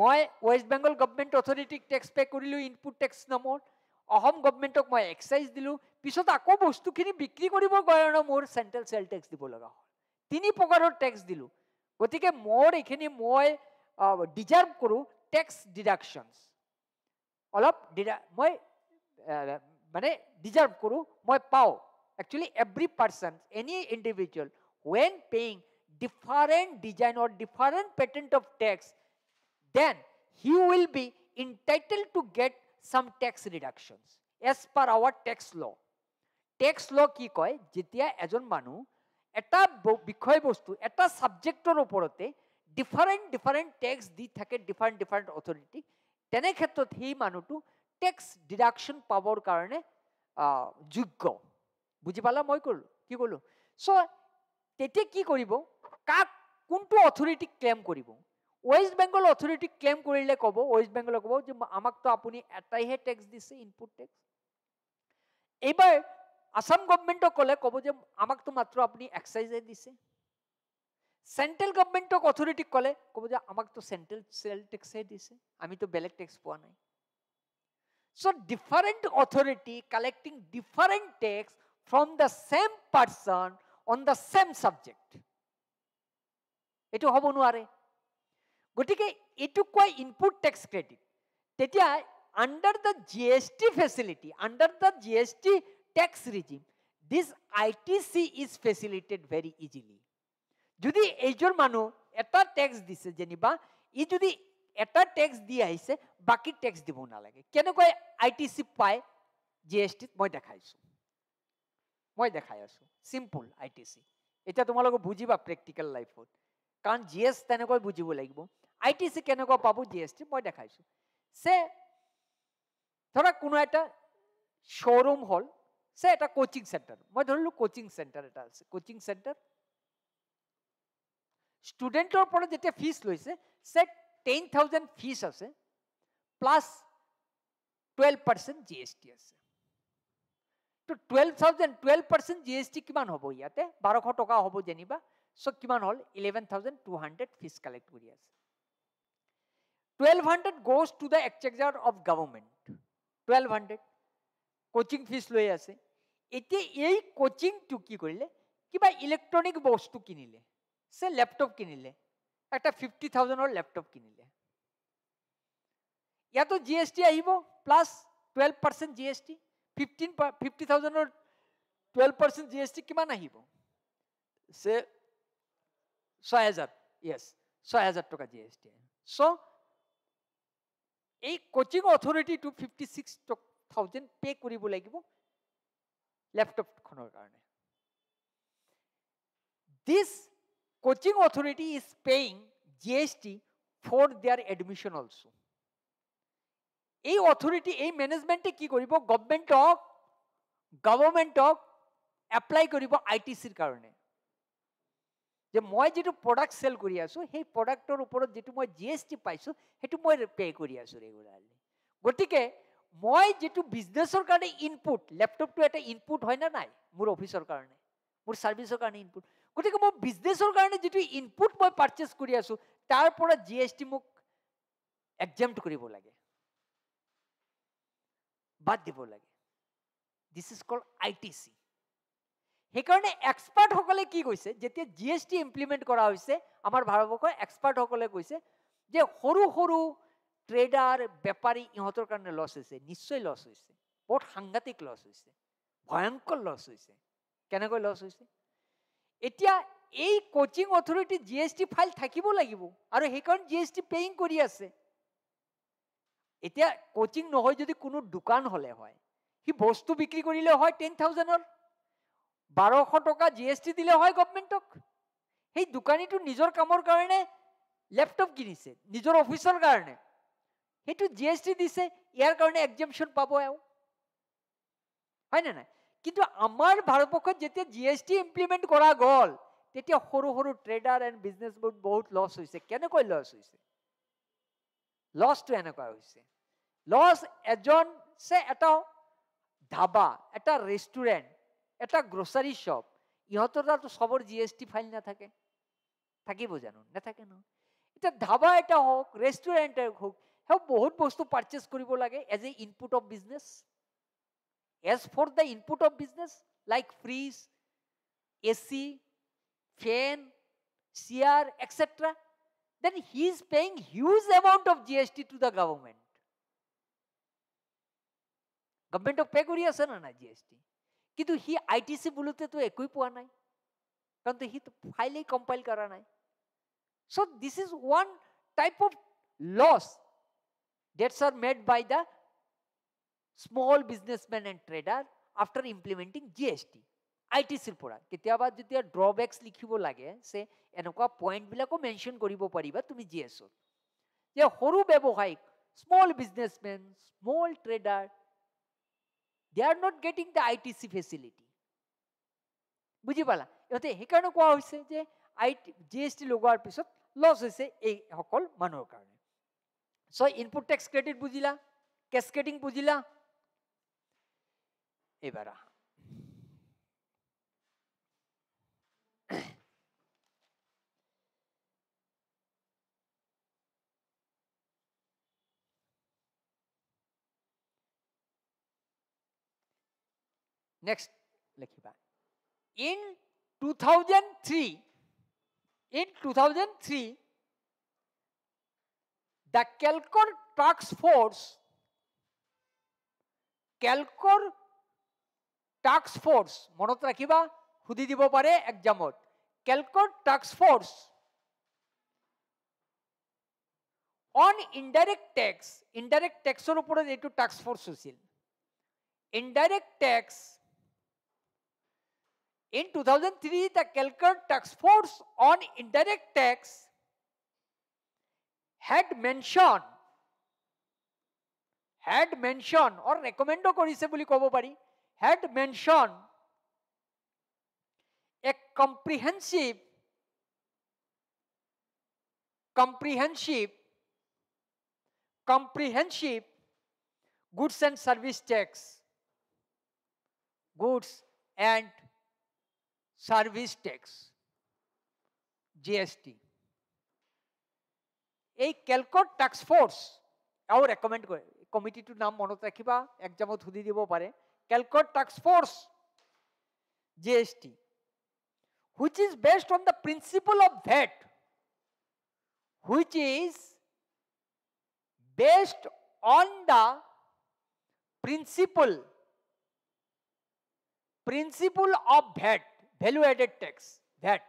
মই ৱেষ্ট বেংগল গভমেণ্ট অথৰিটিক টেক্স পে' কৰিলোঁ ইনপুট টেক্স নামৰ অসম গভমেণ্টক মই এক্সাইজ দিলোঁ পিছত আকৌ বস্তুখিনি বিক্ৰী কৰিব কাৰণে মোৰ চেণ্ট্ৰেল চেল টেক্স দিব লগা হ'ল তিনি প্ৰকাৰৰ টেক্স দিলোঁ গতিকে মোৰ এইখিনি মই ডিজাৰ্ভ কৰোঁ টেক্স ডিডাকশ্যন অলপ ডিডা মই মানে ডিজাৰ্ভ কৰোঁ মই পাওঁ actually every person any individual when paying different ডিজাইনৰ different pattern of tax then he will be entitled to get some tax reductions as per our tax law. Tax law ki koi jitya ajon manu eta bikhoy bostu eta subjector uporote different different tax di thake different different authority tene khetrot he manu tu tax deduction power karane juggo buji pala moi kolu ki kolu so tete ki koribo ka kuntu authority claim koribo West Bengal অথৰিটিক claim কৰিলে ক'ব west বেংগলে ক'ব যে আমাকতো আপুনি এটাইহে tax দিছে input tax এইবাৰ আছাম গভমেণ্টক ক'লে ক'ব যে আমাকতো মাত্ৰ আপুনি এক্সাইজে দিছে চেণ্ট্ৰেল গভমেণ্টক অথৰিটিক ক'লে ক'ব যে আমাকতো চেণ্ট্ৰেল চেল টেক্সহে দিছে আমিতো বেলেগ টেক্স পোৱা নাই so different authority collecting different tax from the same person on the same subject এইটো হ'ব নোৱাৰে গতিকে এইটো কোৱা ইনপুট টেক্স ক্ৰেডিট তেতিয়া under the G S T facility under the G S T tax regime this I T C is facilitated very easily যদি এইজন মানুহ এটা টেক্স দিছে যেনিবা ই যদি এটা টেক্স দি আহিছে বাকী টেক্স দিব নালাগে কেনেকৈ আই টি চি পায় জি এছ টিত মই দেখাইছোঁ মই দেখাই আছোঁ চিম্পুল আই টি চি এতিয়া তোমালোকে বুজিবা প্ৰেক্টিকেল লাইফত কাৰণ জি এছ তেনেকৈ বুজিব লাগিব আই টি চি কেনেকুৱা পাব জি এছ টি মই দেখাইছোঁ চে ধৰক কোনো এটা শ্ব'ৰুম হ'ল চে এটা কোচিং চেণ্টাৰ মই ধৰিলোঁ কোচিং চেণ্টাৰ এটা আছে কোচিং চেণ্টাৰ ষ্টুডেণ্টৰ পৰা যেতিয়া ফিজ লৈছে চে টেন থাউজেণ্ড ফিজ আছে plus twelve percent G S T আছে তো twelve thousand twelve percent G S T কিমান হ'ব ইয়াতে বাৰশ টকা হ'ব যেনিবা চ' কিমান হ'ল eleven thousand two hundred fees collect কৰি আছে 1200 goes to the exchequer of government 1200 coaching fees loi ase ete ei coaching tu ki korile ki ba electronic bostu kinile se laptop kinile ekta 50000 or laptop kinile ya to gst aibo plus 12% gst 15 50000 or 12% gst ki mana aibo se 6000 yes 6000 taka gst so এই coaching authority two fifty six thousand pay কৰিব লাগিব লেপটপখনৰ কাৰণে this coaching authority is paying G S T for their admission also এই authority এই মেনেজমেণ্টে কি কৰিব গভমেণ্টক গভমেণ্টক এপ্লাই কৰিব আই টি চিৰ কাৰণে যে মই যিটো প্ৰডাক্ট চেল কৰি আছোঁ সেই প্ৰডাক্টৰ ওপৰত যিটো মই জি এছ টি পাইছোঁ সেইটো মই পে' কৰি আছোঁ ৰেগুলাৰলি গতিকে মই যিটো বিজনেছৰ কাৰণে ইনপুট লেপটপটো এটা ইনপুট হয় নে নাই মোৰ অফিচৰ কাৰণে মোৰ ছাৰ্ভিচৰ কাৰণে ইনপুট গতিকে মই বিজনেছৰ কাৰণে যিটো ইনপুট মই পাৰ্চেচ কৰি আছোঁ তাৰ পৰা জি এছ টি মোক একজেম্ট কৰিব লাগে বাদ দিব লাগে this is call I T C সেইকাৰণে এক্সপাৰ্টসকলে কি কৈছে যেতিয়া জি এছ টি ইমপ্লিমেণ্ট কৰা হৈছে আমাৰ ভাৰতবৰ্ষৰ এক্সপাৰ্টসকলে কৈছে যে সৰু সৰু ট্ৰেডাৰ বেপাৰী ইহঁতৰ কাৰণে লছ হৈছে নিশ্চয় লছ হৈছে বহুত সাংঘাতিক লছ হৈছে ভয়ংকৰ লছ হৈছে কেনেকৈ লছ হৈছে এতিয়া এই coaching authority G S T file থাকিব লাগিব আৰু সেইকাৰণে জি এছ টি পেয়িং কৰি আছে এতিয়া কোচিং নহয় যদি কোনো দোকান হ'লে হয় সি বস্তু বিক্ৰী কৰিলে হয় টেন থাউজেণ্ডৰ বাৰশ টকা জি এছ টি দিলে হয় গভমেণ্টক সেই দোকানীটো নিজৰ কামৰ কাৰণে লেপটপ কিনিছে নিজৰ অফিচৰ কাৰণে সেইটো জি এছ টি দিছে ইয়াৰ কাৰণে একজামশ্যন পাব এওঁ হয়নে নাই কিন্তু আমাৰ ভাৰতবৰ্ষত যেতিয়া জি এছ টি ইমপ্লিমেণ্ট কৰা গ'ল তেতিয়া সৰু সৰু ট্ৰেডাৰ এণ্ড বিজনেছবোৰ বহুত লছ হৈছে কেনেকৈ লছ হৈছে লছটো এনেকুৱা হৈছে লছ এজন চে এটা ধাবা এটা ৰেষ্টুৰেণ্ট এটা গ্রোসারি শপ ইহতরা তো সবর জিএসটি ফাইল না থাকে নাথাকে থাকিব না থাকে ন এটা ধাবা এটা হোক রেস্টুরেন্ট হোক হ্যাঁ বহুত বস্তু পাৰ্চেছ কৰিব লাগে as a input of business as for the input of business like fridge C fan chair extra then he is paying huge amount of GST to the government. Pay কৰি আছে নে নাই জি na টি কিন্তু C I T C বোলোতেতো একোৱেই পোৱা নাই কাৰণ সিটো ফাইলেই কম্পাইল কৰা নাই so' this is one type of loss debts are made by the small businessmen and trader after implementing G S T I T চিৰ পৰা কেতিয়াবা যেতিয়া ড্ৰবেকছ লিখিব লাগে চে এনেকুৱা পইণ্টবিলাকো মেনশ্যন কৰিব পাৰিবা তুমি জি এছত যে সৰু ব্যৱসায়িক small businessmen small trader they are not getting the I T C facility বুজি পালা ইহঁতে সেইকাৰণে কোৱা হৈছে যে I T G S T লগোৱাৰ পিছত লছ হৈছে এইসকল মানুহৰ কাৰণে চ' ইনপুট টেক্স ক্ৰেডিট বুজিলা কেচকেটিং বুজিলা এইবাৰ next લખીબા in 2003 in 2003 the Calcor task force Calcor task force মনত ৰাখিবা সুধি দিব পাৰে এক্সামত Calcor task force on indirect tax indirect taxৰ ওপৰত এইটো task force হৈছিল indirect tax In 2003, the Calcutta Task Force on Indirect Tax had mentioned, had mentioned or recommend কৰিছে বুলি ক'ব পাৰি had mentioned a comprehensive comprehensive comprehensive goods and service tax goods and service tax GST এই ক্যালকট টাক্স force এও recommend করে কমিটিটির নাম মনত রাখবা একজামত সুধি দিব পারে Kelkar tax force GST which is based on the principle of VAT which is based on the principle principle of VAT value added tax, VAT.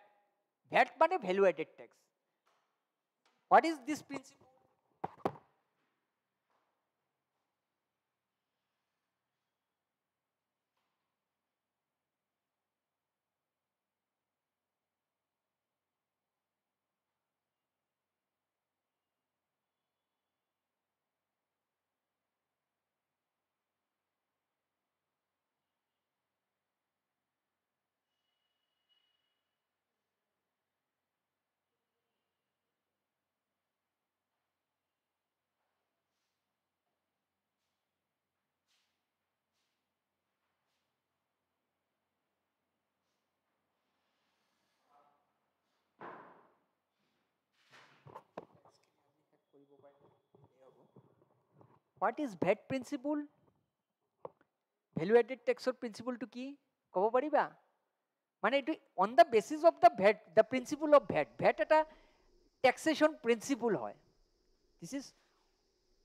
VAT part of value added tax. What is this principle? What is VAT principle? Value added tax or principle to কি ক'ব পাৰিবা মানে এইটো on the basis of the VAT the principle of VAT VAT এটা taxation principle হয় This is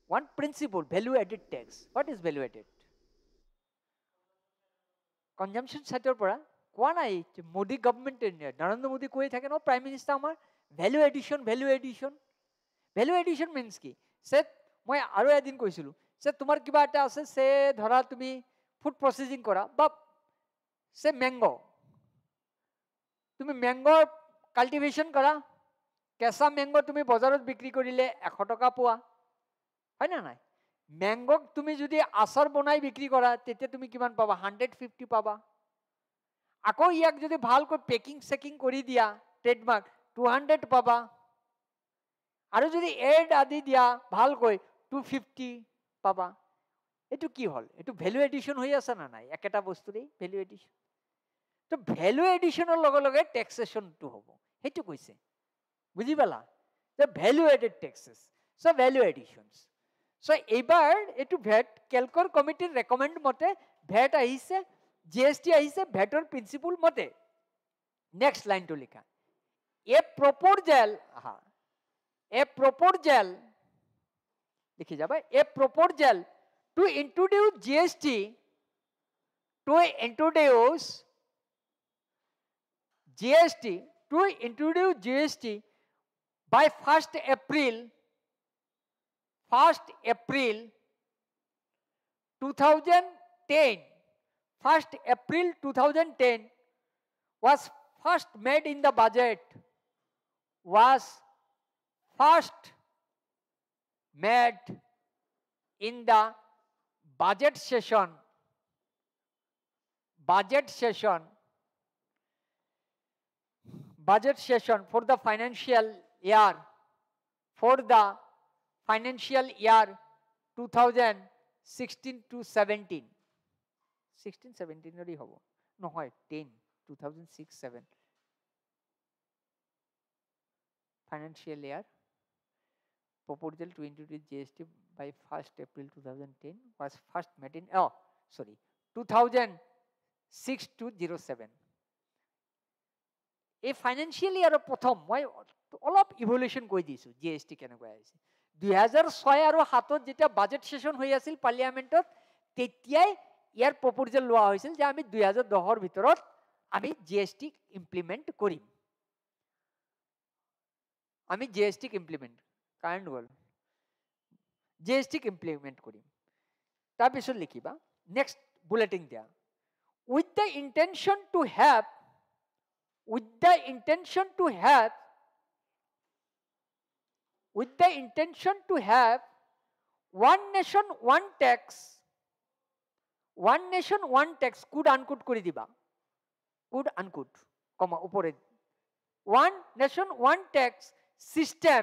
one principle, value added tax. What is value added? Consumption sector পৰা কোৱা নাই মোদী গভমেণ্টে নৰেন্দ্ৰ মোদী কৈ থাকে ন প্ৰাইম মিনিষ্টাৰ আমাৰ value addition value addition value addition means কি চে মই আৰু এদিন কৈছিলোঁ যে তোমাৰ কিবা এটা আছে চে ধৰা তুমি ফুড প্ৰচেছিং কৰা বা চে মেংগ তুমি মেংগৰ কাল্টিভেশ্যন কৰা কেঁচা মেংগ তুমি বজাৰত বিক্ৰী কৰিলে এশ টকা পোৱা হয় নে নাই মেংগক তুমি যদি আচাৰ বনাই বিক্ৰী কৰা তেতিয়া তুমি কিমান পাবা হাণ্ড্ৰেড ফিফটি পাবা আকৌ ইয়াক যদি ভালকৈ পেকিং চেকিং কৰি দিয়া ট্ৰেডমাৰ্ক টু হাণ্ড্ৰেড পাবা আৰু যদি এড আদি দিয়া ভালকৈ টু ফিফটি পাবা এইটো কি হ'ল এইটো ভেলু এডিশ্যন হৈ আছে না নাই একেটা বস্তুৰেই ভেলু এডিশ্যন তো ভেলু এডিশ্যনৰ লগে লগে টেক্সেশ্যনটো হ'ব সেইটো কৈছে বুজি পালা যে value added taxes so value additions so এইবাৰ এইটো ভেট কেলকৰ কমিটিৰ ৰেকমেণ্ড মতে ভেট আহিছে জি এছ টি আহিছে ভেটৰ প্ৰিন্সিপুল মতে নেক্সট লাইনটো লিখা এ প্ৰপৰ জেল হা এ প্ৰপৰ জেল लिखी जाए proposal to introduce GST to introduce GST to introduce GST by 1st April 1st April 2010 1st April 2010 was first made in the budget was first met in the budget session budget session budget session for the financial year for the financial year 2016 to 17 16 17 এরই হবো no হয় 10 2006 7 financial year proposal 22 GST by 1st April 2010 was first made in, oh, sorry, 2006 to 07. A financial year of Potom, why all of evolution go this GST can go as the other soy or hato jeta budget session. We are still parliament of TTI year proposal law. Is the Amit Duyazar Dohor Vitorot Amit GST implement Kurim Amit GST implement current গল G S টিক implement করিম লিখিবা next bulletin দিয়া with the intention to have with the intention to have with the intention to have one nation one tax one nation one tax quote unquote করে দিবা quote unquote comma উপরে one nation one tax system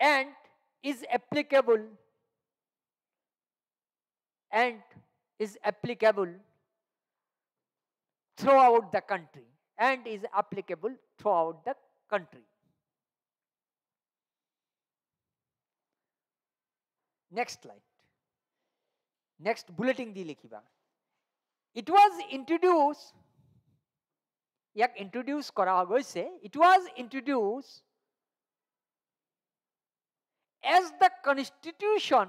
and is applicable and is applicable throughout the country and is applicable throughout the country. Next slide. Next bulleting di likhiba. It was introduced, yak introduce kora hoise. It was introduced as the constitution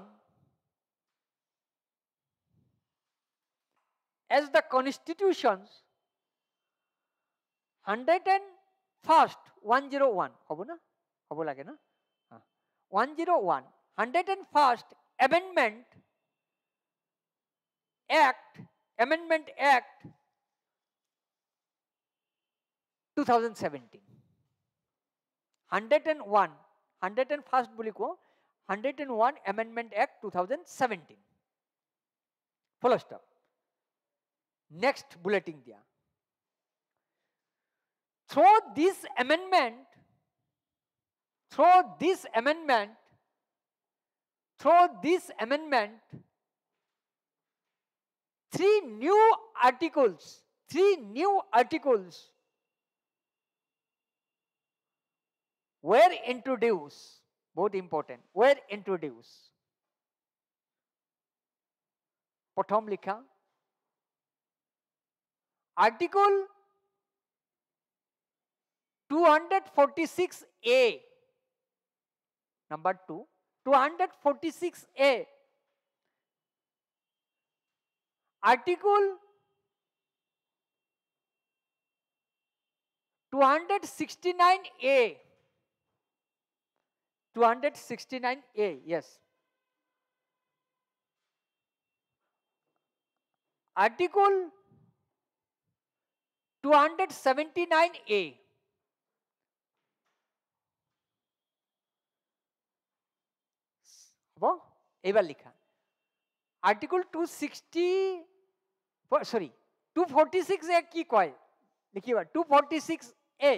as the constitutions 101st 101 হবো না হবো লাগে না 101 101st amendment act amendment act 2017 101 hundred and first बोली को hundred and one amendment act two thousand seventeen full next bulletin दिया through this amendment through this amendment through this amendment three new articles three new articles Where introduce both important, Where introduce. प्रथम Article 246 a number 2 246a article 269a 269a yes article 279a হব এইবার লিখা article two sixty sorry two forty six A কি কয় লিখিবা two forty six A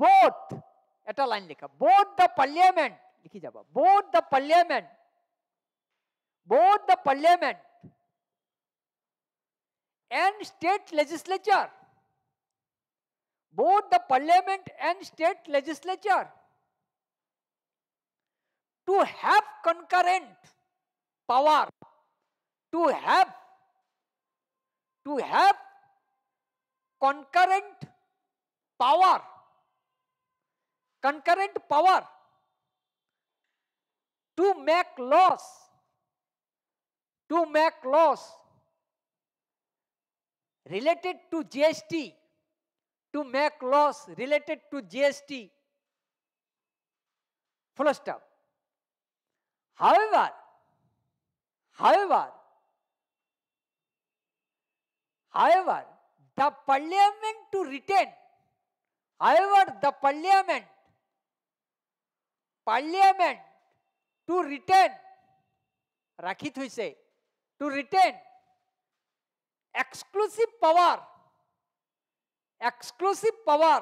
both Etah line लिखा both the parliament लिखी जाबा both the parliament both the parliament and state legislature both the parliament and state legislature to have concurrent power to have to have concurrent power concurrent power to make laws to make laws related to GST to make laws related to GST full stop however however however the parliament to retain however the parliament parliament to retain, রাখিত হৈছে to retain exclusive power exclusive power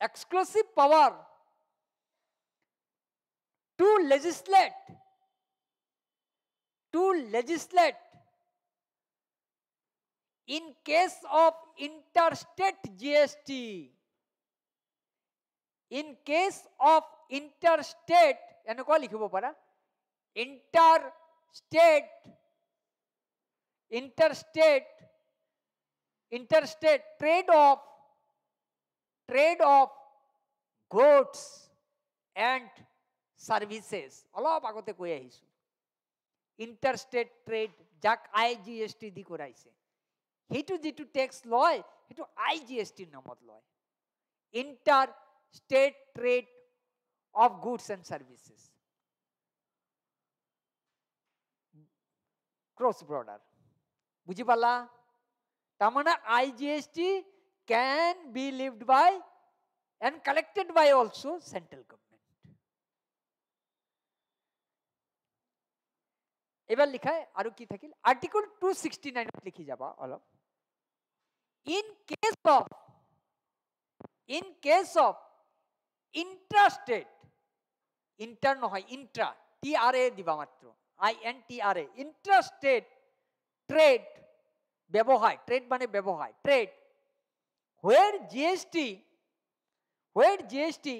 exclusive power to legislate to legislate in case of interstate gst in case of inter state এনেকুৱা লিখিব পাৰা inter state inter state inter state trade of trade of goods and services অলপ আগতে কৈ আহিছোঁ inter state trade যাক I G S T দি কৰাইছে সেইটো যিটো টেক্স লয় সেইটো আই জি এছ টিৰ নামত লয় inter state trade of goods and services cross border বুঝি পালা তাৰমানে I G S T can be levied by and collected by also central government এবার লিখায় আৰু কি থাকিল আৰ্টিকল টু ছিক্সটি নাইনত লিখি যাবা অলপ in case of in case of ইন্ট্ৰাষ্টেট inter নহয় ইণ্ট্ৰা টি আৰ এ দিবা মাত্ৰ I N T R A intrastate trade ব্যবহার ট্রেড মানে ব্যবহার trade where GST where GST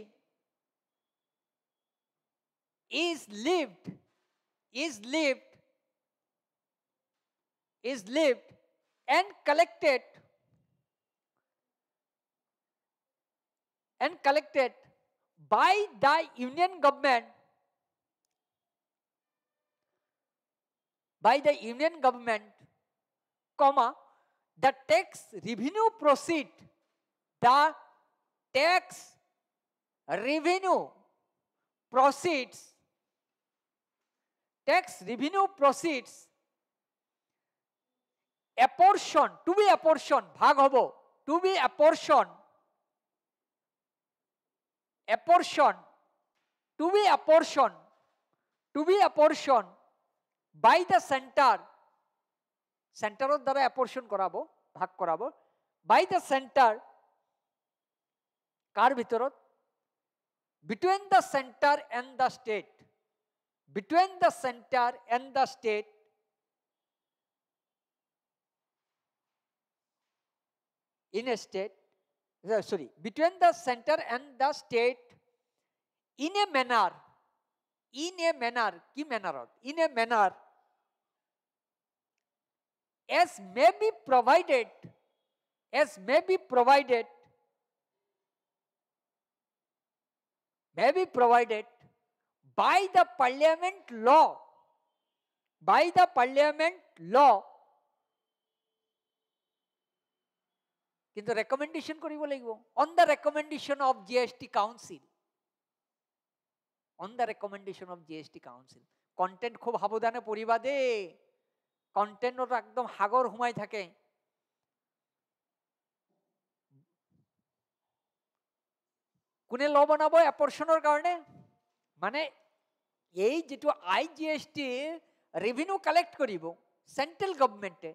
is lived is lived is lived and collected and collected by the Union government, by the Union government, comma, the tax revenue proceed, the tax revenue proceeds, tax revenue proceeds, apportion, to be apportion, bhag hobo, to be apportion apportion, to be apportioned, to be apportioned by the center, সেন্টারের দ্বারা অ্যাপোর্শন করাবো ভাগ করাবো by the centre কার ভিতরত between the centre and the state between the centre and the state in a state Uh, sorry, between the center and the state in a manner, in a manner, ki manner in a manner, as may be provided, as may be provided, may be provided by the parliament law, by the parliament law কিন্তু recommendation কৰিব লাগিব on the recommendation of G S T council on the recommendation of G S T council content খুব সাৱধানে পঢ়িবা দেই কণ্টেণ্টত একদম সাগৰ সোমাই থাকে কোনে ল বনাব এপৰ্চনৰ কাৰণে মানে এই যিটো I G S T revenue collect কৰিব চেণ্ট্ৰেল গভমেণ্টে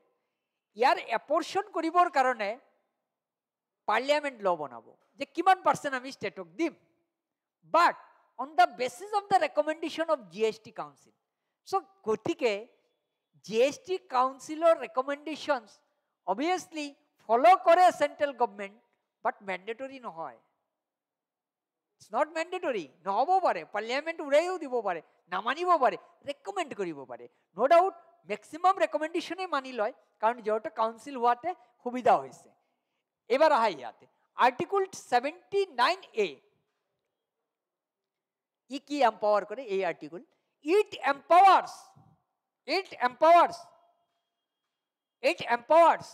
ইয়াৰ এপৰ্চন কৰিবৰ কাৰণে পাৰ্লিয়ামেণ্ট ল' বনাব যে কিমান পাৰ্চেণ্ট আমি ষ্টেটক দিম but on the basis of the recommendation of G S T council so গতিকে জি এছ টি কাউঞ্চিলৰ ৰেকমেণ্ডেশ্যনছ অভিয়াছলি ফ'ল' কৰে চেণ্ট্ৰেল গভমেণ্ট বাট মেণ্ডেটৰী নহয় ইটছ নট মেণ্ডেটৰী নহ'ব পাৰে পাৰ্লিয়ামেণ্ট উৰাইও দিব পাৰে নামানিব পাৰে ৰেকমেণ্ড কৰিব পাৰে ন' ডাউট মেক্সিমাম ৰেকমেণ্ডেশ্যনেই মানি লয় কাৰণ যিহেতু কাউঞ্চিল হোৱাতে সুবিধা হৈছে এবার আহা ইয়াতে আর্টিকল সেভেন্টি নাইন এ ই কি এম্পাওয়ার করে এই article it empowers it empowers it empowers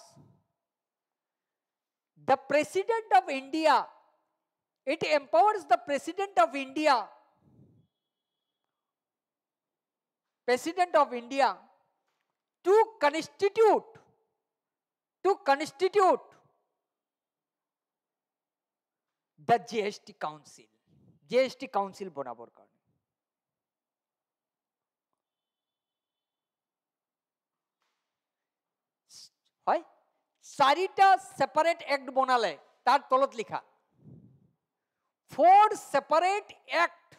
the president of india it empowers the president of india president of india to constitute to constitute বা জিএসটি কাউন্সিল জিএসটি কাউন্সিল বনাবৰ কাৰণে হয় চাৰিটা separate act বনালে তাৰ তলত লিখা four separate act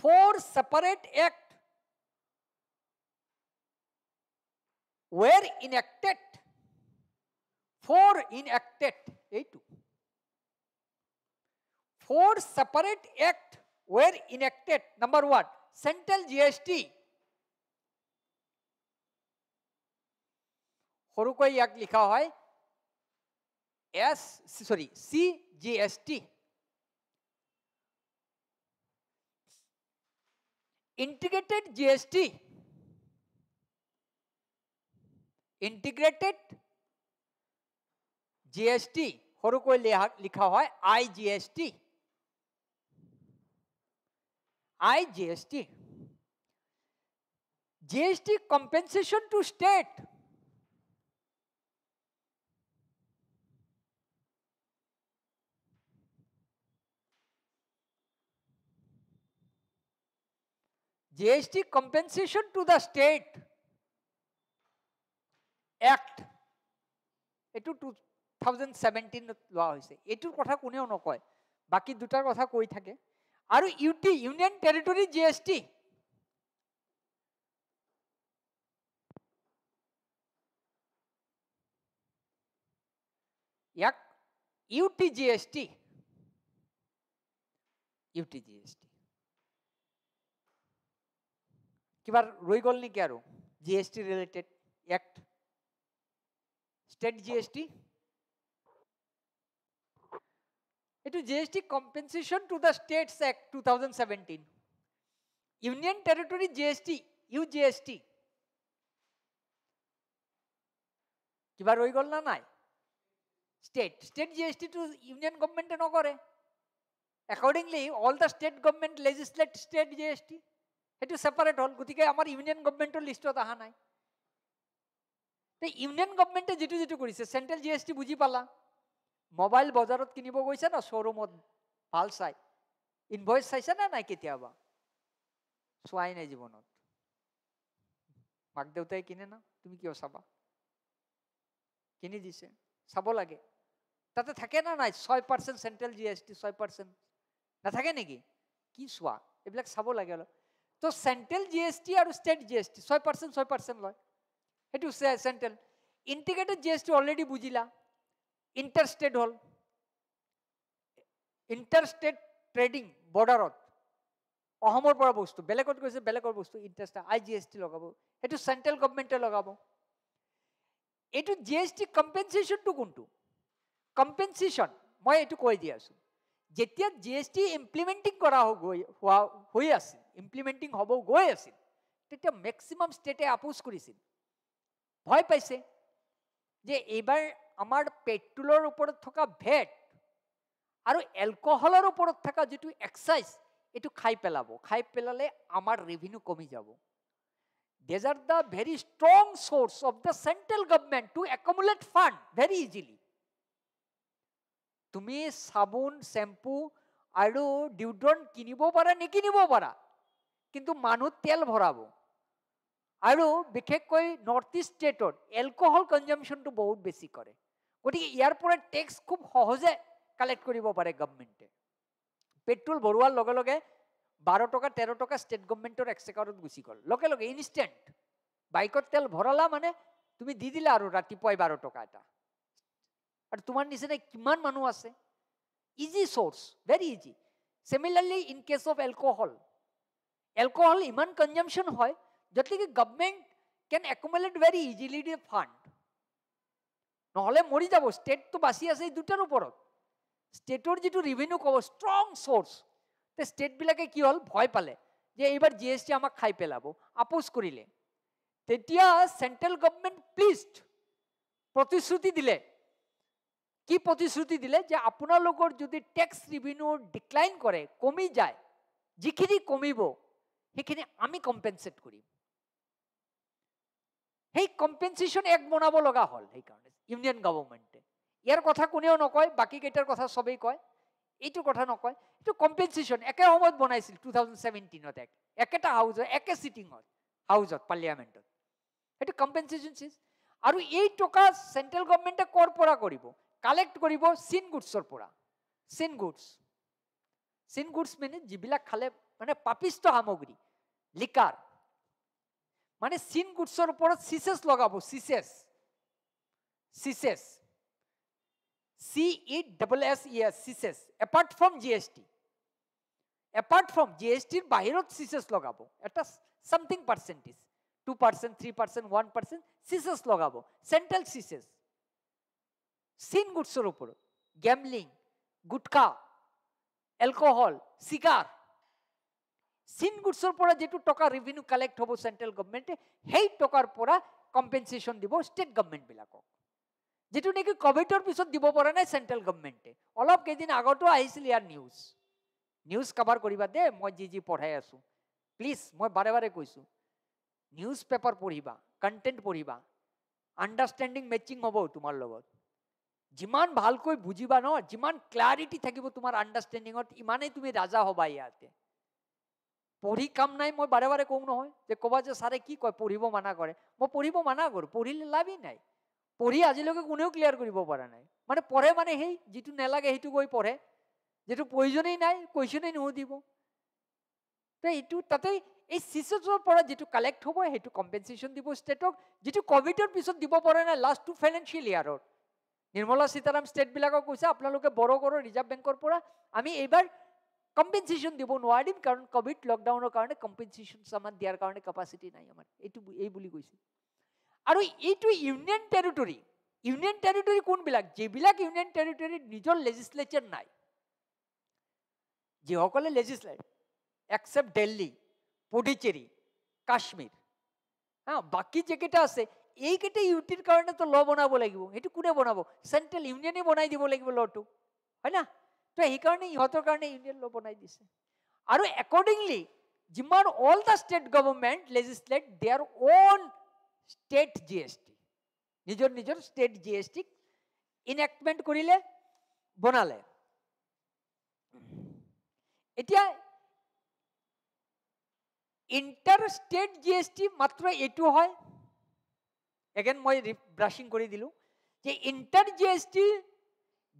four separate act were enacted four enacted এইটো four separate act were enacted. Number one, central GST. সৰুকৈ ইয়াক লিখা হয় S sorry C G S T integrated G S T integrated G S T সৰুকৈ লিখা হয় I G S T I GST. GST compensation to state. GST compensation to the state act এইটো two thousand ছেভেণ্টিনত লোৱা হৈছে এইটোৰ কথা কোনেও নকয় বাকী দুটাৰ কথা কৈ থাকে আৰু U T union territory G S T ইয়াক U T G S T U T G S T কিবা ৰৈ গ'ল নেকি আৰু G S T related act state G S T to GST compensation to the States Act 2017. Union Territory GST, UGST. কিবার রই গল না নাই state state GST to union গভর্নমেন্টে ন করে accordingly all the state government legislate state GST সেইটো separate হল গতিকে আমাৰ ইউনিয়ন গভৰ্ণমেণ্টৰ লিষ্টত অহা নাই ইউনিয়ন গভৰ্ণমেণ্টে যিটো যিটো কৰিছে চেণ্ট্ৰেল জি এছ টি বুজি পালা মোবাইল বজাৰত কিনিব গৈছে ন শ্ব'ৰুমত ভাল চাই ইনভইচ চাইছে নে নাই কেতিয়াবা চোৱাই নাই জীৱনত মাক দেউতাই কিনে না তুমি কিয় চাবা কিনি দিছে চাব লাগে তাতে থাকে না নাই ছয় percent central G S T ছয় পাৰ্চেণ্ট নাথাকে নেকি কি চোৱা এইবিলাক চাব লাগে অলপ ত' চেণ্ট্ৰেল জি এছ টি আৰু ষ্টেট জি এছ টি ছয় পাৰ্চেণ্ট ছয় পাৰ্চেণ্ট লয় সেইটো central integrated G S T already বুজিলা ইণ্টাৰষ্টেট হ'ল ইণ্টাৰষ্টেট ট্ৰেডিং বৰ্ডাৰত অসমৰ পৰা বস্তু বেলেগত গৈছে বেলেগৰ বস্তু interstate I G S T লগাব সেইটো চেণ্ট্ৰেল গভমেণ্টে লগাব এইটো জি এছ টি কম্পেনচেশ্যনটো কোনটো কম্পেনচেশ্যন মই এইটো কৈ দি আছোঁ যেতিয়া জি এছ টি ইমপ্লিমেণ্টিং কৰা গৈ হোৱা হৈ আছিল ইমপ্লিমেণ্টিং হ'ব গৈ আছিল তেতিয়া মেক্সিমাম ষ্টেটে আপোচ কৰিছিল ভয় পাইছে যে এইবাৰ আমাৰ পেট্ৰলৰ ওপৰত থকা ভেট আৰু এলকহলৰ ওপৰত থকা যিটো এক্সাইজ এইটো খাই পেলাব খাই পেলালে আমাৰ ৰেভিনিউ কমি যাব these are the very strong source of the central government to accumulate fund very easily তুমি চাবোন চেম্পু আৰু ডিউড্ৰন কিনিব পাৰা নিকিনিব পাৰা কিন্তু মানুহ তেল ভৰাব আৰু বিশেষকৈ নৰ্থ ইষ্ট ষ্টেটত এলকহল কনজামশ্যনটো বহুত বেছি কৰে গতিকে ইয়াৰ পৰা টেক্স খুব সহজে কালেক্ট কৰিব পাৰে গভমেণ্টে পেট্ৰল ভৰোৱাৰ লগে লগে বাৰ টকা তেৰ টকা ষ্টেট গভমেণ্টৰ এক্সেকাউণ্টত গুচি গ'ল লগে লগে ইনষ্টেণ্ট বাইকত তেল ভৰালা মানে তুমি দি দিলা আৰু ৰাতিপুৱাই বাৰ টকা এটা আৰু তোমাৰ নিচিনা কিমান মানুহ আছে easy source very easy similarly in case of alcohol alcohol ইমান কনজামশ্যন হয় গতিকে government can accumulate very easily the fund নহ'লে মৰি যাব ষ্টেটটো বাছি আছে এই দুটাৰ ওপৰত ষ্টেটৰ যিটো ৰিভিনিউ ক'ব ষ্ট্ৰং চ'ৰ্চ তে ষ্টেটবিলাকে কি হ'ল ভয় পালে যে এইবাৰ জি এছ টি আমাক খাই পেলাব আপোচ কৰিলে তেতিয়া চেণ্ট্ৰেল গভমেণ্ট প্লিষ্ট প্ৰতিশ্ৰুতি দিলে কি প্ৰতিশ্ৰুতি দিলে যে আপোনালোকৰ যদি টেক্স ৰিভিনিউ ডিক্লাইন কৰে কমি যায় যিখিনি কমিব সেইখিনি আমি কম্পেনচেট কৰিম সেই কম্পেনচেশ্যন এক বনাব লগা হ'ল সেইকাৰণে ইউনিয়ন গভৰ্ণমেণ্টে ইয়াৰ কথা কোনেও নকয় বাকীকেইটাৰ কথা চবেই কয় এইটো কথা নকয় এইটো কম্পেনচেশ্যন একে সময়ত বনাইছিল টু থাউজেণ্ড ছেভেণ্টিনত এক একেটা হাউজত একে ছিটিঙত হাউজত পাৰ্লিয়ামেণ্টত সেইটো কম্পেনচেশ্যন চিজ আৰু এই টকা চেণ্ট্ৰেল গভৰ্ণমেণ্টে ক'ৰ পৰা কৰিব কালেক্ট কৰিব চিন গুডছৰ পৰা চিন গুডছ চিন গুডছ মানে যিবিলাক খালে মানে পাপিষ্ট সামগ্ৰী লিকাৰ মানে চিন গুডছৰ ওপৰত চিচেছ লগাব cesses cesses C E double S E S cesses apart from G S T apart from G S টিৰ বাহিৰত চিচেছ লগাব এটা something percentage two percent three percent one percent cesses লগাব চেণ্ট্ৰেল চিচেছ চিন গুডছৰ ওপৰত gambling gutkha alcohol cigar sin গুডছৰ পৰা যিটো টকা ৰেভিনিউ কালেক্ট হ'ব চেণ্ট্ৰেল গভমেণ্টে সেই টকাৰ পৰা কম্পেনচেশ্যন দিব ষ্টেট গভমেণ্টবিলাকক যিটো নেকি ক'ভিডৰ পিছত দিব পৰা নাই চেণ্ট্ৰেল গভমেণ্টে অলপ কেইদিন আগতো আহিছিল ইয়াৰ নিউজ নিউজ কাভাৰ কৰিবা দে মই যি যি পঢ়াই আছোঁ প্লিজ মই বাৰে বাৰে কৈছোঁ নিউজ পেপাৰ পঢ়িবা কণ্টেণ্ট পঢ়িবা আণ্ডাৰষ্টেণ্ডিং মেচিং হ'ব তোমাৰ লগত যিমান ভালকৈ বুজিবা ন যিমান ক্লাৰিটি থাকিব তোমাৰ আণ্ডাৰষ্টেণ্ডিঙত ইমানেই তুমি ৰাজা হ'বা ইয়াতে পঢ়ি কাম নাই মই বাৰে বাৰে কওঁ নহয় যে ক'বা যে ছাৰে কি কয় পঢ়িব মানা কৰে মই পঢ়িব মানা কৰোঁ পঢ়িলে লাভেই নাই পঢ়ি আজিলৈকে কোনেও ক্লিয়াৰ কৰিব পৰা নাই মানে পঢ়ে মানে সেই যিটো নেলাগে সেইটো গৈ পঢ়ে যিটো প্ৰয়োজনেই নাই কুৱেশ্যনেই নুসুধিব তো এইটো তাতে এই চিচুৱেশ্যনৰ পৰা যিটো কালেক্ট হ'ব সেইটো কম্পেনচেশ্যন দিব ষ্টেটক যিটো ক'ভিডৰ পিছত দিব পৰা নাই লাষ্ট টু ফাইনেন্সিয়েল ইয়াৰত নিৰ্মলা সীতাৰাম ষ্টেটবিলাকক কৈছে আপোনালোকে বড়ো কৰোঁ ৰিজাৰ্ভ বেংকৰ পৰা আমি এইবাৰ কম্পেনসেশন দিব নোৱাৰিম কাৰণ ক'ভিড লকডাউনৰ কাৰণে কম্পেনচেশ্যনছ আমাৰ দিয়াৰ কাৰণে কেপাচিটি নাই আমাৰ এইটো এই বুলি কৈছে আৰু এইটো ইউনিয়ন টেৰিটৰী ইউনিয়ন টেৰিটৰী কোনবিলাক যিবিলাক ইউনিয়ন টেৰিটৰীত নিজৰ লেজিছলেচাৰ নাই যিসকলে লেজিছলেট একচেপ্ট দিল্লী পুডুচেৰী কাশ্মীৰ হা বাকী যিকেইটা আছে এইকেইটা ইউটিৰ কাৰণেতো ল বনাব লাগিব সেইটো কোনে বনাব চেণ্ট্ৰেল ইউনিয়নে বনাই দিব লাগিব লটো হয় না তো সেইকাৰণে ইহঁতৰ কাৰণে ইউনিয়ন ল' বনাই দিছে আৰু একৰ্ডিংলি যিমান all the state government legislate they are on state G S T নিজৰ নিজৰ ষ্টেট জি এছ টিক ইনেক্টমেণ্ট কৰিলে বনালে এতিয়া inter state G S T মাত্ৰ এইটো হয় এগেন মই ব্ৰাছিং কৰি দিলোঁ যে inter G S T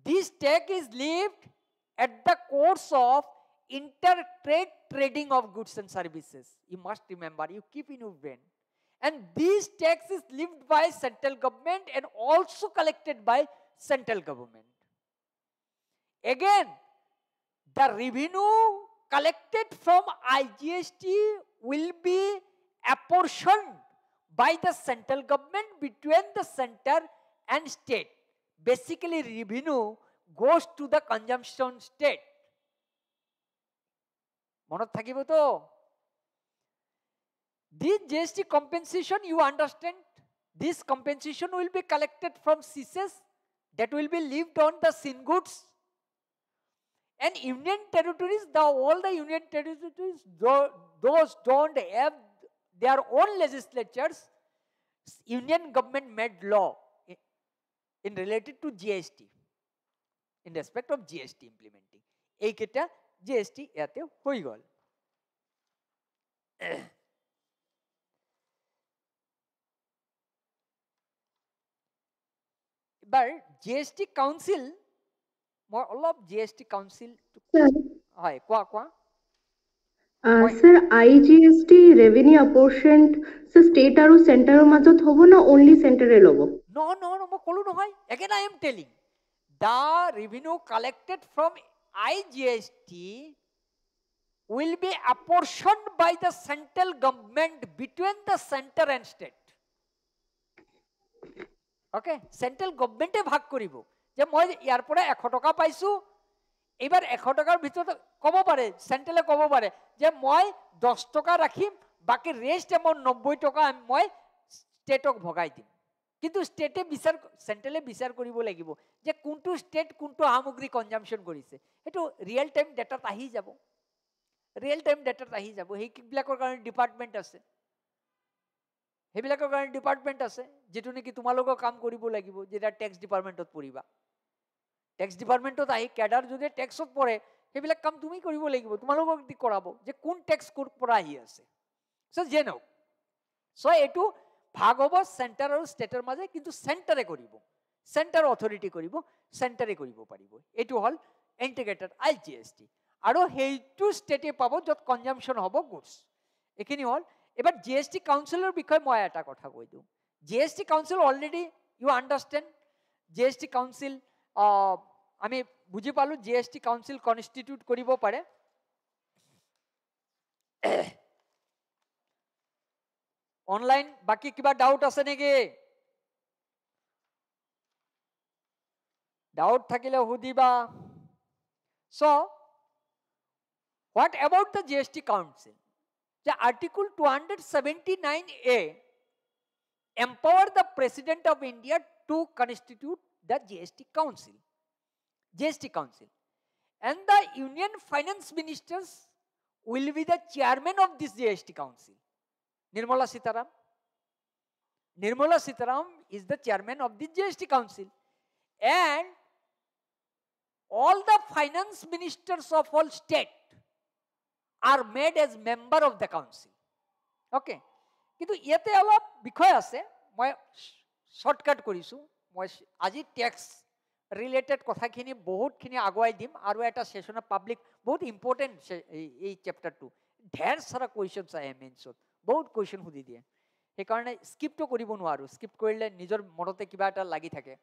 this tax is levied at the course of inter-trade trading of goods and services. You must remember, you keep in your brain. And these taxes lived by central government and also collected by central government. Again, the revenue collected from IGST will be apportioned by the central government between the center and state. Basically, revenue goes to the consumption state. মনত থাকিব তো this GST compensation you understand this compensation will be collected from CISES that will be lived on the sin goods and union territories the all the union territories those don't have their own legislatures union government made law in, in related to GST In respect of GST implementing এই কেটা GST এতে হয়ে গেল এবার GST council মই অলপ GST council হয় কোৱা কোৱা স্যার আইজিএসটি ৰেভিনিউ অপৰচেণ্ট সে ষ্টেট আৰু চেণ্টাৰৰ মাজত হ'ব না অনলি সেন্টারে ল'ব নো নো নো মই কলু নহয় again I am telling the revenue collected from IGST will be apportioned by the central government between the center and state. Okay central গভর্নমেণ্টে ভাগ কৰিব যে মই ইয়াৰ পৰা এশ টকা পাইছোঁ এইবাৰ এশ টকাৰ ভিতৰত ক'ব পাৰে চেণ্ট্ৰেলে ক'ব পাৰে যে মই দহ টকা ৰাখিম বাকী ৰেষ্ট এমাউণ্ট নব্বৈ টকা মই ষ্টেটক ভগাই দিম কিন্তু ষ্টেটে বিচাৰ চেণ্ট্ৰেলে বিচাৰ কৰিব লাগিব যে কোনটো ষ্টেট কোনটো সামগ্ৰী কনজামশ্যন কৰিছে সেইটো ৰিয়েল টাইম ডেটাত আহি যাব ৰিয়েল টাইম ডেটাত আহি যাব সেইবিলাকৰ কাৰণে ডিপাৰ্টমেণ্ট আছে সেইবিলাকৰ কাৰণে ডিপাৰ্টমেণ্ট আছে যিটো নেকি তোমালোকৰ কাম কৰিব লাগিব যেতিয়া টেক্স ডিপাৰ্টমেণ্টত পঢ়িবা টেক্স ডিপাৰ্টমেণ্টত আহি কেডাৰ যদি টেক্সত পৰে সেইবিলাক কাম তুমি কৰিব লাগিব তোমালোকক দি কৰাব যে কোন টেক্স ক'ৰ পৰা আহি আছে চ' যে নহওক চ' এইটো ভাগ হ'ব চেণ্টাৰ আৰু ষ্টেটৰ মাজে কিন্তু চেণ্টাৰে কৰিব চেণ্টাৰ অথৰিটি কৰিব চেণ্টাৰে কৰিব পাৰিব এইটো হ'ল integrated I G S T আৰু সেইটো ষ্টেটে পাব য'ত কনজামশ্যন হ'ব গুডছ এইখিনি হ'ল এবাৰ জি এছ টি কাউঞ্চিলৰ বিষয়ে মই এটা কথা কৈ দিওঁ G S T council already you understand G S T council আমি বুজি পালোঁ G S T council constitute কৰিব পাৰে অনলাইন বাকী কিবা ডাউট আছে নেকি ডাউট থাকিলে সুধিবা so' what about the G S T council যে article two hundred seventy nine A empower the president of India to constitute the GST Council. GST Council. And the Union Finance Ministers will be the chairman of this GST Council. Nirmala Sitaram Nirmala Sitaram is the chairman of the G S T council and all the finance ministers of all state are made as member of the council okay কিন্তু ইয়াতে অলপ বিষয় আছে মই shortcut কৰিছোঁ মই আজি tax related কথাখিনি বহুতখিনি আগুৱাই দিম আৰু এটা ছেশ্যনত পাব্লিক বহুত ইম্পৰ্টেণ্ট এই চেপ্টাৰটো ঢেৰ চাৰা কুৱেশ্যনছ আহে মেইনছত বহুত কুৱেশ্যন সুধি দিয়ে সেইকাৰণে স্ক্ৰিপ্টো কৰিব নোৱাৰোঁ স্ক্ৰিপ্ট কৰিলে নিজৰ মনতে কিবা এটা লাগি থাকে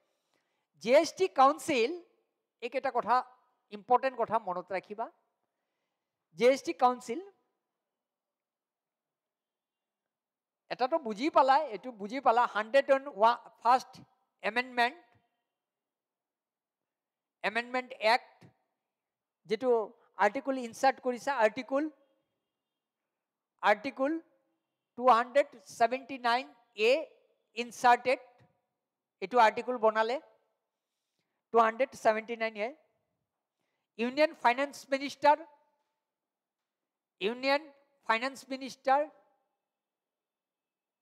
জি এচ টি কাউঞ্চিল এইকেইটা কথা ইম্পৰ্টেণ্ট কথা মনত ৰাখিবা জি এচ টি কাউঞ্চিল এটাতো বুজি পালা এইটো বুজি পালা hundred ten one first amendment amendment act যিটো আৰ্টিকুল ইনচাৰ্ট কৰিছে article article two hundred seventy nine A inserted এইটো আৰ্টিকুল বনালে two hundred seventy nine A union finance minister union finance minister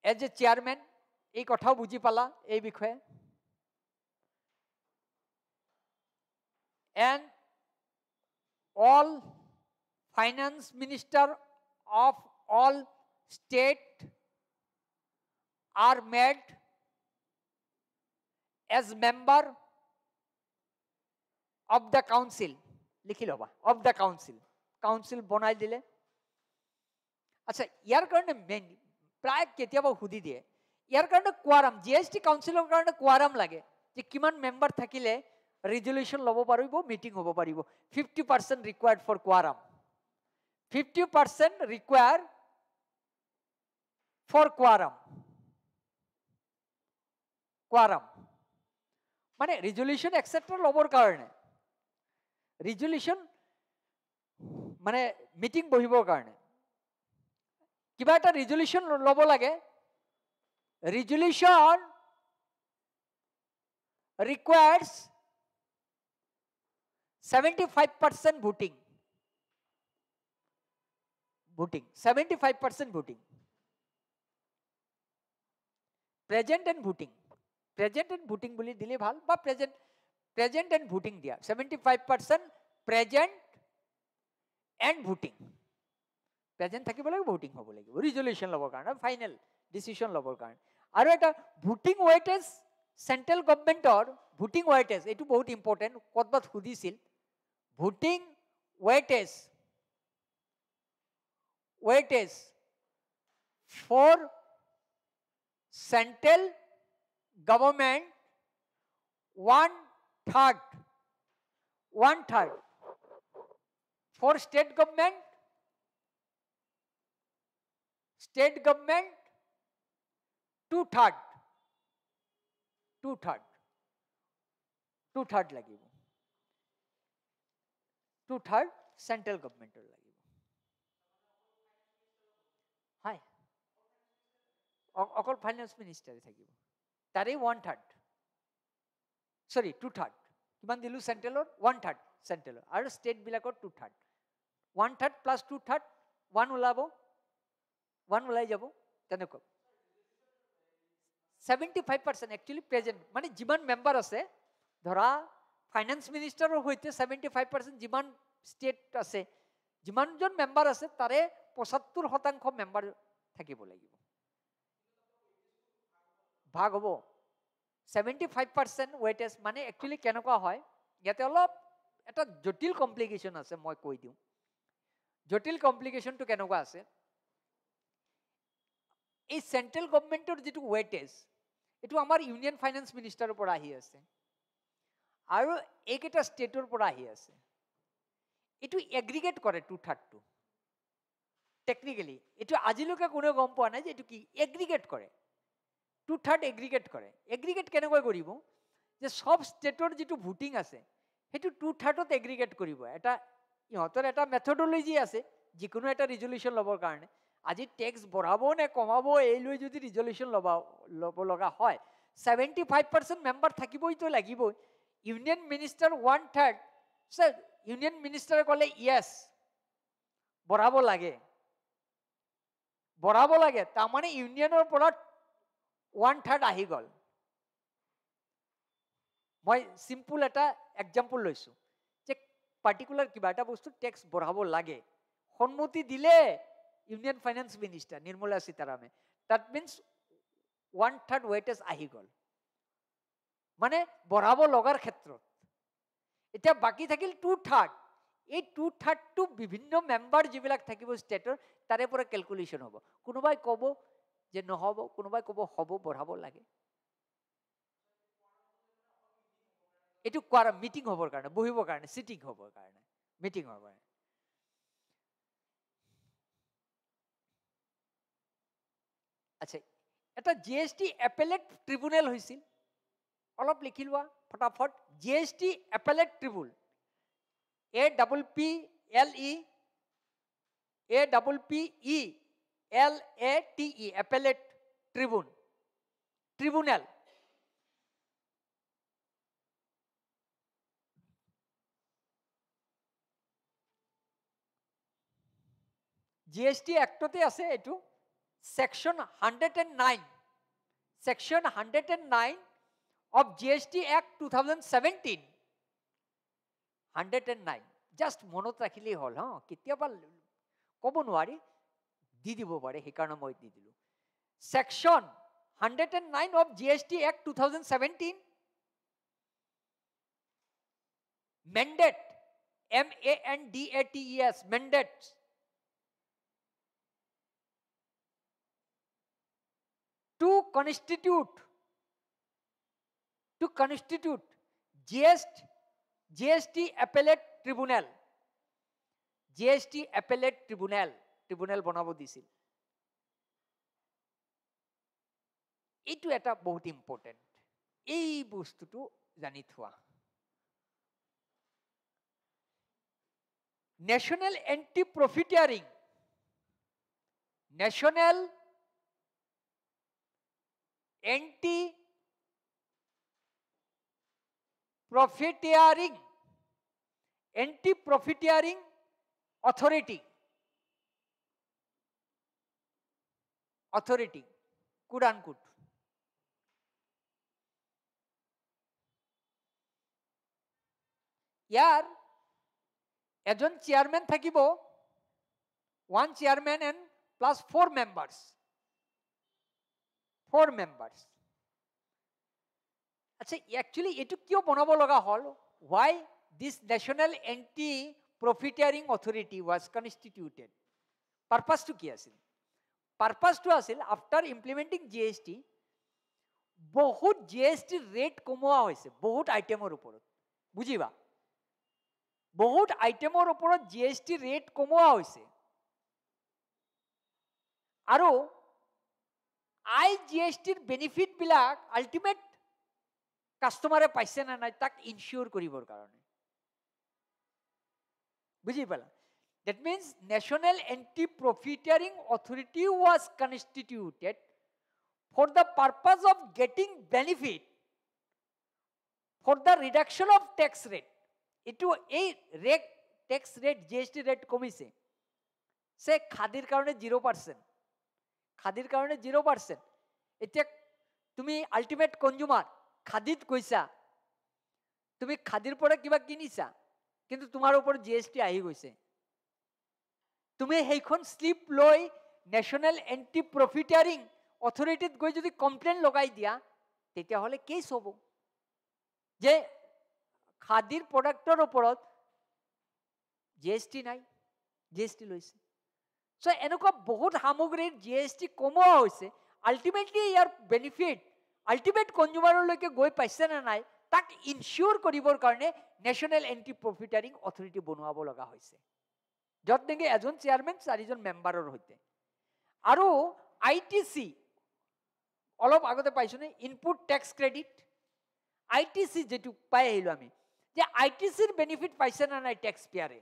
as a chairman এই কথাও বুঝি পালা এই বিষয়ে and all finance minister of all state are made as member of the council লিখি ল'বা of the council কাউন্সিল বনাই দিলে আচ্ছা ইয়াৰ কাৰণে মেইন প্ৰায় কেতিয়াবা সুধি দিয়ে ইয়াৰ কাৰণে কোৱাৰাম জি এছ টি কাউন্সিলৰ কাৰণে কোৱাৰাম লাগে যে কিমান মেম্বাৰ থাকিলে ৰিজলিউশ্যন ল'ব পাৰিব মিটিং হ'ব পাৰিব fifty percent required for quorum fifty percent required for কোৱাৰাম কোৱাৰাম মানে ৰিজলিউশ্যন একচেট্ৰা ল'বৰ কাৰণে ৰিজলিউশ্যন মানে মিটিং বহিবৰ কাৰণে কিবা এটা ৰিজলিউশ্যন ল'ব লাগে resolution requires seventy five percent voting voting seventy five percent voting present and voting present and voting বুলি দিলে ভাল বা প্ৰেজেণ্ট প্ৰেজেণ্ট এণ্ড ভোটিং দিয়া seventy five percent present and voting present থাকিব লাগিব ভোটিং হ'ব লাগিব ৰিজলিউশ্যন ল'বৰ কাৰণে ফাইনেল ডিচিশ্যন ল'বৰ কাৰণে আৰু এটা ভোটিং ৱেইটেজ চেণ্ট্ৰেল গভমেণ্টৰ ভোটিং ৱেইটেজ এইটো বহুত ইম্পৰ্টেণ্ট ক'ৰবাত সুধিছিল voting ৱেইটেজ ৱেইটেজ for central government one third one third for state government state government two third two third two third लगी टू थर्ड सेंट्रल गवर्नमेंट लगी অকল ফাইনেন্স মিনিষ্টাৰে থাকিব তাৰে ওৱান থাৰ্ড চৰি টু থাৰ্ড কিমান দিলোঁ চেণ্ট্ৰেলত ওৱান থাৰ্ড চেণ্ট্ৰেলত আৰু ষ্টেটবিলাকত two third one third plus two third one ওলাব ওৱান ওলাই যাব তেনেকুৱা seventy five percent actually present মানে যিমান মেম্বাৰ আছে ধৰা ফাইনেন্স মিনিষ্টাৰৰ সৈতে ছেভেণ্টি ফাইভ পাৰ্চেণ্ট যিমান ষ্টেট আছে যিমানজন মেম্বাৰ আছে তাৰে পঁচাত্তৰ শতাংশ মেম্বাৰ থাকিব লাগিব ভাগ হ'ব seventy five percent weight S মানে একচুৱেলি কেনেকুৱা হয় ইয়াতে অলপ এটা জটিল কমপ্লিকেশ্যন আছে মই কৈ দিওঁ জটিল কমপ্লিকেশ্যনটো কেনেকুৱা আছে এই চেণ্ট্ৰেল গভমেণ্টৰ যিটো ৱেইটেজ এইটো আমাৰ ইউনিয়ন ফাইনেন্স মিনিষ্টাৰৰ পৰা আহি আছে আৰু এইকেইটা ষ্টেটৰ পৰা আহি আছে এইটো এগ্ৰিগেট কৰে টু থাৰ্ডটো টেকনিকেলি এইটো আজিলৈকে কোনেও গম পোৱা নাই যে এইটো কি এগ্ৰিগেট কৰে টু থাৰ্ড এগ্ৰিগেট কৰে এগ্ৰিগেট কেনেকৈ কৰিব যে চব ষ্টেটৰ যিটো ভোটিং আছে সেইটো টু থাৰ্ডত এগ্ৰিগেট কৰিব এটা ইহঁতৰ এটা মেথডলজি আছে যিকোনো এটা ৰিজলিউশ্যন ল'বৰ কাৰণে আজি টেক্স বঢ়াব নে কমাব এই লৈ যদি ৰিজলিউশ্যন ল'ব ল'ব লগা হয় ছেভেণ্টি ফাইভ পাৰ্চেণ্ট মেম্বাৰ থাকিবইতো লাগিবই union minister one third union মিনিষ্টাৰে ক'লে ইয়েছ বঢ়াব লাগে বঢ়াব লাগে তাৰমানে ইউনিয়নৰ পৰা ওৱান থাৰ্ড আহি গ'ল মই চিম্পুল এটা এক্সাম্পল লৈছোঁ যে পাৰ্টিকুলাৰ কিবা এটা বস্তু টেক্স বঢ়াব লাগে সন্মতি দিলে ইউনিয়ন ফাইনেন্স মিনিষ্টাৰ নিৰ্মলা সীতাৰামে তাত মিনছ ওৱান থাৰ্ড ৱেটেজ আহি গ'ল মানে বঢ়াব লগাৰ ক্ষেত্ৰত এতিয়া বাকী থাকিল টু থাৰ্ড এই টু থাৰ্ডটো বিভিন্ন মেম্বাৰ যিবিলাক থাকিব ষ্টেটৰ তাৰে পৰা কেলকুলেশ্যন হ'ব কোনোবাই ক'ব যে নহ'ব কোনোবাই ক'ব হ'ব বঢ়াব লাগে এইটো কোৱাৰ মিটিং হ'বৰ কাৰণে বহিবৰ কাৰণে চিটিং হ'বৰ কাৰণে মিটিং হ'বৰ কাৰণে আচ্ছা এটা G S T appellate tribunal হৈছিল অলপ লিখি লোৱা ফটাফট G S T appellate tribunal A double P L E A double P E L A T E, appellate tribune, tribunal. GST অ্যাক্টতে আছে এইটো section hundred and nine section hundred and nine of G S T act two thousand seventeen hundred and nine just মনত ৰাখিলেই হ'ল হা কেতিয়াবা ক'ব নোৱাৰি দি দিব পাৰে সেইকাৰণে মই দি দিলোঁ section hundred and nine of G S T act two thousand seventeen mandate M A N D A T E S mandate to constitute G S T GST, GST Appellate Tribunal. GST Appellate Tribunal. Tribunal বনাব দিছিল এইটো এটা বহুত important এই বস্তুটো জানি থোৱা national anti profiteering national anti profiteering anti profiteering authority authority, could and could. ইয়াৰ এজন চেয়াৰমেন থাকিব one chairman and plus four members four members আচ্ছা একচুৱেলি এইটো কিয় বনাব লগা হ'ল why this national anti profiteering authority was constituted পাৰ্পাছটো কি আছিল পাৰ্পাছটো আছিল after implementing G S T বহুত জি এছ টি ৰেট কমোৱা হৈছে বহুত আইটেমৰ ওপৰত বুজিবা বহুত আইটেমৰ ওপৰত জি এছ টি ৰেট কমোৱা হৈছে আৰু আই জি এছ টিৰ বেনিফিটবিলাক আল্টিমেট কাষ্টমাৰে পাইছে নে নাই তাক ইনচিয়'ৰ কৰিবৰ কাৰণে বুজি পালা That means National Anti-Profiteering Authority was constituted for the purpose of getting benefit for the reduction of tax rate. এটু এই rate tax rate GST rate কমিছে সে খাদির কারণে জিরো পার্সেন্ট খাদির কারণে জিরো পার্সেন্ট এতিয়া তুমি আল্টিমেট কনজুমার খাদিত গৈছা তুমি খাদিৰ পৰা কিবা কিনিছা কিন্তু তোমাৰ ওপৰত জি এছ টি আহি গৈছে তুমি সেইখন শ্লিপ লৈ নেশ্যনেল এণ্টি প্ৰফিটাৰিং অথৰিটিত গৈ যদি কমপ্লেইন লগাই দিয়া তেতিয়াহ'লে কেচ হ'ব যে খাদীৰ প্ৰডাক্টৰ ওপৰত জি এছ টি নাই জি এছ টি লৈছে চ' এনেকুৱা বহুত সামগ্ৰীৰ জি এছ টি কমোৱা হৈছে আল্টিমেটলি ইয়াৰ বেনিফিট আল্টিমেট কনজিউমাৰলৈকে গৈ পাইছে নে নাই তাক ইনচিয়'ৰ কৰিবৰ কাৰণে নেশ্যনেল এণ্টি প্ৰফিটাৰিং অথৰিটি বনোৱাব লগা হৈছে য'ত নেকি এজন চেয়াৰমেন চাৰিজন মেম্বাৰৰ সৈতে আৰু আই টি চি অলপ আগতে পাইছোঁনে input tax credit I T C যিটো পাই আহিলোঁ আমি যে আই টি চিৰ বেনিফিট পাইছে নে নাই টেক্স পেয়াৰে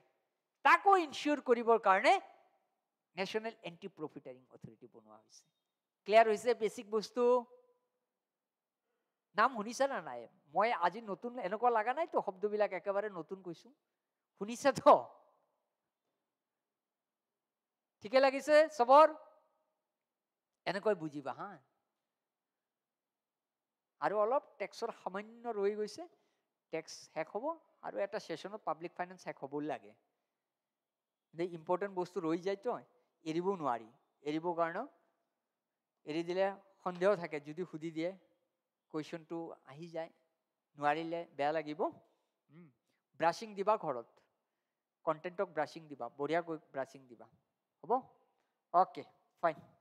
তাকো ইনচিয়'ৰ কৰিবৰ কাৰণে নেশ্যনেল এণ্টি প্ৰফিটাৰিং অথৰিটি বনোৱা হৈছে ক্লিয়াৰ হৈছে বেচিক বস্তু নাম শুনিছে নে নাই মই আজি নতুন এনেকুৱা লগা নাইতো শব্দবিলাক একেবাৰে নতুন কৈছোঁ শুনিছাতো ঠিকে লাগিছে চবৰ এনেকৈ বুজিবা হা আৰু অলপ টেক্সৰ সামান্য ৰৈ গৈছে টেক্স শেষ হ'ব আৰু এটা ছেশ্যনত পাব্লিক ফাইনেন্স শেষ হ'ব লাগে এই ইম্পৰ্টেণ্ট বস্তু ৰৈ যায়তো এৰিবও নোৱাৰি এৰিবৰ কাৰণে এৰি দিলে সন্দেহ থাকে যদি সুধি দিয়ে কুৱেশ্যনটো আহি যায় নোৱাৰিলে বেয়া লাগিব ব্ৰাছিং দিবা ঘৰত কণ্টেণ্টক ব্ৰাছিং দিবা বঢ়িয়াকৈ ব্ৰাছিং দিবা Tá bom? Ok, fine.